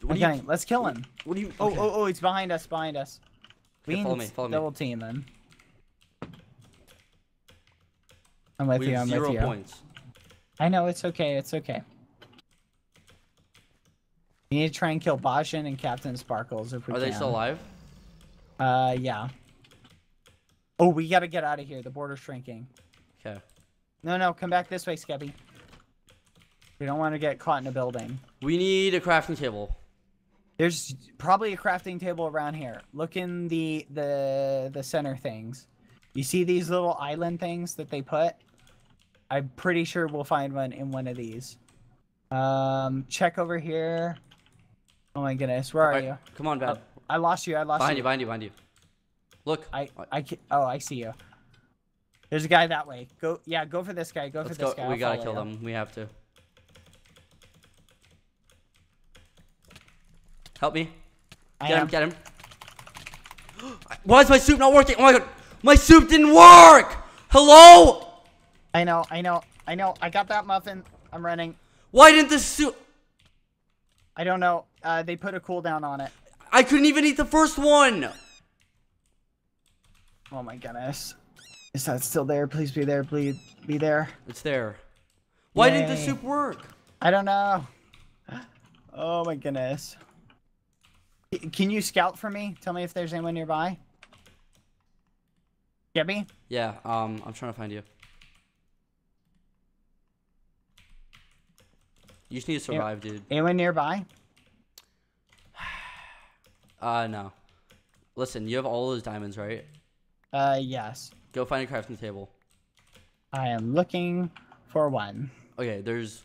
What Okay, you? let's kill him. What do you? Oh, okay. oh, oh, he's behind us, behind us. We Okay, follow me, follow me. double team him. I'm with We you, I'm zero with you. points. I know, it's okay, it's okay. We need to try and kill Bajan and Captain Sparkles if we Are can. they still alive? Uh, yeah. Oh, we gotta get out of here. The border's shrinking. Okay. No, no, come back this way, Skeppy. We don't want to get caught in a building. We need a crafting table. There's probably a crafting table around here. Look in the the the center things. You see these little island things that they put? I'm pretty sure we'll find one in one of these. Um, check over here. Oh my goodness, where are Alright, you? Come on, bad. Oh, I lost you. I lost behind you. you, behind you, behind you. Look. I I ca- oh I see you. There's a guy that way. Go yeah, go for this guy. Go Let's for this go. guy. We I'll gotta kill you. them. We have to. Help me. I Get him, am. get him. <gasps> Why is my soup not working? Oh my god. My soup didn't work! Hello? I know. I know. I know. I got that muffin. I'm running. Why didn't the soup... I don't know. Uh, they put a cooldown on it. I couldn't even eat the first one! Oh my goodness. Is that still there? Please be there. Please be there. It's there. Why didn't the soup work? I don't know. <gasps> Oh my goodness. Can you scout for me? Tell me if there's anyone nearby. Geppy? Yeah, um, I'm trying to find you. You just need to survive, dude. Anyone nearby? <sighs> Uh, no. Listen, you have all those diamonds, right? Uh, yes. Go find a crafting table. I am looking for one. Okay, there's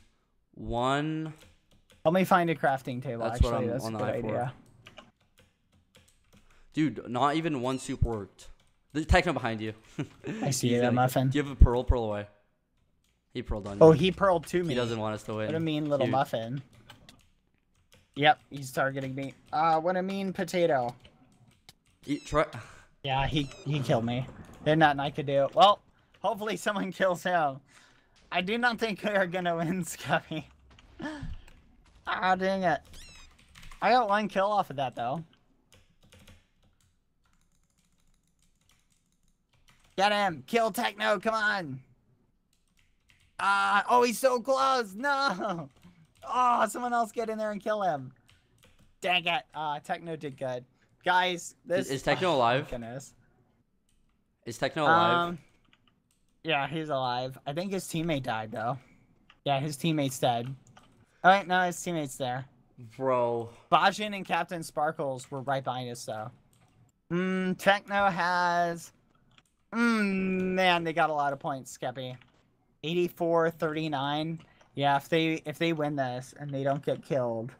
one. Help me find a crafting table. That's what Actually, I'm that's on the eye for. idea. Dude, not even one soup worked. The techno behind you. I <laughs> see He's that gonna- muffin. Do you have a pearl? Pearl away. He pearled on you. Oh, he pearled to me. He doesn't want us to win. What a mean little Cute. muffin. Yep, he's targeting me. Uh, what a mean potato. Eat, try. Yeah, he he killed me. There's nothing I could do. Well, hopefully someone kills him. I do not think we are gonna win, <laughs> Scubby. ah, dang it. I got one kill off of that though. Get him! Kill Techno! Come on! Ah! oh, he's so close! No! <laughs> Oh, someone else get in there and kill him. Dang it! Ah, Techno did good. Guys, this is Techno <laughs> oh, alive? Goodness. Is techno alive? Um, yeah, he's alive. I think his teammate died though. Yeah, his teammate's dead. Oh wait, no, his teammate's there. Bro. Bajan and Captain Sparkles were right behind us though. Mmm, Techno has. Mmm, man, they got a lot of points, Skeppy. 84 39. Yeah, if they if they win this and they don't get killed,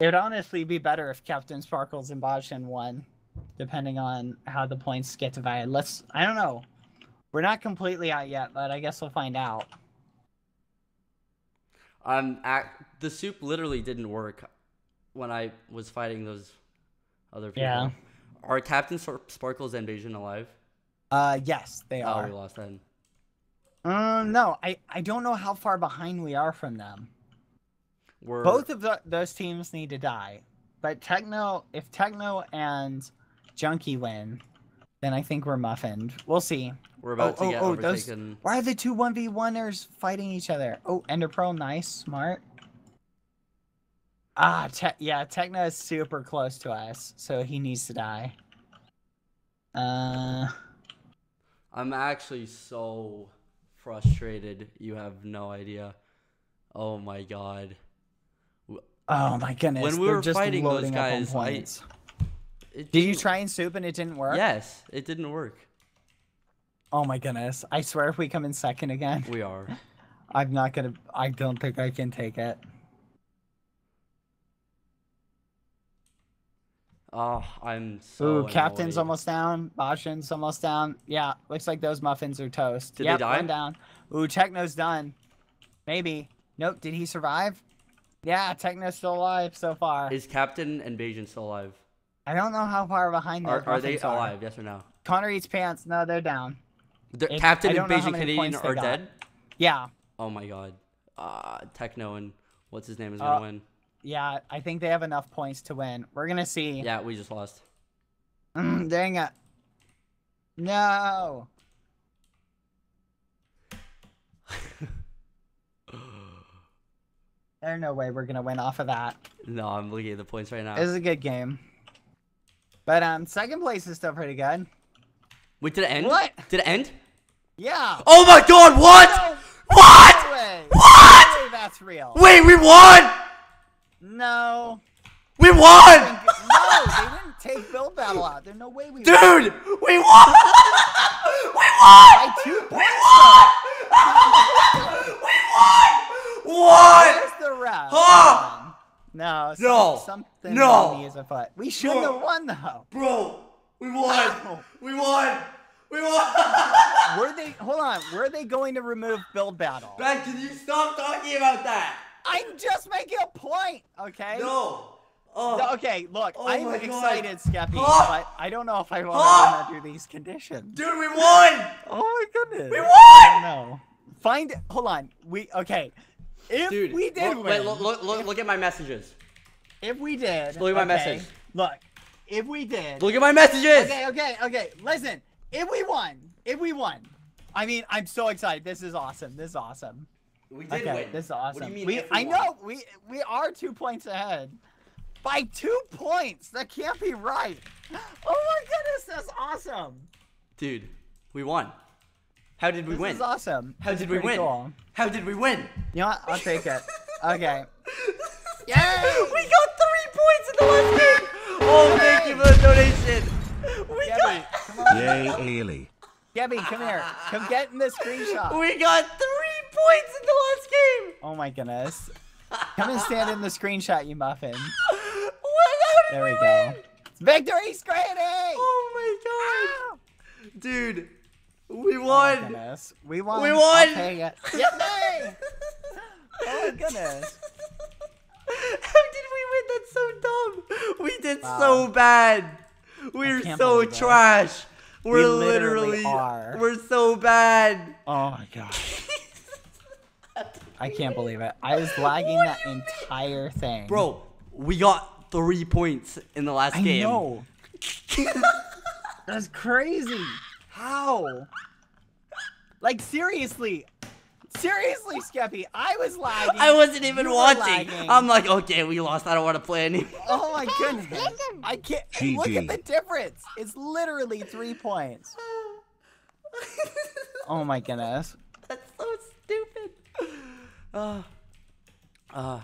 it would honestly be better if Captain Sparkles and Bajan won, depending on how the points get divided. Let's. I don't know. We're not completely out yet, but I guess we'll find out. Um, ac the soup literally didn't work when I was fighting those other people. Yeah. Are Captain Sparkles and Bajan alive? Uh, yes, they Oh, are. we lost then. Um, no, I I don't know how far behind we are from them. We're Both of the, those teams need to die, but Techno, if Techno and Junkie win, then I think we're muffined. We'll see. We're about oh, to get oh, oh, those- Why are the two 1v1ers fighting each other? Oh, Ender Pearl, nice, smart. Ah, te yeah, Techno is super close to us, so he needs to die. Uh, I'm actually so frustrated. You have no idea. Oh my god. oh my goodness. When we they're were just fighting those loading up on guys, I- points. It Did you try and soup and it didn't work? Yes, it didn't work. Oh my goodness. I swear if we come in second again, We are. <laughs> I'm not gonna, I don't think I can take it. Oh, I'm so. Ooh, captain's almost down. Bajan's almost down. Yeah, looks like those muffins are toast. Did they die? one down. Ooh, Techno's done. Maybe. Nope. Did he survive? Yeah, Techno's still alive so far. Is Captain and Bajan still alive? I don't know how far behind they Are, are they are. alive? Yes or no? Connor eats pants. No, they're down. The It- Captain and don't know how Bajan many Canadian are dead. Yeah, Oh my god. Uh, Techno and what's his name is Uh, gonna win. yeah. I think they have enough points to win. We're gonna see. Yeah, we just lost. Mm, <clears throat> dang it. No. <laughs> There's no way we're gonna win off of that. No, I'm looking at the points right now. This is a good game. But um, second place is still pretty good. Wait, did it end? What? Did it end? Yeah. Oh my god, what? No What? way. What? No way that's real. Wait, we won! No. We won! no, they didn't take build battle out. There's no way we Dude! won. We won! <laughs> we won! By two We won! <laughs> we won! What? Where's the ref? Huh? No. some- No. Something No. is afoot. We shouldn't have won though. Bro, we won! We won! We won! <laughs> Were they? Hold on. Were they going to remove build battle? Ben, can you stop talking about that? I'm just making a point. Okay. No. Oh. Okay, look, Oh I'm excited, Skeppy, Huh? but I don't know if I want to under these conditions. Dude, we won! Oh my goodness. We won! No. Find hold on. We okay. If Dude, we did look, win, wait, look, look, look, look at my messages. if we did, Look at my okay, message. Look, if we did. Look at my messages! Okay, okay, okay. Listen, if we won, if we won, I mean, I'm so excited. This is awesome. This is awesome. We did okay, win. this is awesome. What do you mean we, I know we we are two points ahead. By two points. That can't be right. <gasps> Oh my goodness, that's awesome. Dude, we won. How did we This win? This is awesome. How This did we win? Cool. How did we win? You know what? I'll take it. Okay. <laughs> Yay! We got three points in the last game! Oh, thank you for the donation! We Geppy, got. Yay, Ailey. Geppy, come here. Come get in the screenshot. we got three points in the last game! Oh my goodness. Come and stand in the screenshot, you muffin. <laughs> What? How did There we we go. win? Victory Scranny! Oh my god! Ah! Dude, we Oh won! goodness. We won. We won! Yippee! <laughs> Oh my goodness. How did we win? That's so dumb. We did Wow. so bad. We're so trash. We're literally literally, are. we're so bad. Oh my god. I can't believe it. I was <laughs> lagging that entire thing. Bro, we got three points in the last I game. know. <laughs> That's crazy. How? Like seriously. Seriously, Skeppy, I was lagging. I wasn't even you watching. I'm like, okay, we lost. I don't want to play anymore. <laughs> Oh my goodness. listen. I can't look at the difference. It's literally three points. <laughs> Oh my goodness. That's so stupid. <sighs> Uh, <sighs> uh,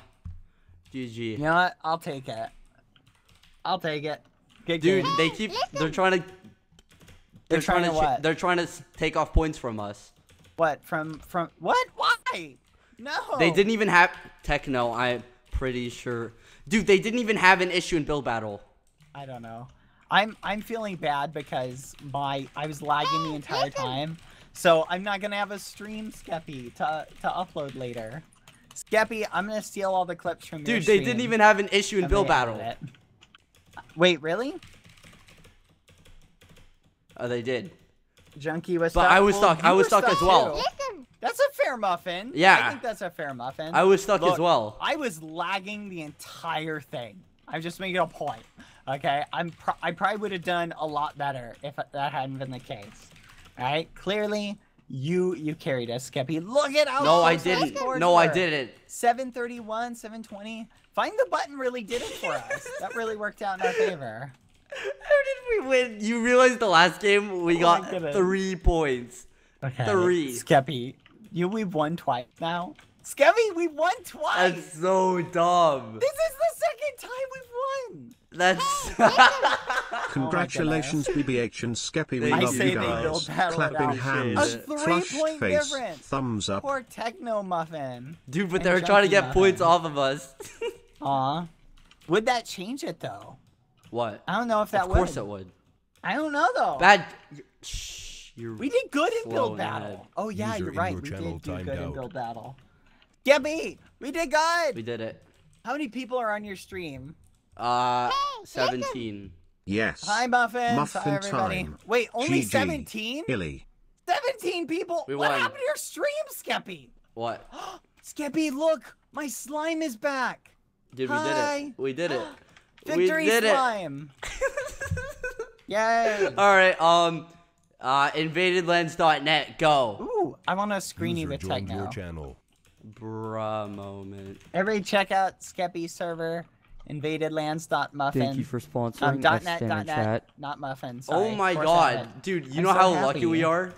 GG. You know what? I'll take it. I'll take it. Good Dude, game. they keep. They're trying to. They're trying to ch- what? They're trying to take off points from us. What from from what? Why? No. They didn't even have techno. I'm pretty sure, dude. They didn't even have an issue in Build Battle. I don't know. I'm I'm feeling bad because my I was lagging the oh, entire time. So I'm not gonna have a stream Skeppy to to upload later. Skeppy, I'm gonna steal all the clips from your Dude, they didn't even have an issue in Build Battle. it. Wait, really? Oh, they did. Junkie was But stuck. I was Well, stuck. you I was were stuck as well. too. That's a fair muffin. Yeah. I think that's a fair muffin. I was stuck as well. I was lagging the entire thing. I'm just making a point. Okay, I'm. Pro- I probably would have done a lot better if that hadn't been the case. All right, clearly you you carried us, Skeppy. Look at how No, I didn't. scores No, I didn't. 731, 720. Find the button really did it for us. <laughs> that really worked out in our favor. How did we win? You realize the last game we Oh got three points. Okay. Three. Skeppy, you we've won twice now. Skeppy, we won twice. That's so dumb. This is the second time we've won. That's. Oh, <laughs> Congratulations, BBH and Skeppy. We I love say you guys. Clapping hands, flushed face, difference. thumbs up. Poor Techno Muffin. Dude, but And they were trying to Junkie get points off of us. <laughs> Aw. Would that change it though? What? I don't know if that would. Of course would. it would. I don't know though. Bad. Shh. You're. We did good in build battle. head. Oh yeah, User you're right. We did do timed good in build battle. Geppy, we did good. We did it. How many people are on your stream? Uh, 17. Yes. Hi, Muffin. Muffin Hi, everybody. time. Wait, only GG. 17? Illy. 17 people. We what won. happened to your stream, Skeppy? What? <gasps> Skeppy, look, my slime is back. Dude, we did it. We did it. <gasps> Victory we did slime. <laughs> Yay. All right. Um, uh, invadedlands.net. Go. Ooh, I'm on a screeny User with joined your channel. Bruh moment. Everybody check out Skeppy's server, invadedlands.muffin. Thank you for um, sponsoring dot F net, dot net, chat. not muffin. Oh my god. Dude, you I'm know so how happy. lucky we are?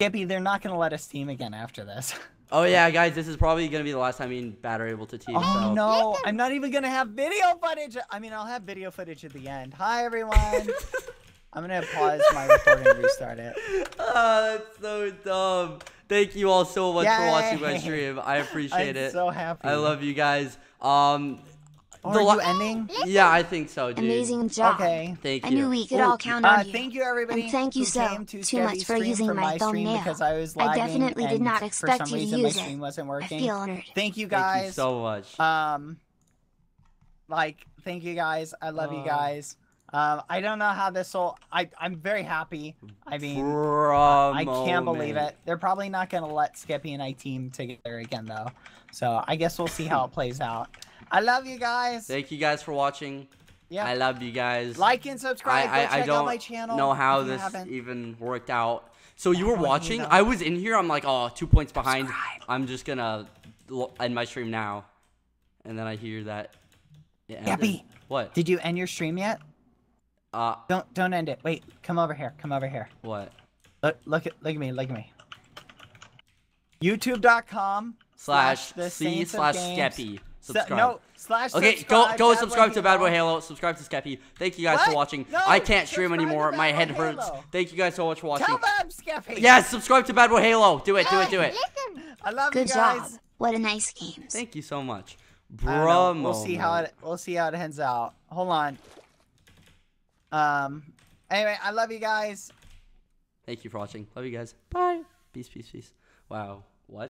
Skeppy, they're not gonna let us team again after this. <laughs> Oh yeah, guys, this is probably gonna be the last time me and Bat are able to team. Oh so. no, I'm not even gonna have video footage. I mean, I'll have video footage at the end. Hi everyone. <laughs> I'm gonna pause my recording and restart it. <laughs> Ah, that's so dumb. Thank you all so much for watching my stream. I appreciate it. I'm it. so happy. I love you guys. Um, Oh, are la- you ending? yeah, I think so, dude. Amazing job. Okay. Thank I you. knew we could Ooh, all count uh, on you. Thank you everybody. And thank you so came to too much for using my thumbnail. because I was I lagging definitely did not for expect some you to reason use my it. stream wasn't working. I feel honored. Thank you Thank you so much. Um, like, thank you guys. I love you Uh. guys. Um, I don't know how this will. I I'm very happy. I mean, Bruh I can't believe it. They're probably not gonna let Skeppy and I team together again though. So I guess we'll see how it plays out. I love you guys. Thank you guys for watching. Yeah. I love you guys. like and subscribe. I, Go check I out don't my channel. know how this haven't. even worked out. So you were watching? I was in here. I'm like, oh, two points behind. Subscribe. I'm just gonna end my stream now, and then I hear that. Geppy. What? Did you end your stream yet? Uh, Don't don't end it. Wait, come over here. Come over here. what? Look look at look at me. Look at me. YouTube.com Slash C slash. Skeppy. So- Subscribe. no slash. Okay, subscribe, go go Bad Boy subscribe to Bad Boy Halo. Halo. Subscribe to Skeppy. Thank you guys for watching. No, I can't stream anymore. My Boy head hurts. Thank you guys so much for watching. Tell them, Skeppy. Yes, subscribe to Bad Boy Halo. Do it, do it, do it. Listen. I love Good you guys. job. What a nice game. Thank you so much. I. Bro, We'll see how it we'll see how it ends out. Hold on. Um. Anyway, I love you guys. Thank you for watching. Love you guys. Bye. Peace, peace, peace. Wow.